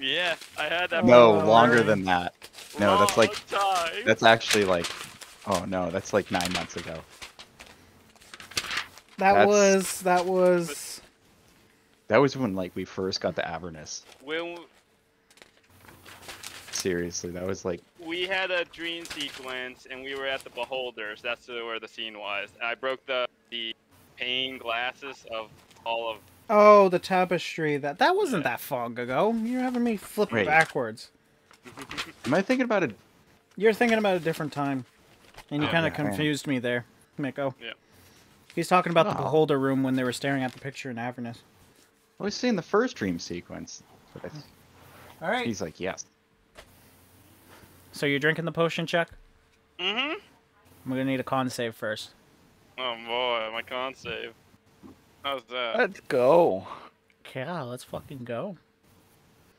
Yeah, I had that. No, longer than that. No, that's like time. that's actually like, oh no, that's like nine months ago. That That's- was that was That was when like we first got the Avernus. when Seriously, that was like we had a dream sequence and we were at the Beholders. That's where the scene was. I broke the the pane glasses of all of. oh the tapestry that that wasn't that long ago. You're having me flip Wait. backwards. Am I thinking about it? You're thinking about a different time, and you Oh, kind of yeah, confused me there, Miko. Yeah. He's talking about the Oh. beholder room when they were staring at the picture in Avernus. I was seeing the first dream sequence. All right. He's like, yes. So you're drinking the potion, Chuck? Mm Mhm. I'm gonna need a con save first. Oh boy, my con save. How's that? Let's go. Yeah, let's fucking go.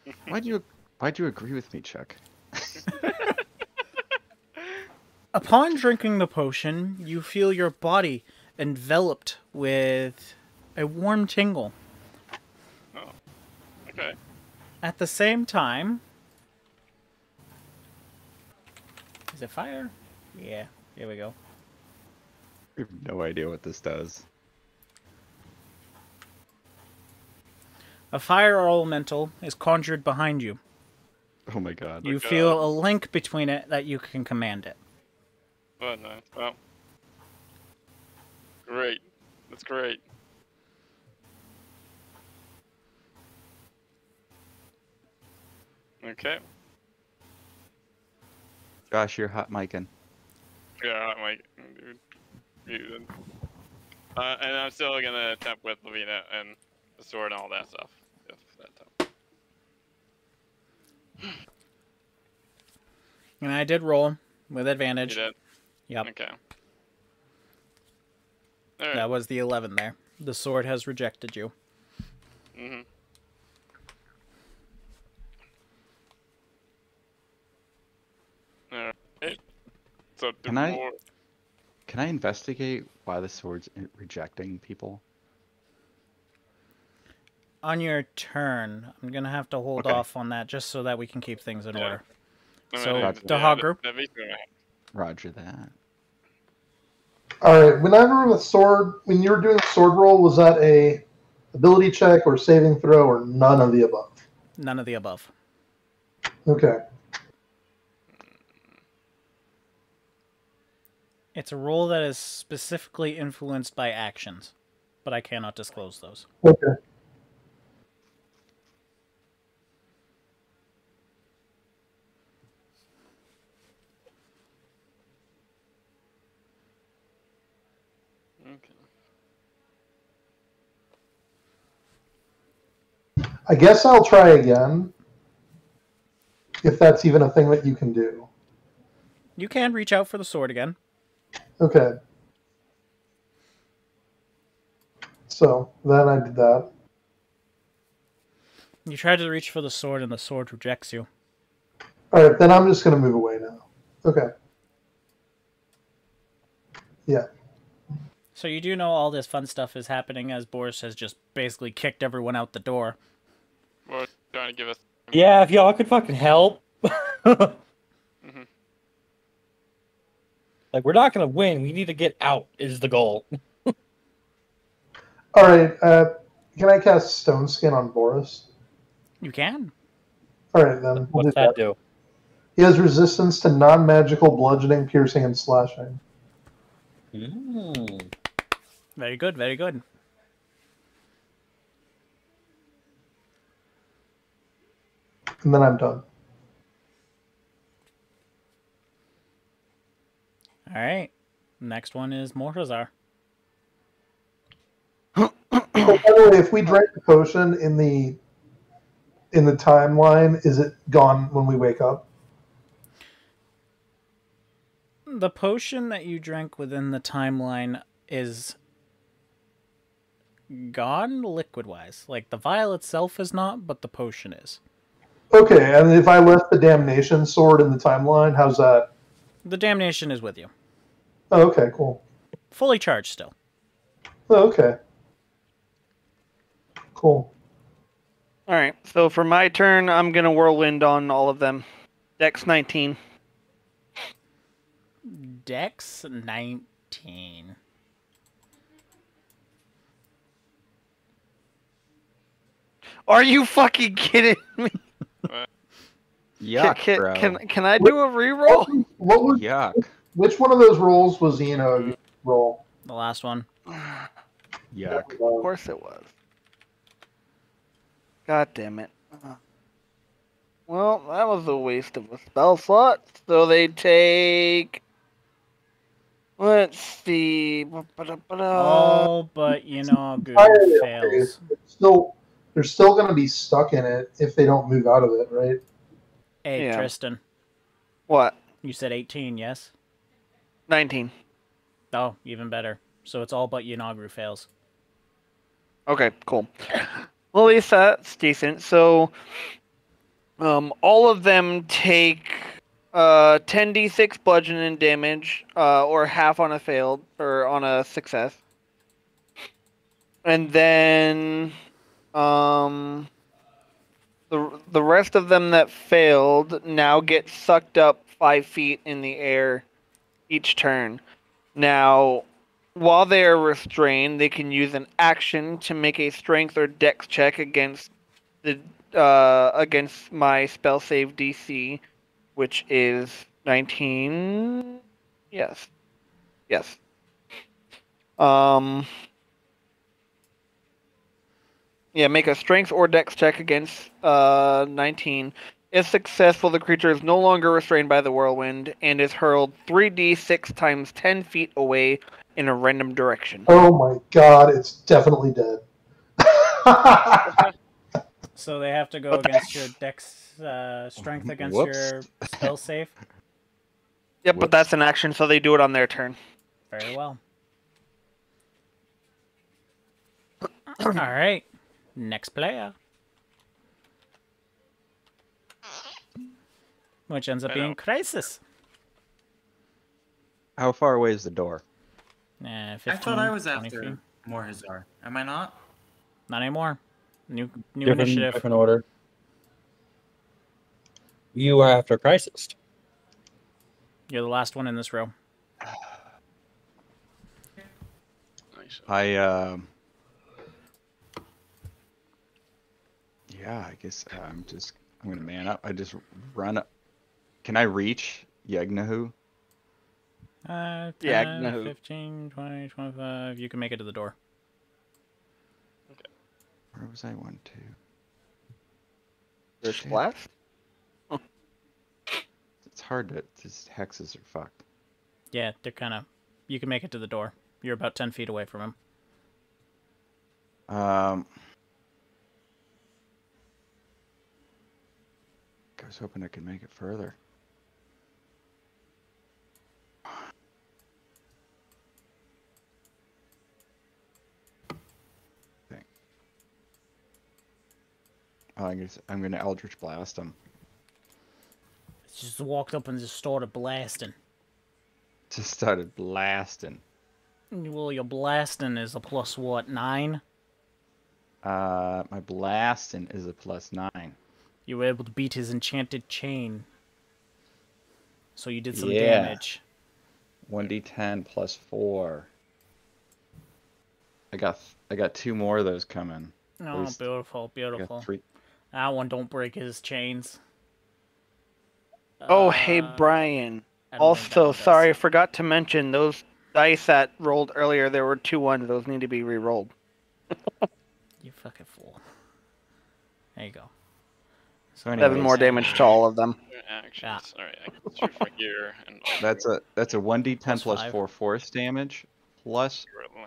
Why do you Why'd you agree with me, Chuck? Upon drinking the potion, you feel your body enveloped with a warm tingle. Oh. Okay. At the same time, is it fire? Yeah, here we go. I have no idea what this does. A fire elemental is conjured behind you. Oh my god. You God. feel a link between it that you can command it. Oh nice. Well. Great. That's great. Okay. Josh, you're hot micing. Yeah, I'm like, dude. Muted. Uh, and I'm still gonna attempt with Lavina and the sword and all that stuff. If that time. And I did roll with You advantage. did? Yep. Okay. Alright. That was the 11 there. The sword has rejected you. Mm-hmm. Alright. So do Can I- Can I investigate why the sword's rejecting people? On your turn, I'm going to have to hold Okay. off on that just so that we can keep things in Yeah. order. I So, yeah, Dahagru? that- that makes me mad. Roger that. All right. Whenever the sword, when you were doing the sword roll, was that a ability check or saving throw or none of the above? None of the above. Okay. It's a roll that is specifically influenced by actions, but I cannot disclose those. Okay. Okay. I guess I'll try again. If that's even a thing that you can do. You can reach out for the sword again. Okay. So then I did that. You tried to reach for the sword and the sword rejects you. All right, then I'm just gonna move away now. Okay. Yeah. So you do know all this fun stuff is happening as Boris has just basically kicked everyone out the door. Or trying to give us. Yeah, if y'all could fucking help. Like we're not gonna win. We need to get out. Is the goal. All right. Uh, can I cast Stone Skin on Boris? You can. All right, then. we'll What's do that do? He has resistance to non-magical bludgeoning, piercing, and slashing. Mm. Very good, very good. And then I'm done. All right. Next one is Mortazar. By the way, if we drank the potion in the in the timeline, is it gone when we wake up? The potion that you drank within the timeline, is gone liquid wise. Like the vial itself is not, but the potion is. Okay, and if I left the damnation sword in the timeline, how's that? The damnation is with you. Oh, okay, cool. Fully charged still. Oh, okay. Cool. All right. So for my turn, I'm gonna whirlwind on all of them. Dex 19. Dex 19. Are you fucking kidding me? Yuck, can, bro. can, can I do a reroll? What was Yuck. Which one of those rolls was the you know roll? The last one. Yuck. Of course it was. God damn it. Well, that was a waste of a spell slot. So they take. Let's see. ba-ba-da-ba-da. Oh, but you know, good fails. They're still they're still going to be stuck in it if they don't move out of it, right? Hey, Yeah. Tristan, What? you said 18, yes? 19. Oh, even better. So it's all but Yeenoghu fails. Okay, cool. Well, at least that's decent. So, um, all of them take uh 10d6 bludgeoning damage, uh, or half on a failed or on a success, and then um the the rest of them that failed now get sucked up five feet in the air each turn. Now, while they are restrained, they can use an action to make a strength or dex check against the uh, against my spell save DC, which is 19. Yes. Yes. Um. Yeah, make a strength or dex check against uh 19. If successful, the creature is no longer restrained by the whirlwind and is hurled 3d6 times 10 feet away in a random direction. Oh my god, it's definitely dead. So they have to go against your dex uh, strength against Whoops. your spell save. Yep, but that's an action, so they do it on their turn. Very well. All right. Next player. Which ends up I being know. Crisis. How far away is the door? Eh, 15, I thought I was after feet. Mortazar. Am I not? Not anymore. New new different, initiative. different order. You are after Crisis. You're the last one in this row. Nice. I um. Yeah, I guess I'm just I'm gonna man up. I just run up. Can I reach Yeenoghu? Uh, 10, Yeah, no. 15, 20, 25. You can make it to the door. Okay. Where was I? One, two. First Shit. blast? It's hard to. These hexes are fucked. Yeah, they're kind of. You can make it to the door. You're about 10 feet away from him. Um. I was hoping I could make it further. I'm gonna Eldritch Blast him. Just walked up and just started blasting. Just started blasting. Well, your blasting is a plus what, 9? Uh, my blasting is a plus nine. You were able to beat his enchanted chain. So you did some Yeah. damage. 1d10 plus 4. I got I got two more of those coming. Oh, beautiful, I got beautiful. three. That one don't break his chains. Oh, hey, Uh, Brian. I don't think that Also, sorry, I forgot to mention those dice that rolled earlier. There were two ones. Those need to be re-rolled. You fucking fool. There you go. So Seven more damage to all of them. Actions. All right, I can shoot from here and. That's a that's a 1d10 Plus plus five. 4 force damage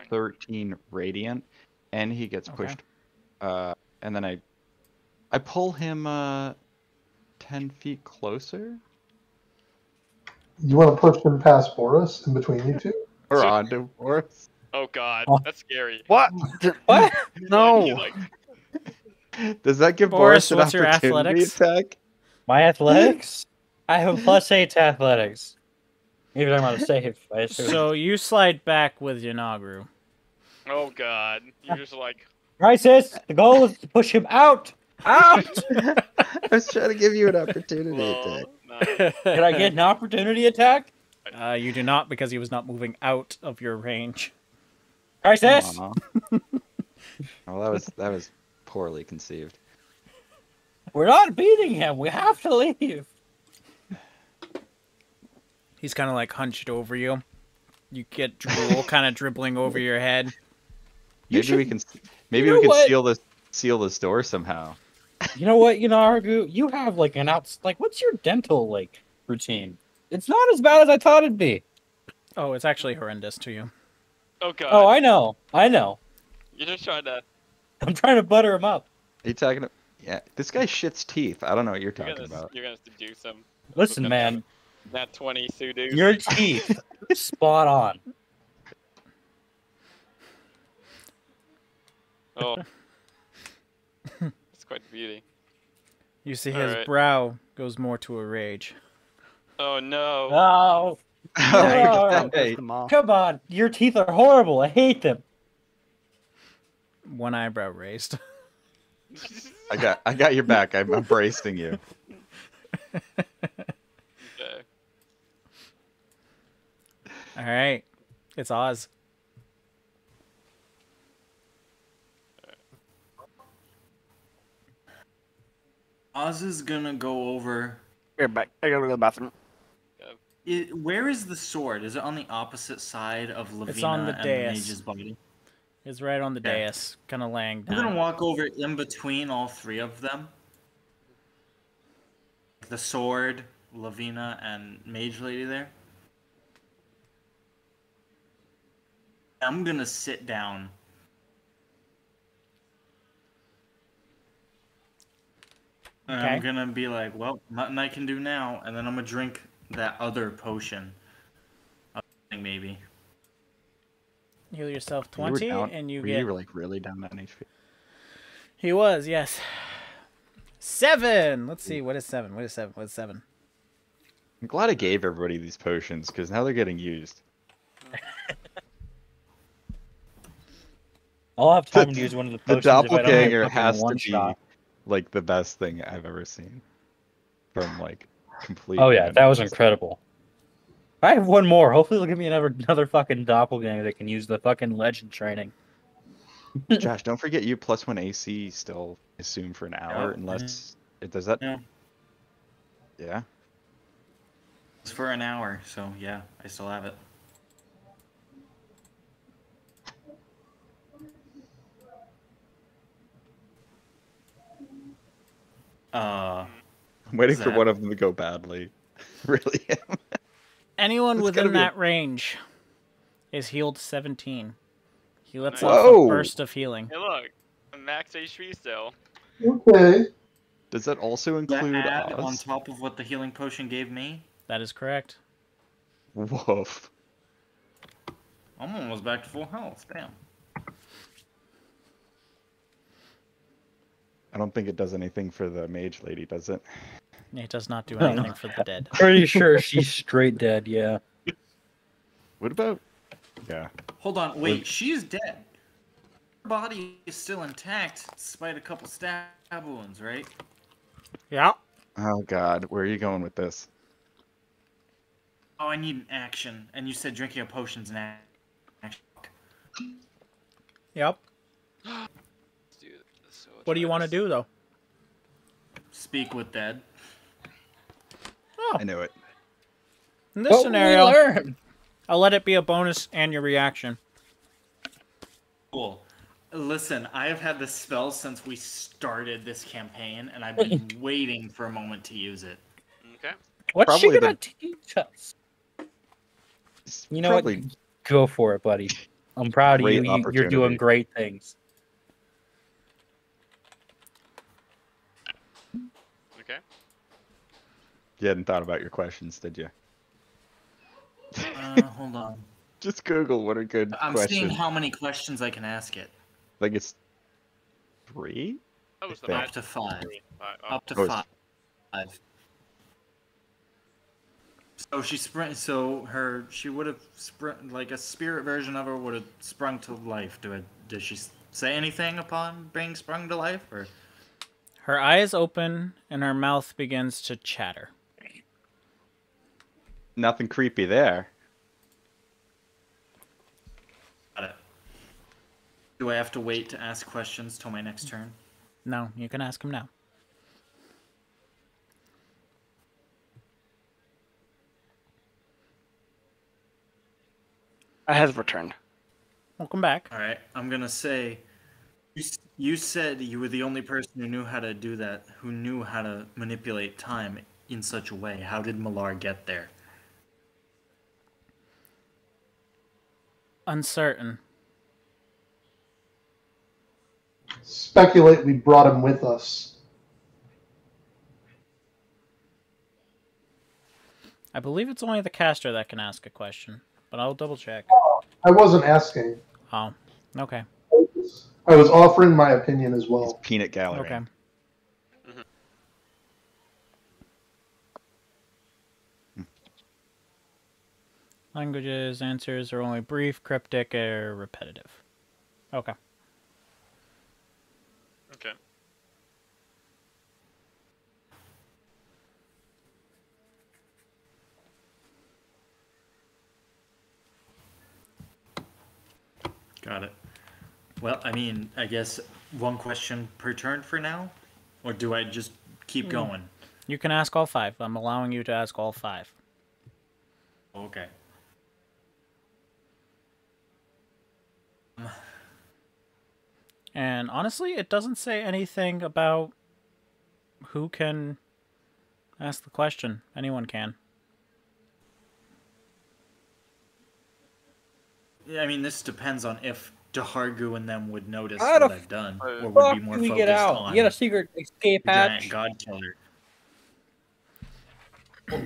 13 radiant and he gets Okay. pushed uh and then I I pull him uh 10 feet closer You want to push him past Boris in between you two? or So- onto Boris. Oh god, Oh. that's scary. What? What? No. Does that give Boris, Boris, an what's your athletics? attack? My athletics? I have a plus eight to athletics. If you're talking about a save, I assume. So you slide back with Yeenoghu. oh god. You're just like, Crisis! The goal is to push him out! Out! I was trying to give you an opportunity whoa. attack. nice. Can I get an opportunity attack? Uh, you do not because he was not moving out of your range. Crisis! Aw. well, that was that was poorly conceived. We're not beating him. We have to leave. He's kind of like hunched over you. You get drool kind of dribbling over your head. You Maybe should- we can maybe know we can what? seal this seal this door somehow. You know what, you know, Argu, you have like an out like what's your dental like routine? It's not as bad as I thought it'd be. Oh, it's actually horrendous to you. Oh god. Oh, I know. I know. You're just trying to. I'm trying to butter him up. Are you talking? to- Yeah, this guy shits teeth. I don't know what you're You're talking gonna, about. you're gonna seduce him. Listen, man, That 20 Sudoku. your teeth spot on. Oh. It's quite the beauty. You see his Alright. brow goes more to a rage. Oh no. Oh, Oh, Piss hey, them off. come on. Your teeth are horrible. I hate them. One eyebrow raised. I got I got your back. I'm embracing you. Okay. All right, it's Oz. Oz is gonna go over. You're back. I gotta go to the bathroom. It, where is the sword? Is it on the opposite side of Lavina It's on the and dais. the mage's body? It's right on the Okay. dais, kind of laying down. I'm gonna walk over in between all three of them. The sword, Lavina, and Mage Lady there. I'm gonna sit down. And I'm gonna be like, well, nothing I can do now, and then I'm gonna drink that other potion. I think maybe. Heal yourself You twenty, down- and you were get. you were like really down on HP. He was, yes. Seven. Let's see. What is seven? What is seven? What is seven? I'm glad I gave everybody these potions because now they're getting used. I'll have time The- to use one of the The potions if I don't have doppelganger fucking has to one be shot. Like the best thing I've ever seen. From like complete. Oh yeah, that was randomness. incredible. I have one more. Hopefully, they'll give me another another fucking doppelganger that can use the fucking legend training. Josh, don't forget you plus one AC still assume for an hour Yeah. unless mm-hmm. it does that. Yeah. Yeah. It's for an hour, so yeah, I still have it. Uh, I'm waiting for that? one of them to go badly. really. am. Anyone It's within gotta a- that range is healed seventeen. He lets Nice. off Whoa. a burst of healing. Hey, look. Max HP still. Okay. Does that also that include add on top of what the healing potion gave me, That is correct. Woof. I'm almost back to full health. Damn. I don't think it does anything for the mage lady, does it? It does not do anything for the dead. Pretty sure she's straight dead. Yeah. What about? Yeah. Hold on, wait, she's dead. Her body is still intact despite a couple stab wounds, right? Yeah. Oh God, where are you going with this? Oh, I need an action. And you said drinking a potion's an action. Yep. Let's do this. So What do you want to do though? Speak with dead. Oh, I knew it. in this What we scenario, learn? I'll let it be a bonus and your reaction. Cool. Listen, I have had this spell since we started this campaign, and I've been waiting for a moment to use it. Okay. What's she gonna the- teach us? You know probably what? Go for it, buddy. I'm proud of Great you. you. You're doing great things. Okay. You hadn't thought about your questions, did you? Uh, hold on. Just Google what are good I'm questions. seeing how many questions I can ask it. Like it's three. That was the Up to five. Three, five, oh, Up to Oh, it's- five. So she sprint. So her, she would have sprint like a spirit version of her would have sprung to life. Do it? Did she say anything upon being sprung to life, or Her eyes open and her mouth begins to chatter. Nothing creepy there. got it? Do I have to wait to ask questions till my next turn? No, you can ask him now. I have returned. Welcome back. All right, I'm gonna say, you, you said you were the only person who knew how to do that, who knew how to manipulate time in such a way. How did Malar get there? Uncertain. Speculate we brought him with us. I believe it's only the caster that can ask a question, but I'll double check. Oh, I wasn't asking. Oh, okay. I was offering my opinion as It's well. peanut gallery. Okay. Languages answers are only brief, cryptic, or repetitive. Okay. Okay. Got it. Well, I mean, I guess one question per turn for now, or do I just keep Hmm. going? You can ask all five. I'm allowing you to ask all five. Okay. And honestly, it doesn't say anything about who can ask the question. Anyone can. Yeah, I mean, this depends on if Dahargu and them would notice what I've done, or would be more we focused get out. on You got a secret escape the giant hatch. god killer.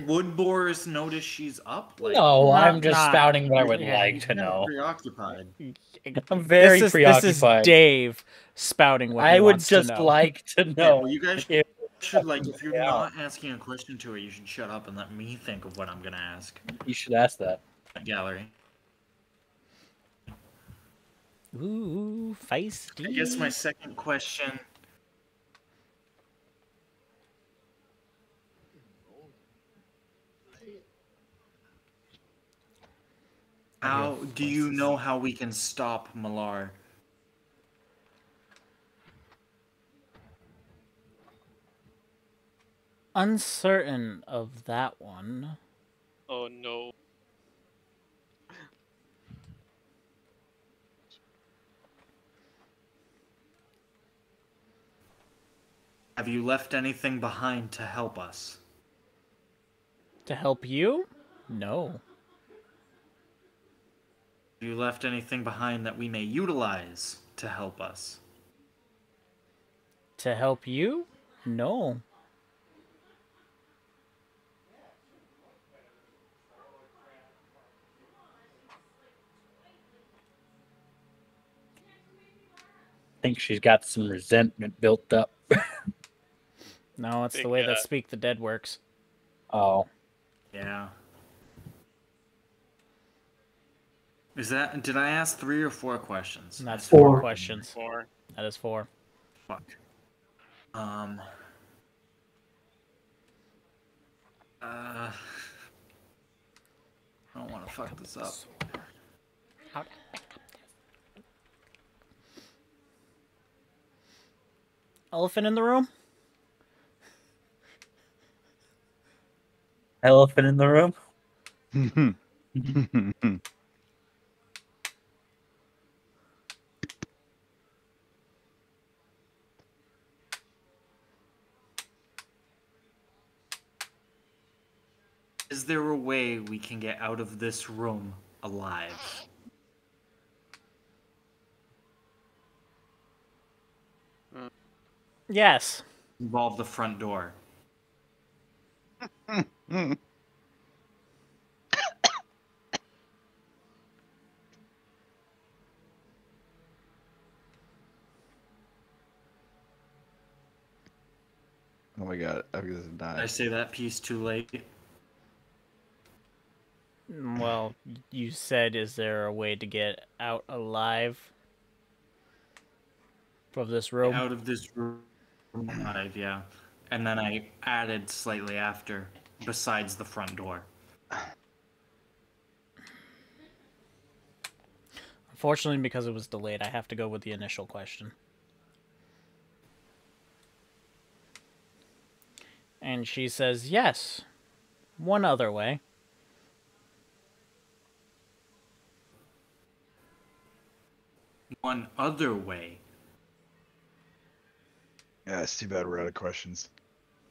Would Boris notice she's up? Like, No, I'm just not- spouting what I would yeah, like to know. Preoccupied. I'm very this is, preoccupied. This is Dave spouting what he I would wants to just know. like to Yeah, know. well, you guys if- should like if you're Yeah. not asking a question to her, you should shut up and let me think of what I'm gonna ask. You should ask that. Gallery. Ooh, feisty. I guess my second question. How do you know how we can stop Malar? uncertain of that one. Oh no. Have you left anything behind to help us? To help you? No. Have you left anything behind that we may utilize to help us? To help you? No. I think she's got some resentment built up. No, it's the way that Speak the Dead works. Oh, Yeah. Is that did I ask three or four questions? And that's Four. four questions. Four. That is four. Fuck. Um. Uh. I don't want to fuck this up. Elephant in the room? elephant in the room. way we can get out of this room alive. Yes. Involve the front door. Oh my god, I am gonna die. I say that piece too late. Well, you said, is there a way to get out alive from this room? Out of this room alive, yeah. And then I added slightly after, besides the front door. Unfortunately, because it was delayed, I have to go with the initial question. And she says, yes. One other way. One other way. Yeah, it's too bad we're out of questions.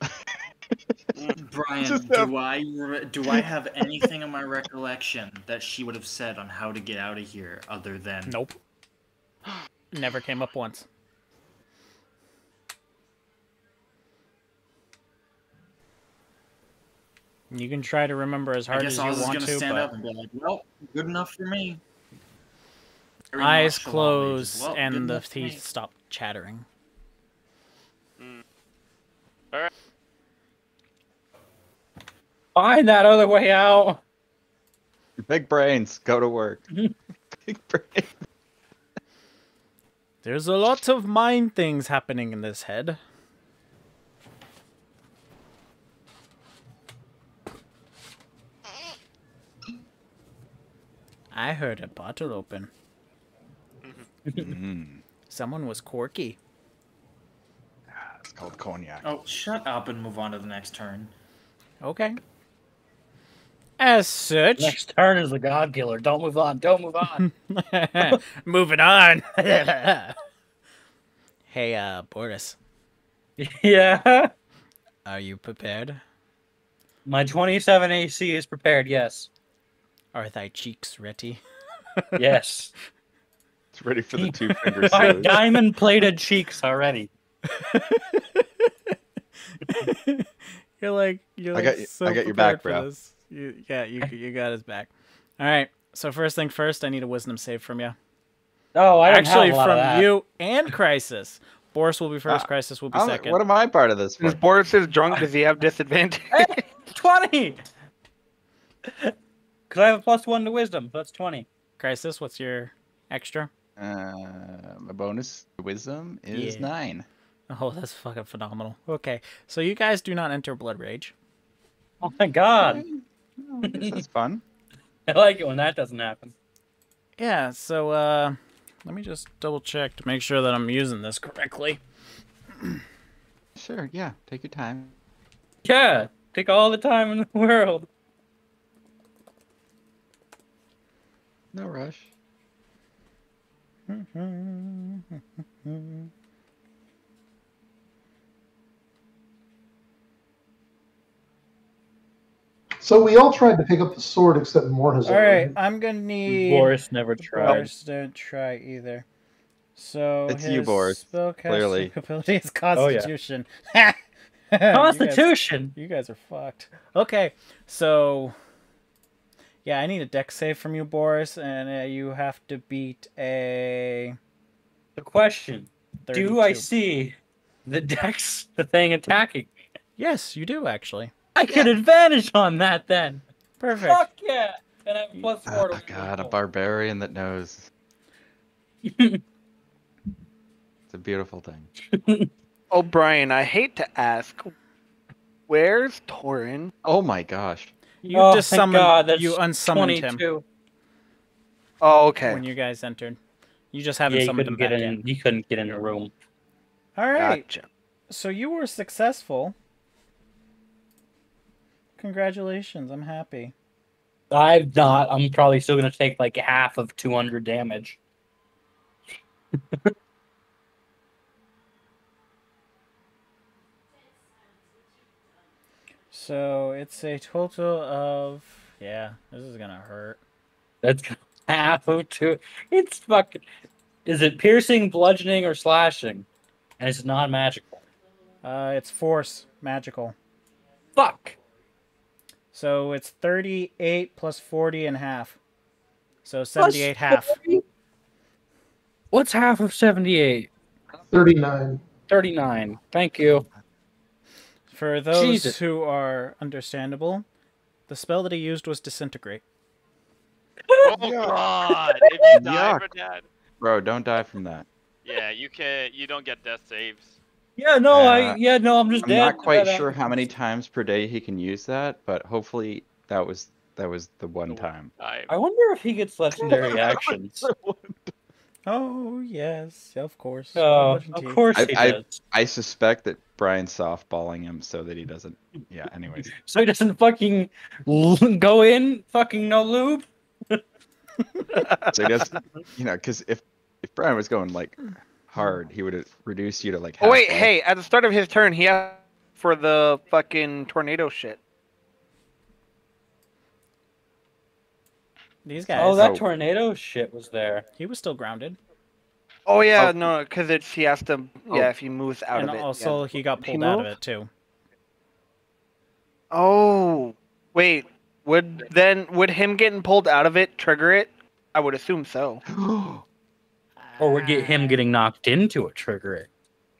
Mm. Brian, do I do I have anything in my recollection that she would have said on how to get out of here other than Nope. Never came up once. You can try to remember as hard I hard guess as I you was want gonna to, stand but up and be like, "Well, good enough for me." Very eyes nonchalantly, close just, "Well, good and the enough for me." teeth stop chattering. Find that other way out. Big brains, go to work. Big brains. There's a lot of mind things happening in this head. I heard a bottle open. Mm, Someone was quirky. it's called cognac. Oh, shut up and move on to the next turn. Okay. As such, Next turn is the God Killer. Don't move on. Don't move on. moving on. hey, uh, Boris, yeah. are you prepared? My 27 AC is prepared. Yes. Are thy cheeks ready? Yes. It's ready for the two fingers. My diamond plated cheeks already. You're like you're I got y- so I got your back, prepared bro. this. You, yeah, you you got his back. All right. So first thing first, I need a wisdom save from you. Oh, I Actually, have a lot of from that. you and Crisis. Boris will be first. Ah, Crisis will be I'm- second. what am I part of this for? Since Boris is drunk, does he have disadvantage? Hey, 20! Because I have a plus one to wisdom. That's 20. Crisis, what's your extra? Uh, my bonus wisdom is Yeah. nine. Oh, that's fucking phenomenal. Okay, so you guys do not enter Blood Rage. Oh my god. Oh, I guess that's fun. I like it when that doesn't happen. Yeah. So uh, let me just double check to make sure that I'm using this correctly. Sure, yeah. Take your time. Yeah. Take all the time in the world. No rush. So we all tried to pick up the sword except Mortazar. All right, I'm gonna need Boris never tried. Boris don't try either. So It's you, his Boris, clearly. ability is Oh, yeah. Constitution. You guys- Constitution. You guys, are fucked. Okay, so yeah, I need a deck save from you, Boris, and uh, you have to beat a. The question: Do I see the dex, the thing attacking me? Yes, you do actually. I get advantage on that then. Perfect. Fuck yeah! And I have plus four Oh to god, a barbarian that knows. It's a beautiful thing. oh, Brian, I hate to ask, where's Torin? Oh my gosh. You oh, just summoned. God, you unsummoned him Oh, okay. when you guys entered. You just haven't Yeah, he summoned couldn't him get back in. in. He couldn't get in a room. All right. Gotcha. So you were successful. Congratulations. I'm happy. I'm not. I'm probably still gonna take like half of 200 damage. So it's a total of yeah. This is gonna hurt. That's half of two. It's fucking. Is it piercing, bludgeoning, or slashing? And it's non magical. Uh, it's force magical. Fuck. So it's 38 plus 40 and half. So 78 half. What's half of 78? 39. 39. Thank you. For those Jesus. who are understandable, the spell that he used was disintegrate. Oh god! If you die Yuck. for that, Bro, don't die from that. yeah, you can. not You don't get death saves. Yeah, no, Uh, I yeah, no, I'm just I'm dead. not quite sure how many times per day he can use that, but hopefully that was that was the one time. I, I wonder if he gets legendary actions. Oh yes, of course. Oh, of course I- he I- does. I suspect that Brian's softballing him so that he doesn't. Yeah. Anyways, So he doesn't fucking l- go in, fucking no lube. so he does. You know, because if if Brian was going like hard, he would have reduced you to like. Oh wait, half hey! At the start of his turn, he has for the fucking tornado shit. These guys. Oh, that Oh. tornado shit was there. he was still grounded, Oh yeah, Oh. no, because it's he has to. Oh. Yeah, if he moves out and of it. yeah. also he got Did he pulled out of it too. Oh, wait. Would then would him getting pulled out of it trigger it? I would assume so. Or would get him getting knocked into it trigger it.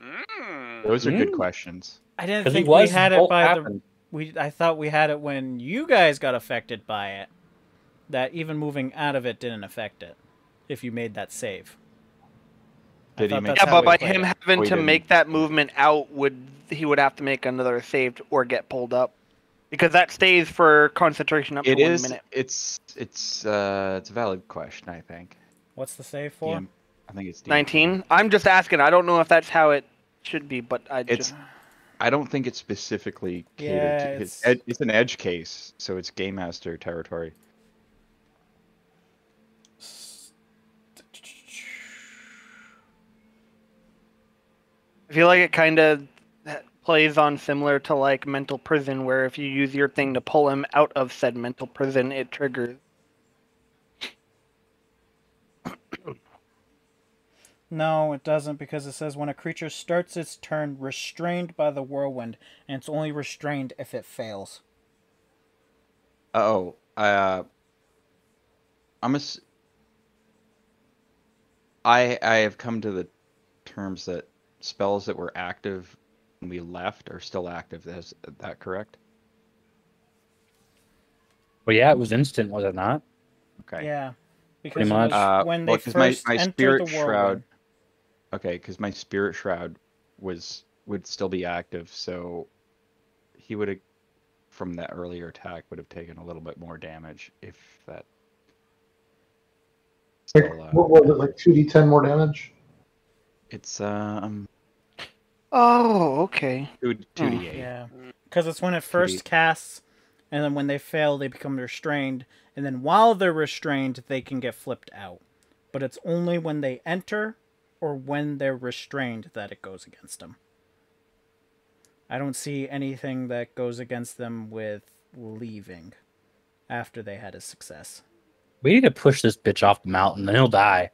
Mm. Those are good Mm. questions. I didn't think we had it both by the. happened. We I thought we had it when you guys got affected by it. That even moving out of it didn't affect it. If you made that save. Did he make- Yeah, but by him it. having We to didn't. make that movement out, would he would have to make another save or get pulled up? Because that stays for concentration up It to one minute. It's it's uh it's a valid question. I think. What's the save for? DM I think it's DM. Nineteen. I'm just asking. I don't know if that's how it should be, but I It's. just I don't think it's specifically catered Yeah, to. it's- It's, ed, it's an edge case, so it's game master territory. I feel like it kind of plays on similar to like mental prison, where if you use your thing to pull him out of said mental prison, it triggers. No, it doesn't because it says when a creature starts its turn restrained by the whirlwind, and it's only restrained if it fails. Oh, uh, I'm a. s- I I have come to the terms that spells that were active when we left are still active. Is that correct? Well, yeah, it was instant, was it not? Okay. Yeah, because Pretty it was much. Uh, when well, they 'cause my- first my entered spirit the shroud- Okay, because my spirit shroud was would still be active, so he would have from that earlier attack would have taken a little bit more damage if that. Like, Still, uh, what was it, like 2d10 more damage? it's um Oh, okay. two two hmm. d eight. Yeah, because it's when it first casts, and then when they fail, they become restrained, and then while they're restrained, they can get flipped out. But it's only when they enter or when they're restrained that it goes against them. I don't see anything that goes against them with leaving after they had a success. We need to push this bitch off the mountain, then he'll die.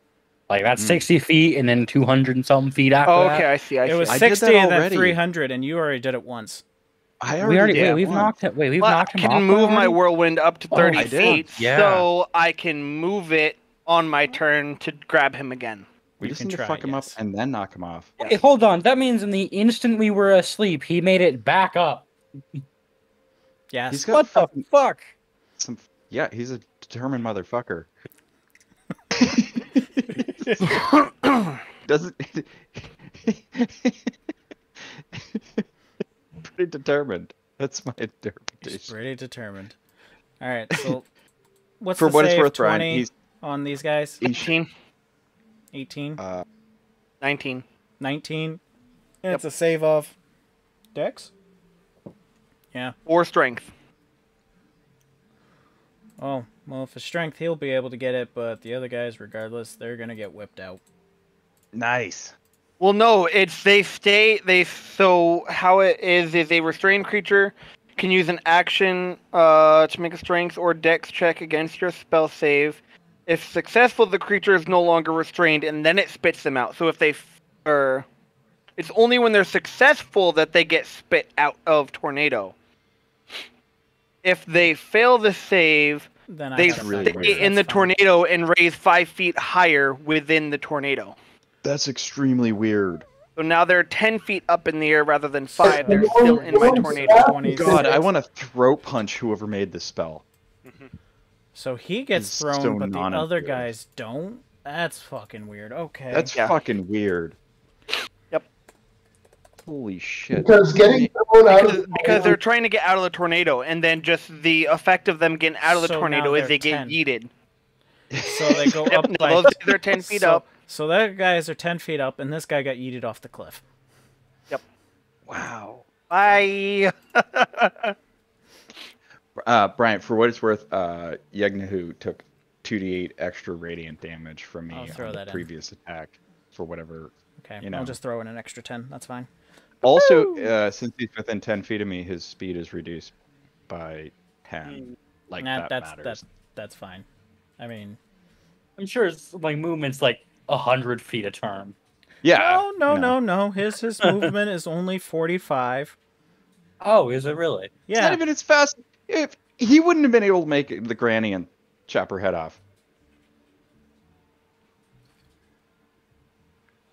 Like that's Mm. sixty feet, and then two hundred and something feet after Oh, that. okay, I see. I It see. was I did 60 and then 300, and you already did it once. I we already did. Wait, we've once. knocked it. Wait, we've Well, knocked him off. can move my whirlwind up to Oh, 30 feet, Yeah. so I can move it on my turn to grab him again. We You just can need to try, fuck him yes. up and then knock him off. Wait, hold on. That means in the instant we were asleep, he made it back up. Yes. He's got What the fucking fuck? some. Yeah, he's a determined motherfucker. Doesn't. Pretty determined. That's my He's pretty determined. All right, so what's For the what it's worth, Brian, 20 he's on these guys? he 18, 18, uh, 19. 19. And it's a save of Dex? Yeah. Or strength. Oh, well, if it's strength, he'll be able to get it, but the other guys, regardless, they're going to get whipped out. nice. Well, no, it's they stay. They so how it is is a restrained creature can use an action uh, to make a strength or dex check against your spell save. If successful, the creature is no longer restrained, and then it spits them out. So if they, f- or it's only when they're successful that they get spit out of tornado. If they fail the save, Then I they have really stay effect. in the That's fine. tornado and raise five feet higher within the tornado. That's extremely weird. So now they're 10 feet up in the air rather than 5. They're still in my tornado. stab- 20. God, I want to throat punch whoever made this spell. So he gets It's thrown, so but the other guys don't. That's fucking weird. Okay. That's Yeah. fucking weird. Yep. Holy shit. Because getting thrown out Because, of because they're trying to get out of the tornado, and then just the effect of them getting out of the So tornado is they're they get 10. yeeted. so they go up no, by those guys are 10 feet so, up. So that guys are ten feet up, and this guy got yeeted off the cliff. Yep. Wow. Bye. Uh, Brian, for what it's worth, uh, Yeenoghu took 2d8 extra radiant damage from me I'll on throw the that in. previous attack for whatever. Okay, You know. I'll just throw in an extra ten. That's fine. Also, uh, since he's within 10 feet of me, his speed is reduced by 10. Like Nah, that that's matters. that's that's fine. I mean, I'm sure it's like movement's like a hundred feet a turn. Yeah. no, no, you no, no. His his movement is only forty-five. Oh, is it really? It's Yeah, not even as fast. If he wouldn't have been able to make the granny and chop her head off.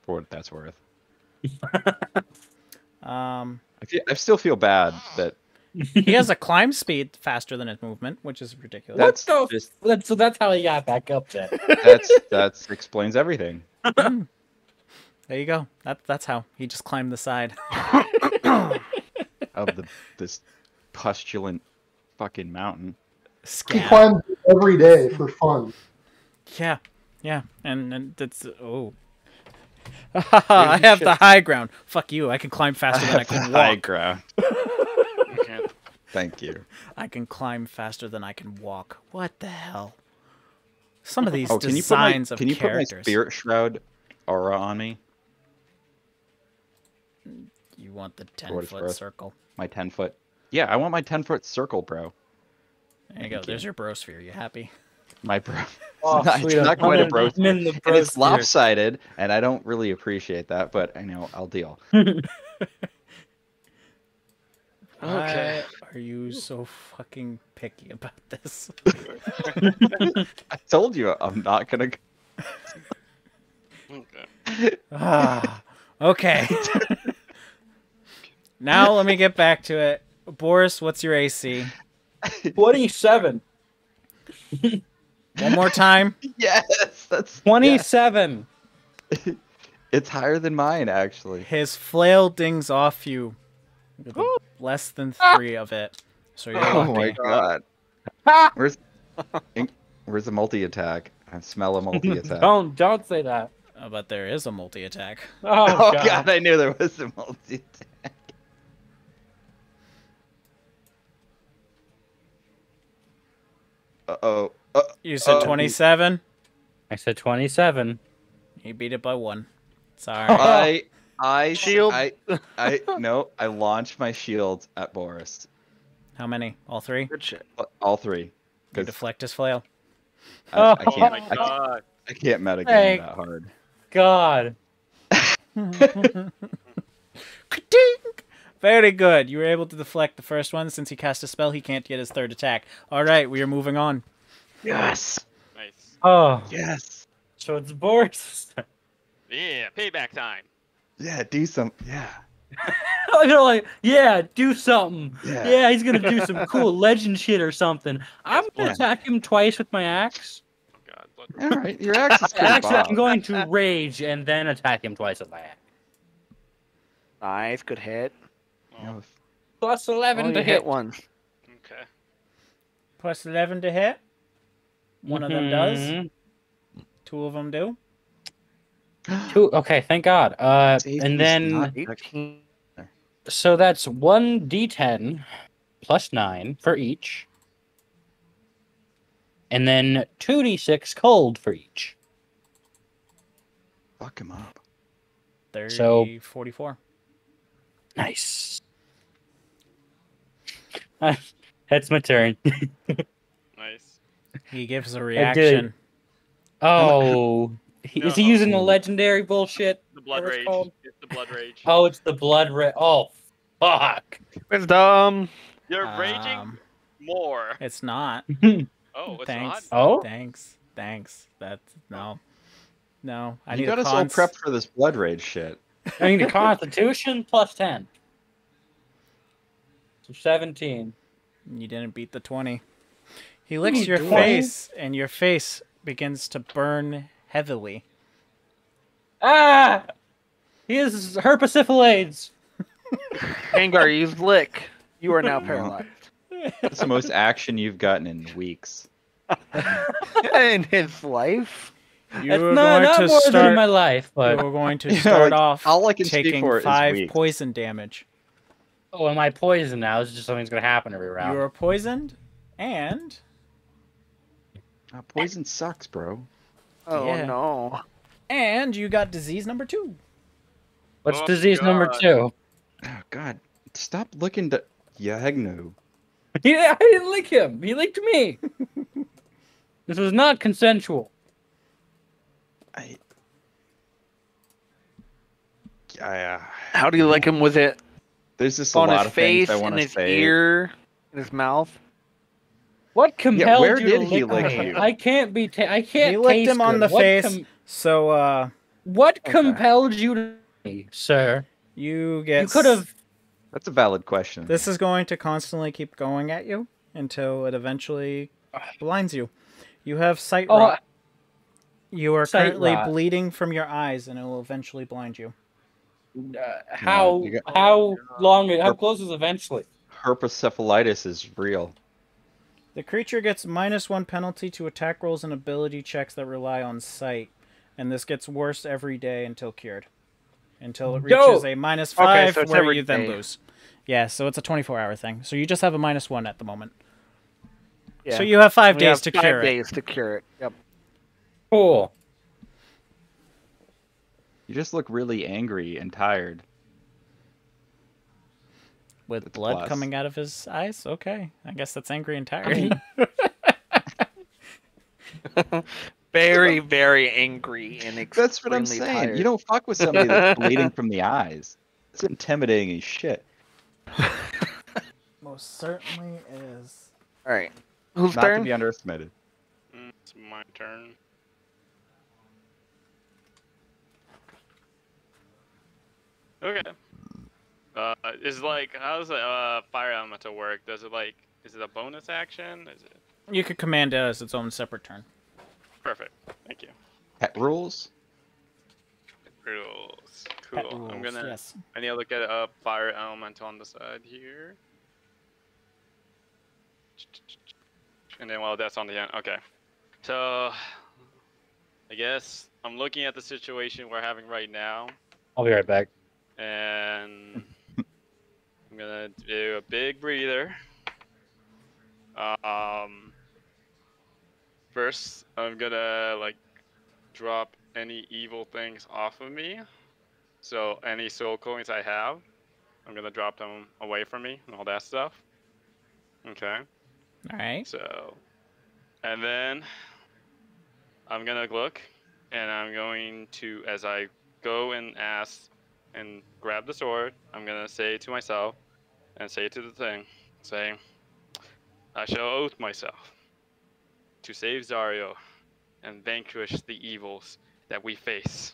For what that's worth. um, I, feel, I still feel bad that he has a climb speed faster than his movement, which is ridiculous. That's the just so that's how he got back up then. that's that's explains everything. There you go. That that's how he just climbed the side. of the this pustulant fucking mountain. He Scab. climbs every day for fun. Yeah, yeah, and and that's oh. I have the high ground. Fuck you. I can climb faster than I can walk. High ground. You. Thank you. I can climb faster than I can walk. What the hell? Some of oh, these Oh, can you put my designs of can you put my spirit shroud aura on me? You want the ten foot worth. circle. My ten foot. Yeah, I want my ten foot circle, bro. There you go. Thank There's you. your brosphere. You happy? My bro. Oh, it's not, sweet, it's not I'm quite a bro. I'm in the and it's brosphere. lopsided, and I don't really appreciate that, but I know I'll deal. Okay. Why are you so fucking picky about this? I told you I'm not gonna. Okay. ah, okay. now let me get back to it. Boris, what's your AC? Twenty-seven. One more time. Yes, that's Twenty-seven. yeah. It's higher than mine, actually. His flail dings off you with less than three of it. So you're Oh lucky. my god. Where's where's the multi attack? I smell a multi attack. Don't don't say that. Uh, but there is a multi attack. Oh, Oh god. god, I knew there was a multi attack. Uh oh. Uh, You said Oh. 27. I said twenty-seven. He beat it by one. Sorry. I I Shield. I I no, I launched my shields at Boris. How many? All three? Good shit. All three. You deflect his flail. I, I Oh can't my I, can't- god. I can't metagame Thank- that hard. God. Very good. You were able to deflect the first one. Since he cast a spell, he can't get his third attack. All right, we are moving on. Yes. Nice. Oh, Yes. so it's Boris. Yeah, payback time. Yeah, do some yeah. you know, like, yeah, do something. Yeah. Yeah. he's gonna do some cool legend shit or something. I'm gonna Yeah. attack him twice with my axe. Oh god. All right, your axe is pretty Actually, I'm going to rage and then attack him twice with my axe. Nice. Good hit. Oh. You know, Plus eleven Oh, to hit. hit one. Okay. Plus 11 to hit. One of them does. Mhm. Two of them do. Two. Okay, thank God. Uh, and then so that's one d10 plus nine for each, and then two d6 cold for each. Fuck him up. 30, So- 44. Nice. That's my turn. Nice. He gives a reaction. Oh, he, is he No. using the legendary bullshit? The blood Whatever it's rage. called. It's the blood rage. Oh, it's the blood red. Oh, fuck. Wisdom. You're raging Um, more. It's not. Oh, it's Thanks. not. Oh, Thanks. Thanks. That's no. No. I you need got a us all prepped for this blood rage shit. I mean, the Constitution plus ten. So seventeen. You didn't beat the 20. He licks you your doing? face, and your face begins to burn heavily. Ah! He has herpesiphyllades. Angar, use lick. You are now paralyzed. That's the most action you've gotten in weeks. in his life. You That's are not, going not to more than in my life, You but are going to start like, off all I can speak taking for five poison damage. oh, am I poisoned now? This is just something's gonna happen every round. You are poisoned, and Ah, poison sucks, bro. Oh Yeah. no. and you got disease number two. What's Oh, disease number God. two? Oh God, stop looking to Yeenoghu. Yeah, I didn't lick him. He licked me. this was not consensual. I. I, uh, How do you lick him? with it there's just a on lot his of face, things I want to say. his say. ear, in his mouth? What compelled where you to did he lick lick me? you? I can't be. Ta- I can't. He licked taste him on good. the What face. com- So uh, what Okay. compelled you to, me, sir? you get. You could have. That's a valid question. This is going to constantly keep going at you until it eventually blinds you. You have sight Oh, rot. You are Sight currently rot. bleeding from your eyes, and it will eventually blind you. uh, how you got- how long? How close is eventually? Herpescephalitis is real. The creature gets minus one penalty to attack rolls and ability checks that rely on sight, and this gets worse every day until cured. Until it Dope. reaches a minus Okay, five, so where every you then day. lose. Yeah, so it's a 24 hour thing. So you just have a minus one at the moment. Yeah. So you have five We days have to five cure it. days to cure it. Yep. Cool. You just look really angry and tired. With That's blood plus. coming out of his eyes? Okay. I guess that's angry and tired. Very, very angry and extremely That's what I'm saying. tired. You don't fuck with somebody that's bleeding from the eyes. It's intimidating as shit. Most certainly is. All right. Whose Not to be underestimated. Mm, It's my turn. Okay. Uh, is like how does a uh, fire elemental work? Does it like is it a bonus action? Is it You could command it as its own separate turn. perfect? Thank you. Pet rules? Rules. Pet Cool. I'm gonna. Yes. I need to look at a fire elemental on the side here. And then while that's on the end, okay. So, I guess I'm looking at the situation we're having right now, I'll be right back. and I'm gonna do a big breather. Um, first, I'm gonna like drop any evil things off of me. So any soul coins I have, I'm gonna drop them away from me and all that stuff. Okay. All right. So, and then I'm gonna look, and I'm going to, as I go and ask and grab the sword, I'm gonna say to myself, and say to the thing, saying, I shall oath myself to save Zariel and vanquish the evils that we face.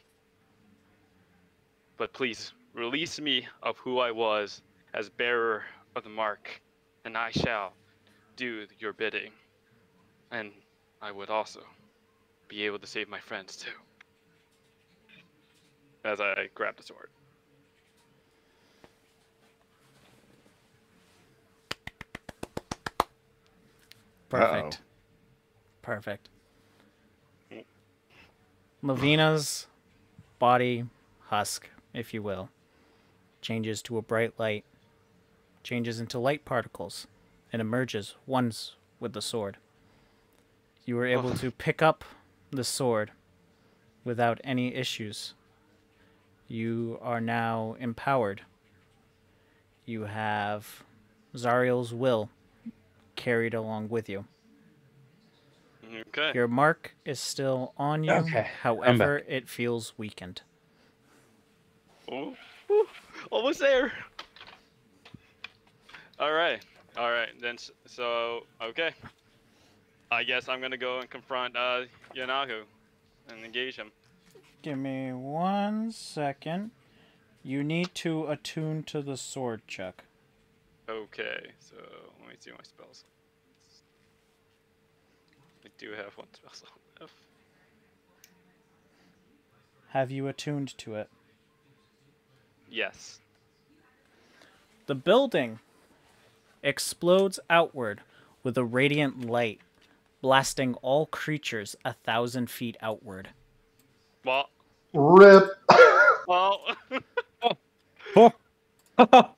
But please release me of who I was as bearer of the mark, and I shall do your bidding. And I would also be able to save my friends too. As I grab the sword. Perfect. Perfect. Lavina's body husk, if you will, changes to a bright light, changes into light particles, and emerges once with the sword. You were able to pick up the sword without any issues. You are now empowered. You have Zariel's will carried along with you. Okay. Your mark is still on you. Okay, However, it feels weakened. Oh, whew, almost there. All right, all right. Then so okay. I guess I'm gonna go and confront uh Yeenoghu and engage him. Give me one second. You need to attune to the sword, Chuck. Okay, so let me see my spells. I do have one spell slot left. Have you attuned to it? Yes. The building explodes outward with a radiant light, blasting all creatures a thousand feet outward. Well, Rip. well. Oh. oh,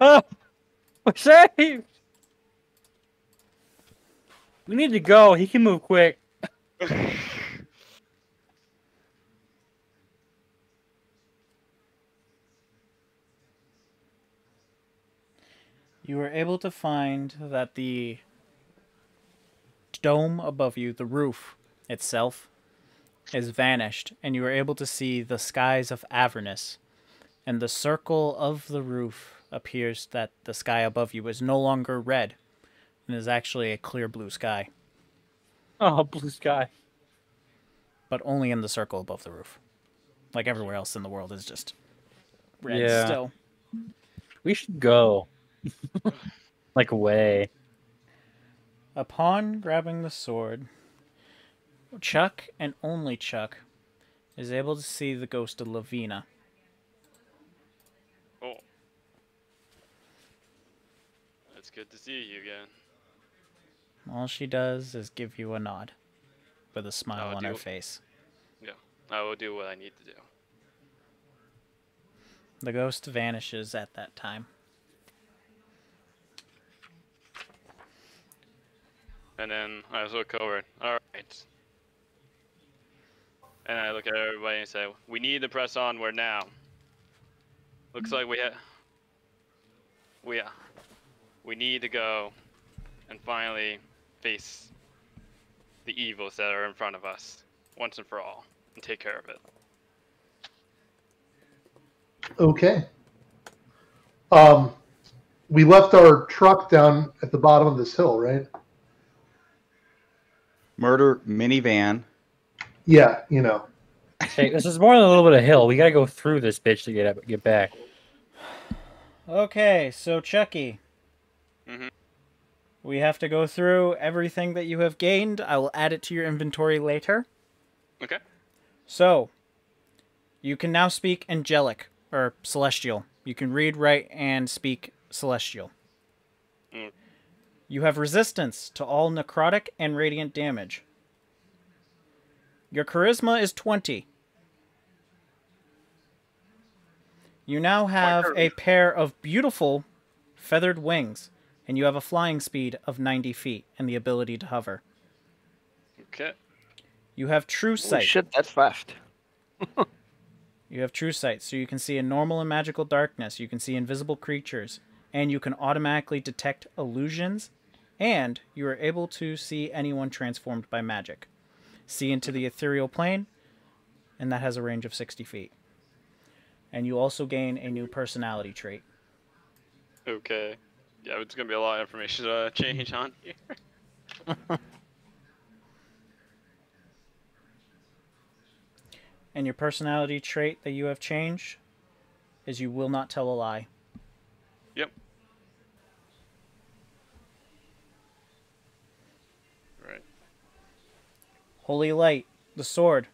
oh, we're saved. We need to go. He can move quick. You were able to find that the dome above you, the roof itself, is vanished, and you were able to see the skies of Avernus. And the circle of the roof appears that the sky above you is no longer red, and is actually a clear blue sky, Oh, blue sky. but only in the circle above the roof. Like everywhere else in the world is just red Yeah. still. We should go. like away. Upon grabbing the sword, Chuck and only Chuck is able to see the ghost of Lavina. oh. It's good to see you again. All she does is give you a nod with a smile on her face. Yeah, I will do what I need to do. The ghost vanishes at that time. And then I look over. All right. And I look at everybody and say, "We need to press onward now." Looks like we have. We uh, we need to go, and finally face the evils that are in front of us once and for all, and take care of it. Okay. Um, we left our truck down at the bottom of this hill, right? Murder minivan. Yeah, you know. Hey, this is more than a little bit of hill. We gotta go through this bitch to get up, get back. Okay, so Chucky. Mhm. We have to go through everything that you have gained. I will add it to your inventory later. Okay. So, you can now speak angelic or celestial. You can read, write, and speak celestial. Mm. You have resistance to all necrotic and radiant damage. Your charisma is 20. You now have a pair of beautiful feathered wings, and you have a flying speed of 90 feet and the ability to hover. Okay. You have true Holy sight. shit, that's fast. You have true sight, so you can see in normal and magical darkness. You can see invisible creatures, and you can automatically detect illusions, and you are able to see anyone transformed by magic. See into the ethereal plane, and that has a range of 60 feet. And you also gain a new personality trait. Okay. Yeah, it's gonna be a lot of information to change on here. And your personality trait that you have changed is you will not tell a lie. Yep. Right. Holy light, the sword,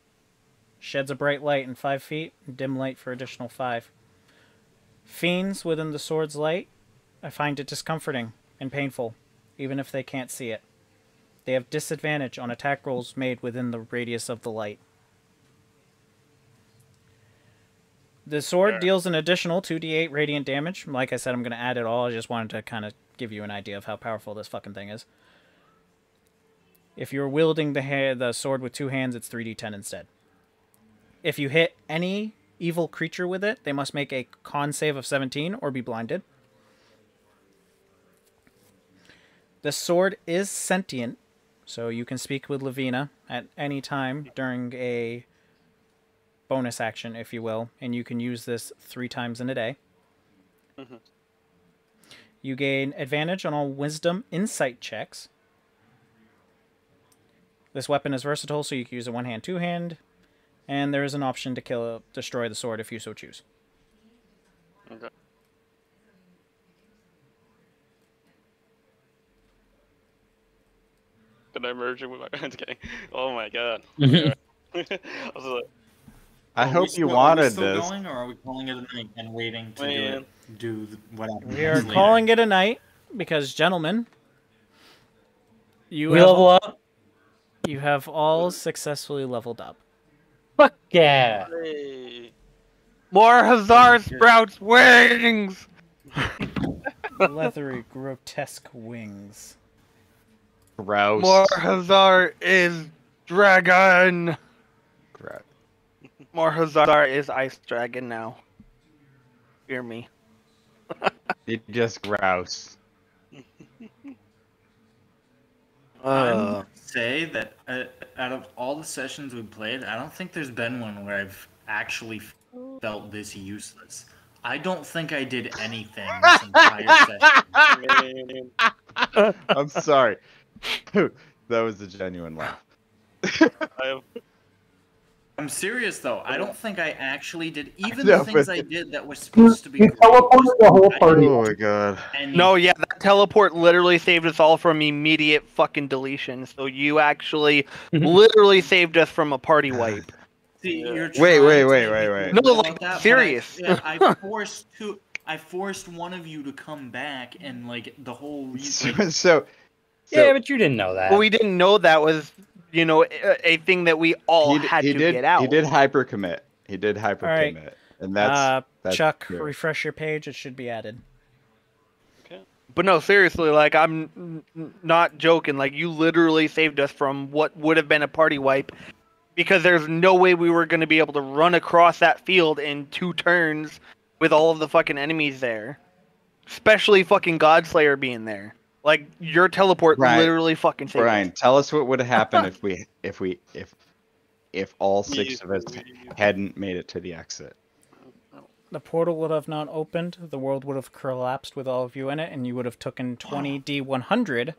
sheds a bright light in five feet, and dim light for additional five. Fiends within the sword's light, I find it discomforting and painful, even if they can't see it. They have disadvantage on attack rolls made within the radius of the light. The sword deals an additional 2d8 radiant damage. Like I said, I'm going to add it all. I just wanted to kind of give you an idea of how powerful this fucking thing is. If you're wielding the ha- the sword with two hands, it's 3d10 instead. If you hit any evil creature with it, they must make a con save of 17 or be blinded. The sword is sentient, so you can speak with Lavina at any time during a bonus action, if you will, and you can use this three times in a day. Mm-hmm. You gain advantage on all wisdom insight checks. This weapon is versatile, so you can use it one hand, two hand, and there is an option to kill, destroy the sword if you so choose. Okay. Can I'm merging with my hands? Kidding. Oh my god. I was like, I Are we hope still- you are we still this. Going, or are we calling it a night and waiting to do Man. it? Do th- what We are later? calling it a night because, gentlemen, you We have, level up. you have all successfully leveled up. Fuck yeah. hey. More Hazard Sprouts wings! Leathery, grotesque wings. Grouse. More Hazard is dragon! Grouse. More Hazard is ice dragon now. Hear me. It just grouse. Uh, I say that uh, out of all the sessions we played, I don't think there's been one where I've actually felt this useless. I don't think I did anything this entire session. I'm sorry. that was a genuine laugh. I have I'm serious though. I don't think I actually did even No, the things but- I did that were supposed to be. You great. teleported the whole party. Oh my god. do no, yeah, that teleport literally saved us all from immediate fucking deletion. So you actually mm-hmm. literally saved us from a party wipe. See, Wait, wait, wait, wait, wait. No, like, that, but I- serious. yeah, I forced two. I forced one of you to come back, and like the whole reason. So, so, Yeah, but you didn't know that. But we didn't know that was, you know, a, a thing that we all he, had he to did. get out. He did hyper commit. He did hyper right. commit, and that's uh, that's Chuck, true. refresh your page. It should be added. But no, seriously, like I'm n- n- not joking. Like you literally saved us from what would have been a party wipe, because there's no way we were going to be able to run across that field in two turns with all of the fucking enemies there, especially fucking Godslayer being there. Like your teleport Brian- literally fucking saved Brian, us. tell us what would have happened if we if we if if all six of us hadn't made it to the exit. The portal would have not opened. The world would have collapsed with all of you in it, and you would have taken 20d 100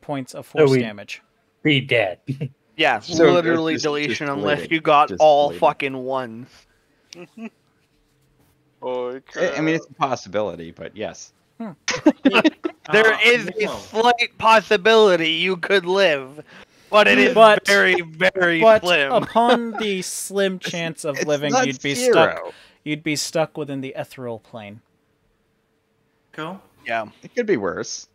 points of force we- damage. Be dead. Yeah, So, literally just- deletion just unless deleted. you got Just all deleted. fucking ones. Oh, I, I mean, it's a possibility, but yes. There Uh, is a slight possibility you could live, but it is But- very, very But slim. upon the slim chance of It's living, you'd be zero. stuck. You'd be stuck within the ethereal plane. Cool. yeah. It could be worse.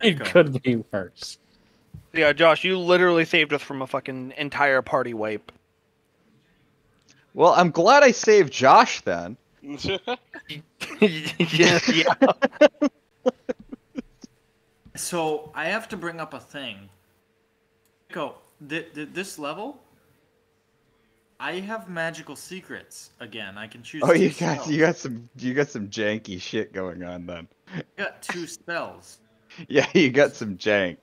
It Go. could be worse. Yeah, Josh, you literally saved us from a fucking entire party wipe. Well, I'm glad I saved Josh then. Yeah, yeah. So I have to bring up a thing. Go. Th- th- this level, I have magical secrets again. I can choose. Oh, you got spells. you got some you got some janky shit going on then. I got two spells. Yeah, you got some jank.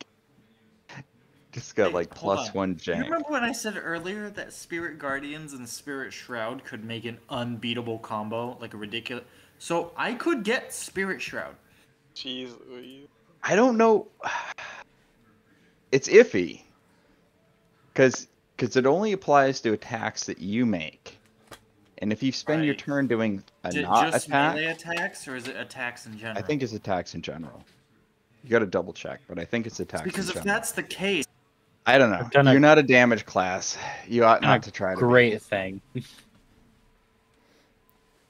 Just got Hey, like hold plus on. one You remember when I said earlier that Spirit Guardians and Spirit Shroud could make an unbeatable combo, like a ridiculous? So I could get Spirit Shroud. Jeez I don't know. It's iffy. Cause, cause it only applies to attacks that you make. And if you spend your turn doing a Is not just attack, melee attacks, or is it attacks in general? I think it's attacks in general. You got to double check, but I think it's attacks. because in if general. that's the case, I don't know. I've done a- You're not a damage class. You ought not to try to be, Great thing.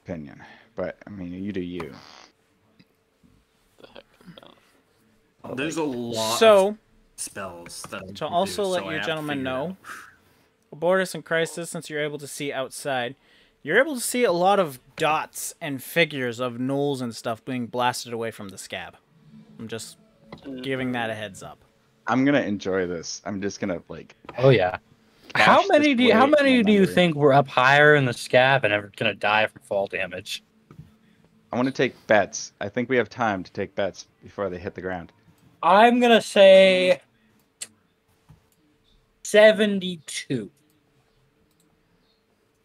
opinion. But I mean, you do you. The heck is that? there's a lot. So, of spells that I to can also do, let so I you gentlemen know, out. Abortus and Crisis, since you're able to see outside, you're able to see a lot of dots and figures of gnolls and stuff being blasted away from the scab. I'm just giving mm-hmm. that a heads up. I'm gonna enjoy this. I'm just gonna like. Oh yeah. How many do you, how many do you think were up higher in the scab and are gonna die from fall damage? I want to take bets. I think we have time to take bets before they hit the ground. I'm gonna say seventy-two.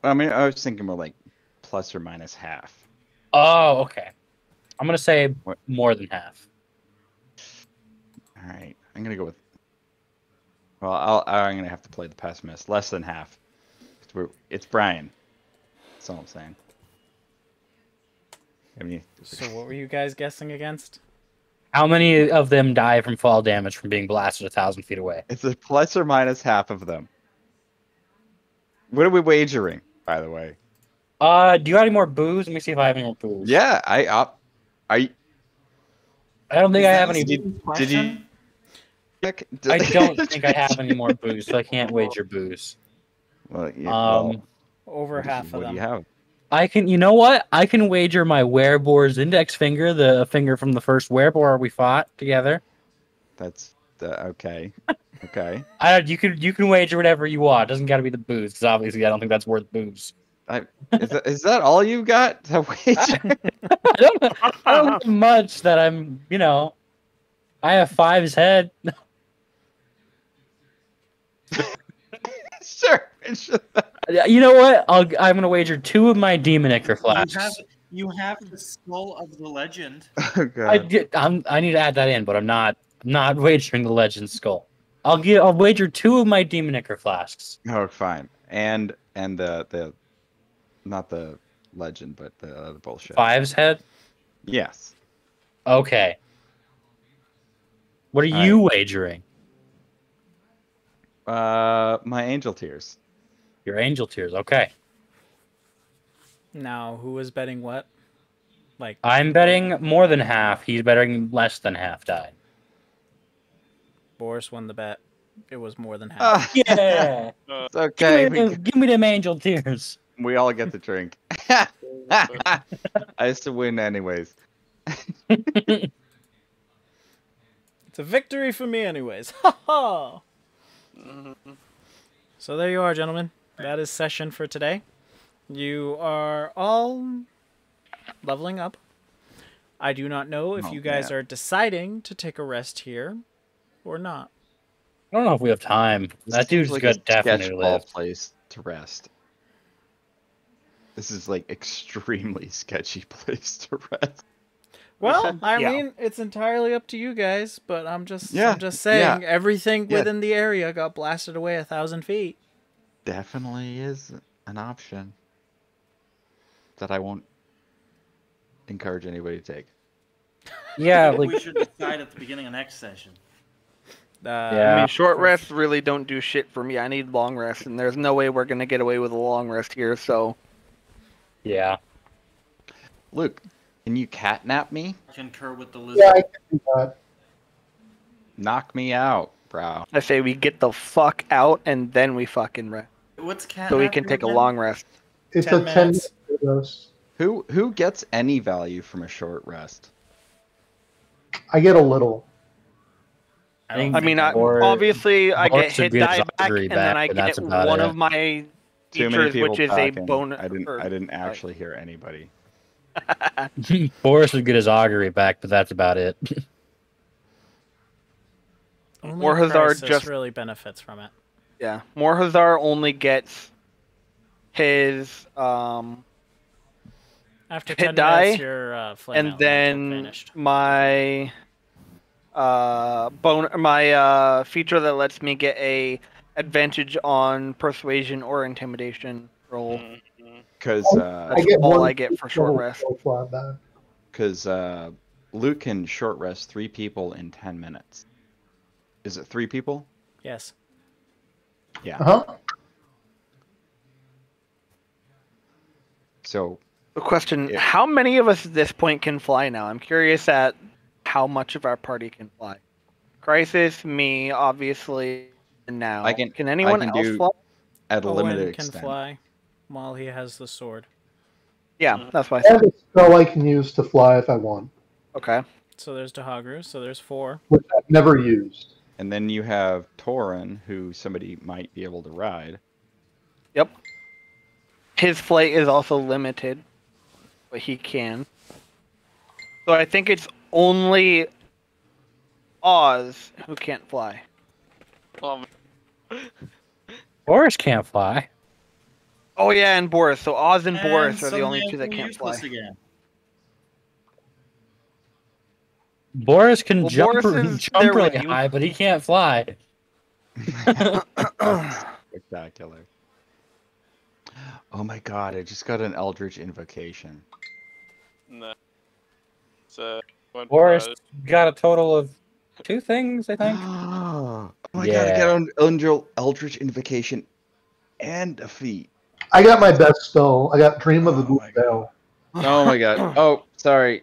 I mean, I was thinking more like plus or minus half. Oh, okay. I'm gonna say more than half. All right, I'm gonna go with. Well, I'll, I'm gonna have to play the pessimist. Less than half. It's, we're, it's Brian. That's all I'm saying. I mean, So what were you guys guessing against? How many of them die from fall damage from being blasted a thousand feet away? it's a plus or minus half of them. What are we wagering, by the way? Uh, do you have any more booze? Let me see if I have any more booze. Yeah, I up. I I don't think I have any. Did- did you- Nick, I don't think I have any more booze, so I can't wager booze. Well, yeah, Um, well, Over what do you- half of what them. do you have? I can, you know what? I can wager my wereboar's index finger, the finger from the first werebor we fought together. That's the okay. Okay. I, you can, you can wager whatever you want. It doesn't got to be the booze, because obviously I don't think that's worth booze. I, is, that, is that all you got to wager? I don't, I don't have much that I'm, you know. I have five's head. sure. You know what? I'll, I'm gonna wager two of my demon ichor You flasks. have, you have the skull of the legend. oh, God. I did, I'm, I need to add that in, but I'm not not wagering the legend skull. I'll give I'll wager two of my demon ichor flasks. Oh, fine. And and the the not the legend, but the uh, other bullshit. Five's head. Yes. Okay. What are All you wagering? Uh, my angel tears. Your angel tears. Okay. Now, who was betting what? Like, I'm betting more than half. He's betting less than half died. Boris won the bet. It was more than half. Ah, Yeah. it's okay. give, me We, give me them angel tears. we all get the drink. I used to win anyways. It's a victory for me, anyways. Ha ha! So there you are, gentlemen. That is session for today. You are all leveling up. I do not know if Oh, you guys man. are deciding to take a rest here or not. I don't know if we have time. This that seems dude's like good. a Definitely sketchball live. place to rest. This is like extremely sketchy place to rest. Well, I Yeah. mean, it's entirely up to you guys, but I'm just, Yeah, I'm just saying, yeah, everything yeah. within the area got blasted away a thousand feet. Definitely is an option that I won't encourage anybody to take. Yeah, like we should decide at the beginning of next session. Uh, Yeah. I mean, short rests really don't do shit for me. I need long rest, and there's no way we're gonna get away with a long rest here. So yeah. Luke, can you catnap me? Concur with the lizard. Yeah, I can do that. Knock me out, bro. I say we get the fuck out, and then we fucking rest, What's cat? so we can take a long rest. It's 10 a 10 minutes. Who who gets any value from a short rest? I get a little. I, I mean, I, Or- obviously, I get hit be a die back, augury and then I get one it. of my Too features, which is a bonus. I didn't I didn't actually hear anybody. Boris would get his augury back, but that's about it. Only Or just- really benefits from it. Yeah, Morhazar only gets his um, After Hit 10 die, minutes, your uh, and then my uh bone my uh feature that lets me get a advantage on persuasion or intimidation roll. Mhm. Because uh, That's I get all one I get for short rest. so far back. because uh, Luke can short rest three people in ten minutes. Is it three people? Yes. Yeah. Uh huh. So The question: Yeah. How many of us at this point can fly now? I'm curious at how much of our party can fly. Crisis, me, obviously, and now. I can- Can anyone can else do- fly? at a Owen limited can extent. fly while he has the sword. Yeah, that's why. I I have said. a spell I can use to fly if I want, Okay. So there's Dahagru, so there's four. which I've never used. And then you have Torin, who somebody might be able to ride. Yep. His flight is also limited, but he can. So I think it's only Oz who can't fly. Um, Boris can't fly. Oh yeah, and Boris. So Oz and, And Boris are the only two that can't fly. Again. Boris can Well, jump, Boris jump really with you. high, but he can't fly. Spectacular. Oh my god, I just got an Eldritch invocation. No. So uh, one Boris got a total of two things, I think. oh my god, I got an Eldritch- Eldritch invocation and a feat. I got my best spell. I got Dream of the Oh Blue my Veil. Oh my god. Oh, sorry.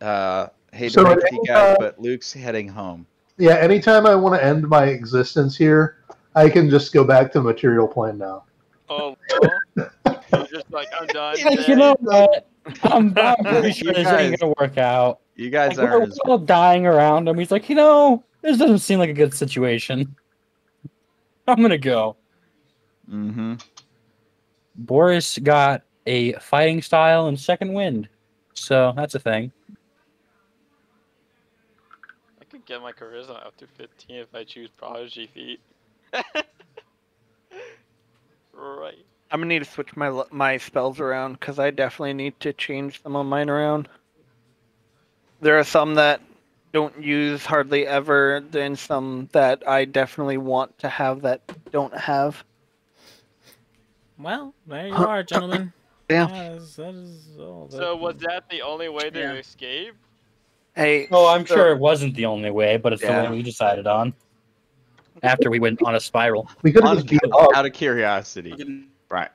Uh, hate So to break you any guys, but Luke's heading home. Yeah, anytime I want to end my existence here, I can just go back to material plane now. Oh, well, you're just like I'm done. Like, you know what? I'm, I'm pretty sure this guys- ain't gonna work out. You guys Like, we're, as we're all dying around him. He's like, you know, this doesn't seem like a good situation. I'm gonna go. Mm-hmm. Boris got a fighting style and second wind, so that's a thing. I could get my charisma up to 15 if I choose prodigy feat. right. I'm gonna need to switch my my spells around because I definitely need to change some of mine around. There are some that don't use hardly ever, then some that I definitely want to have that don't have. Well, there you are, gentlemen. Yeah. that is, that is all. So was that the only way to Yeah. escape? Hey. Oh, I'm so- sure it wasn't the only way, but it's the one we decided on. After we went on a spiral. We could have just beat up. Out of curiosity, right?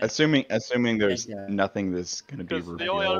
Assuming assuming there's Yeah. nothing that's gonna be Because the only revealed. other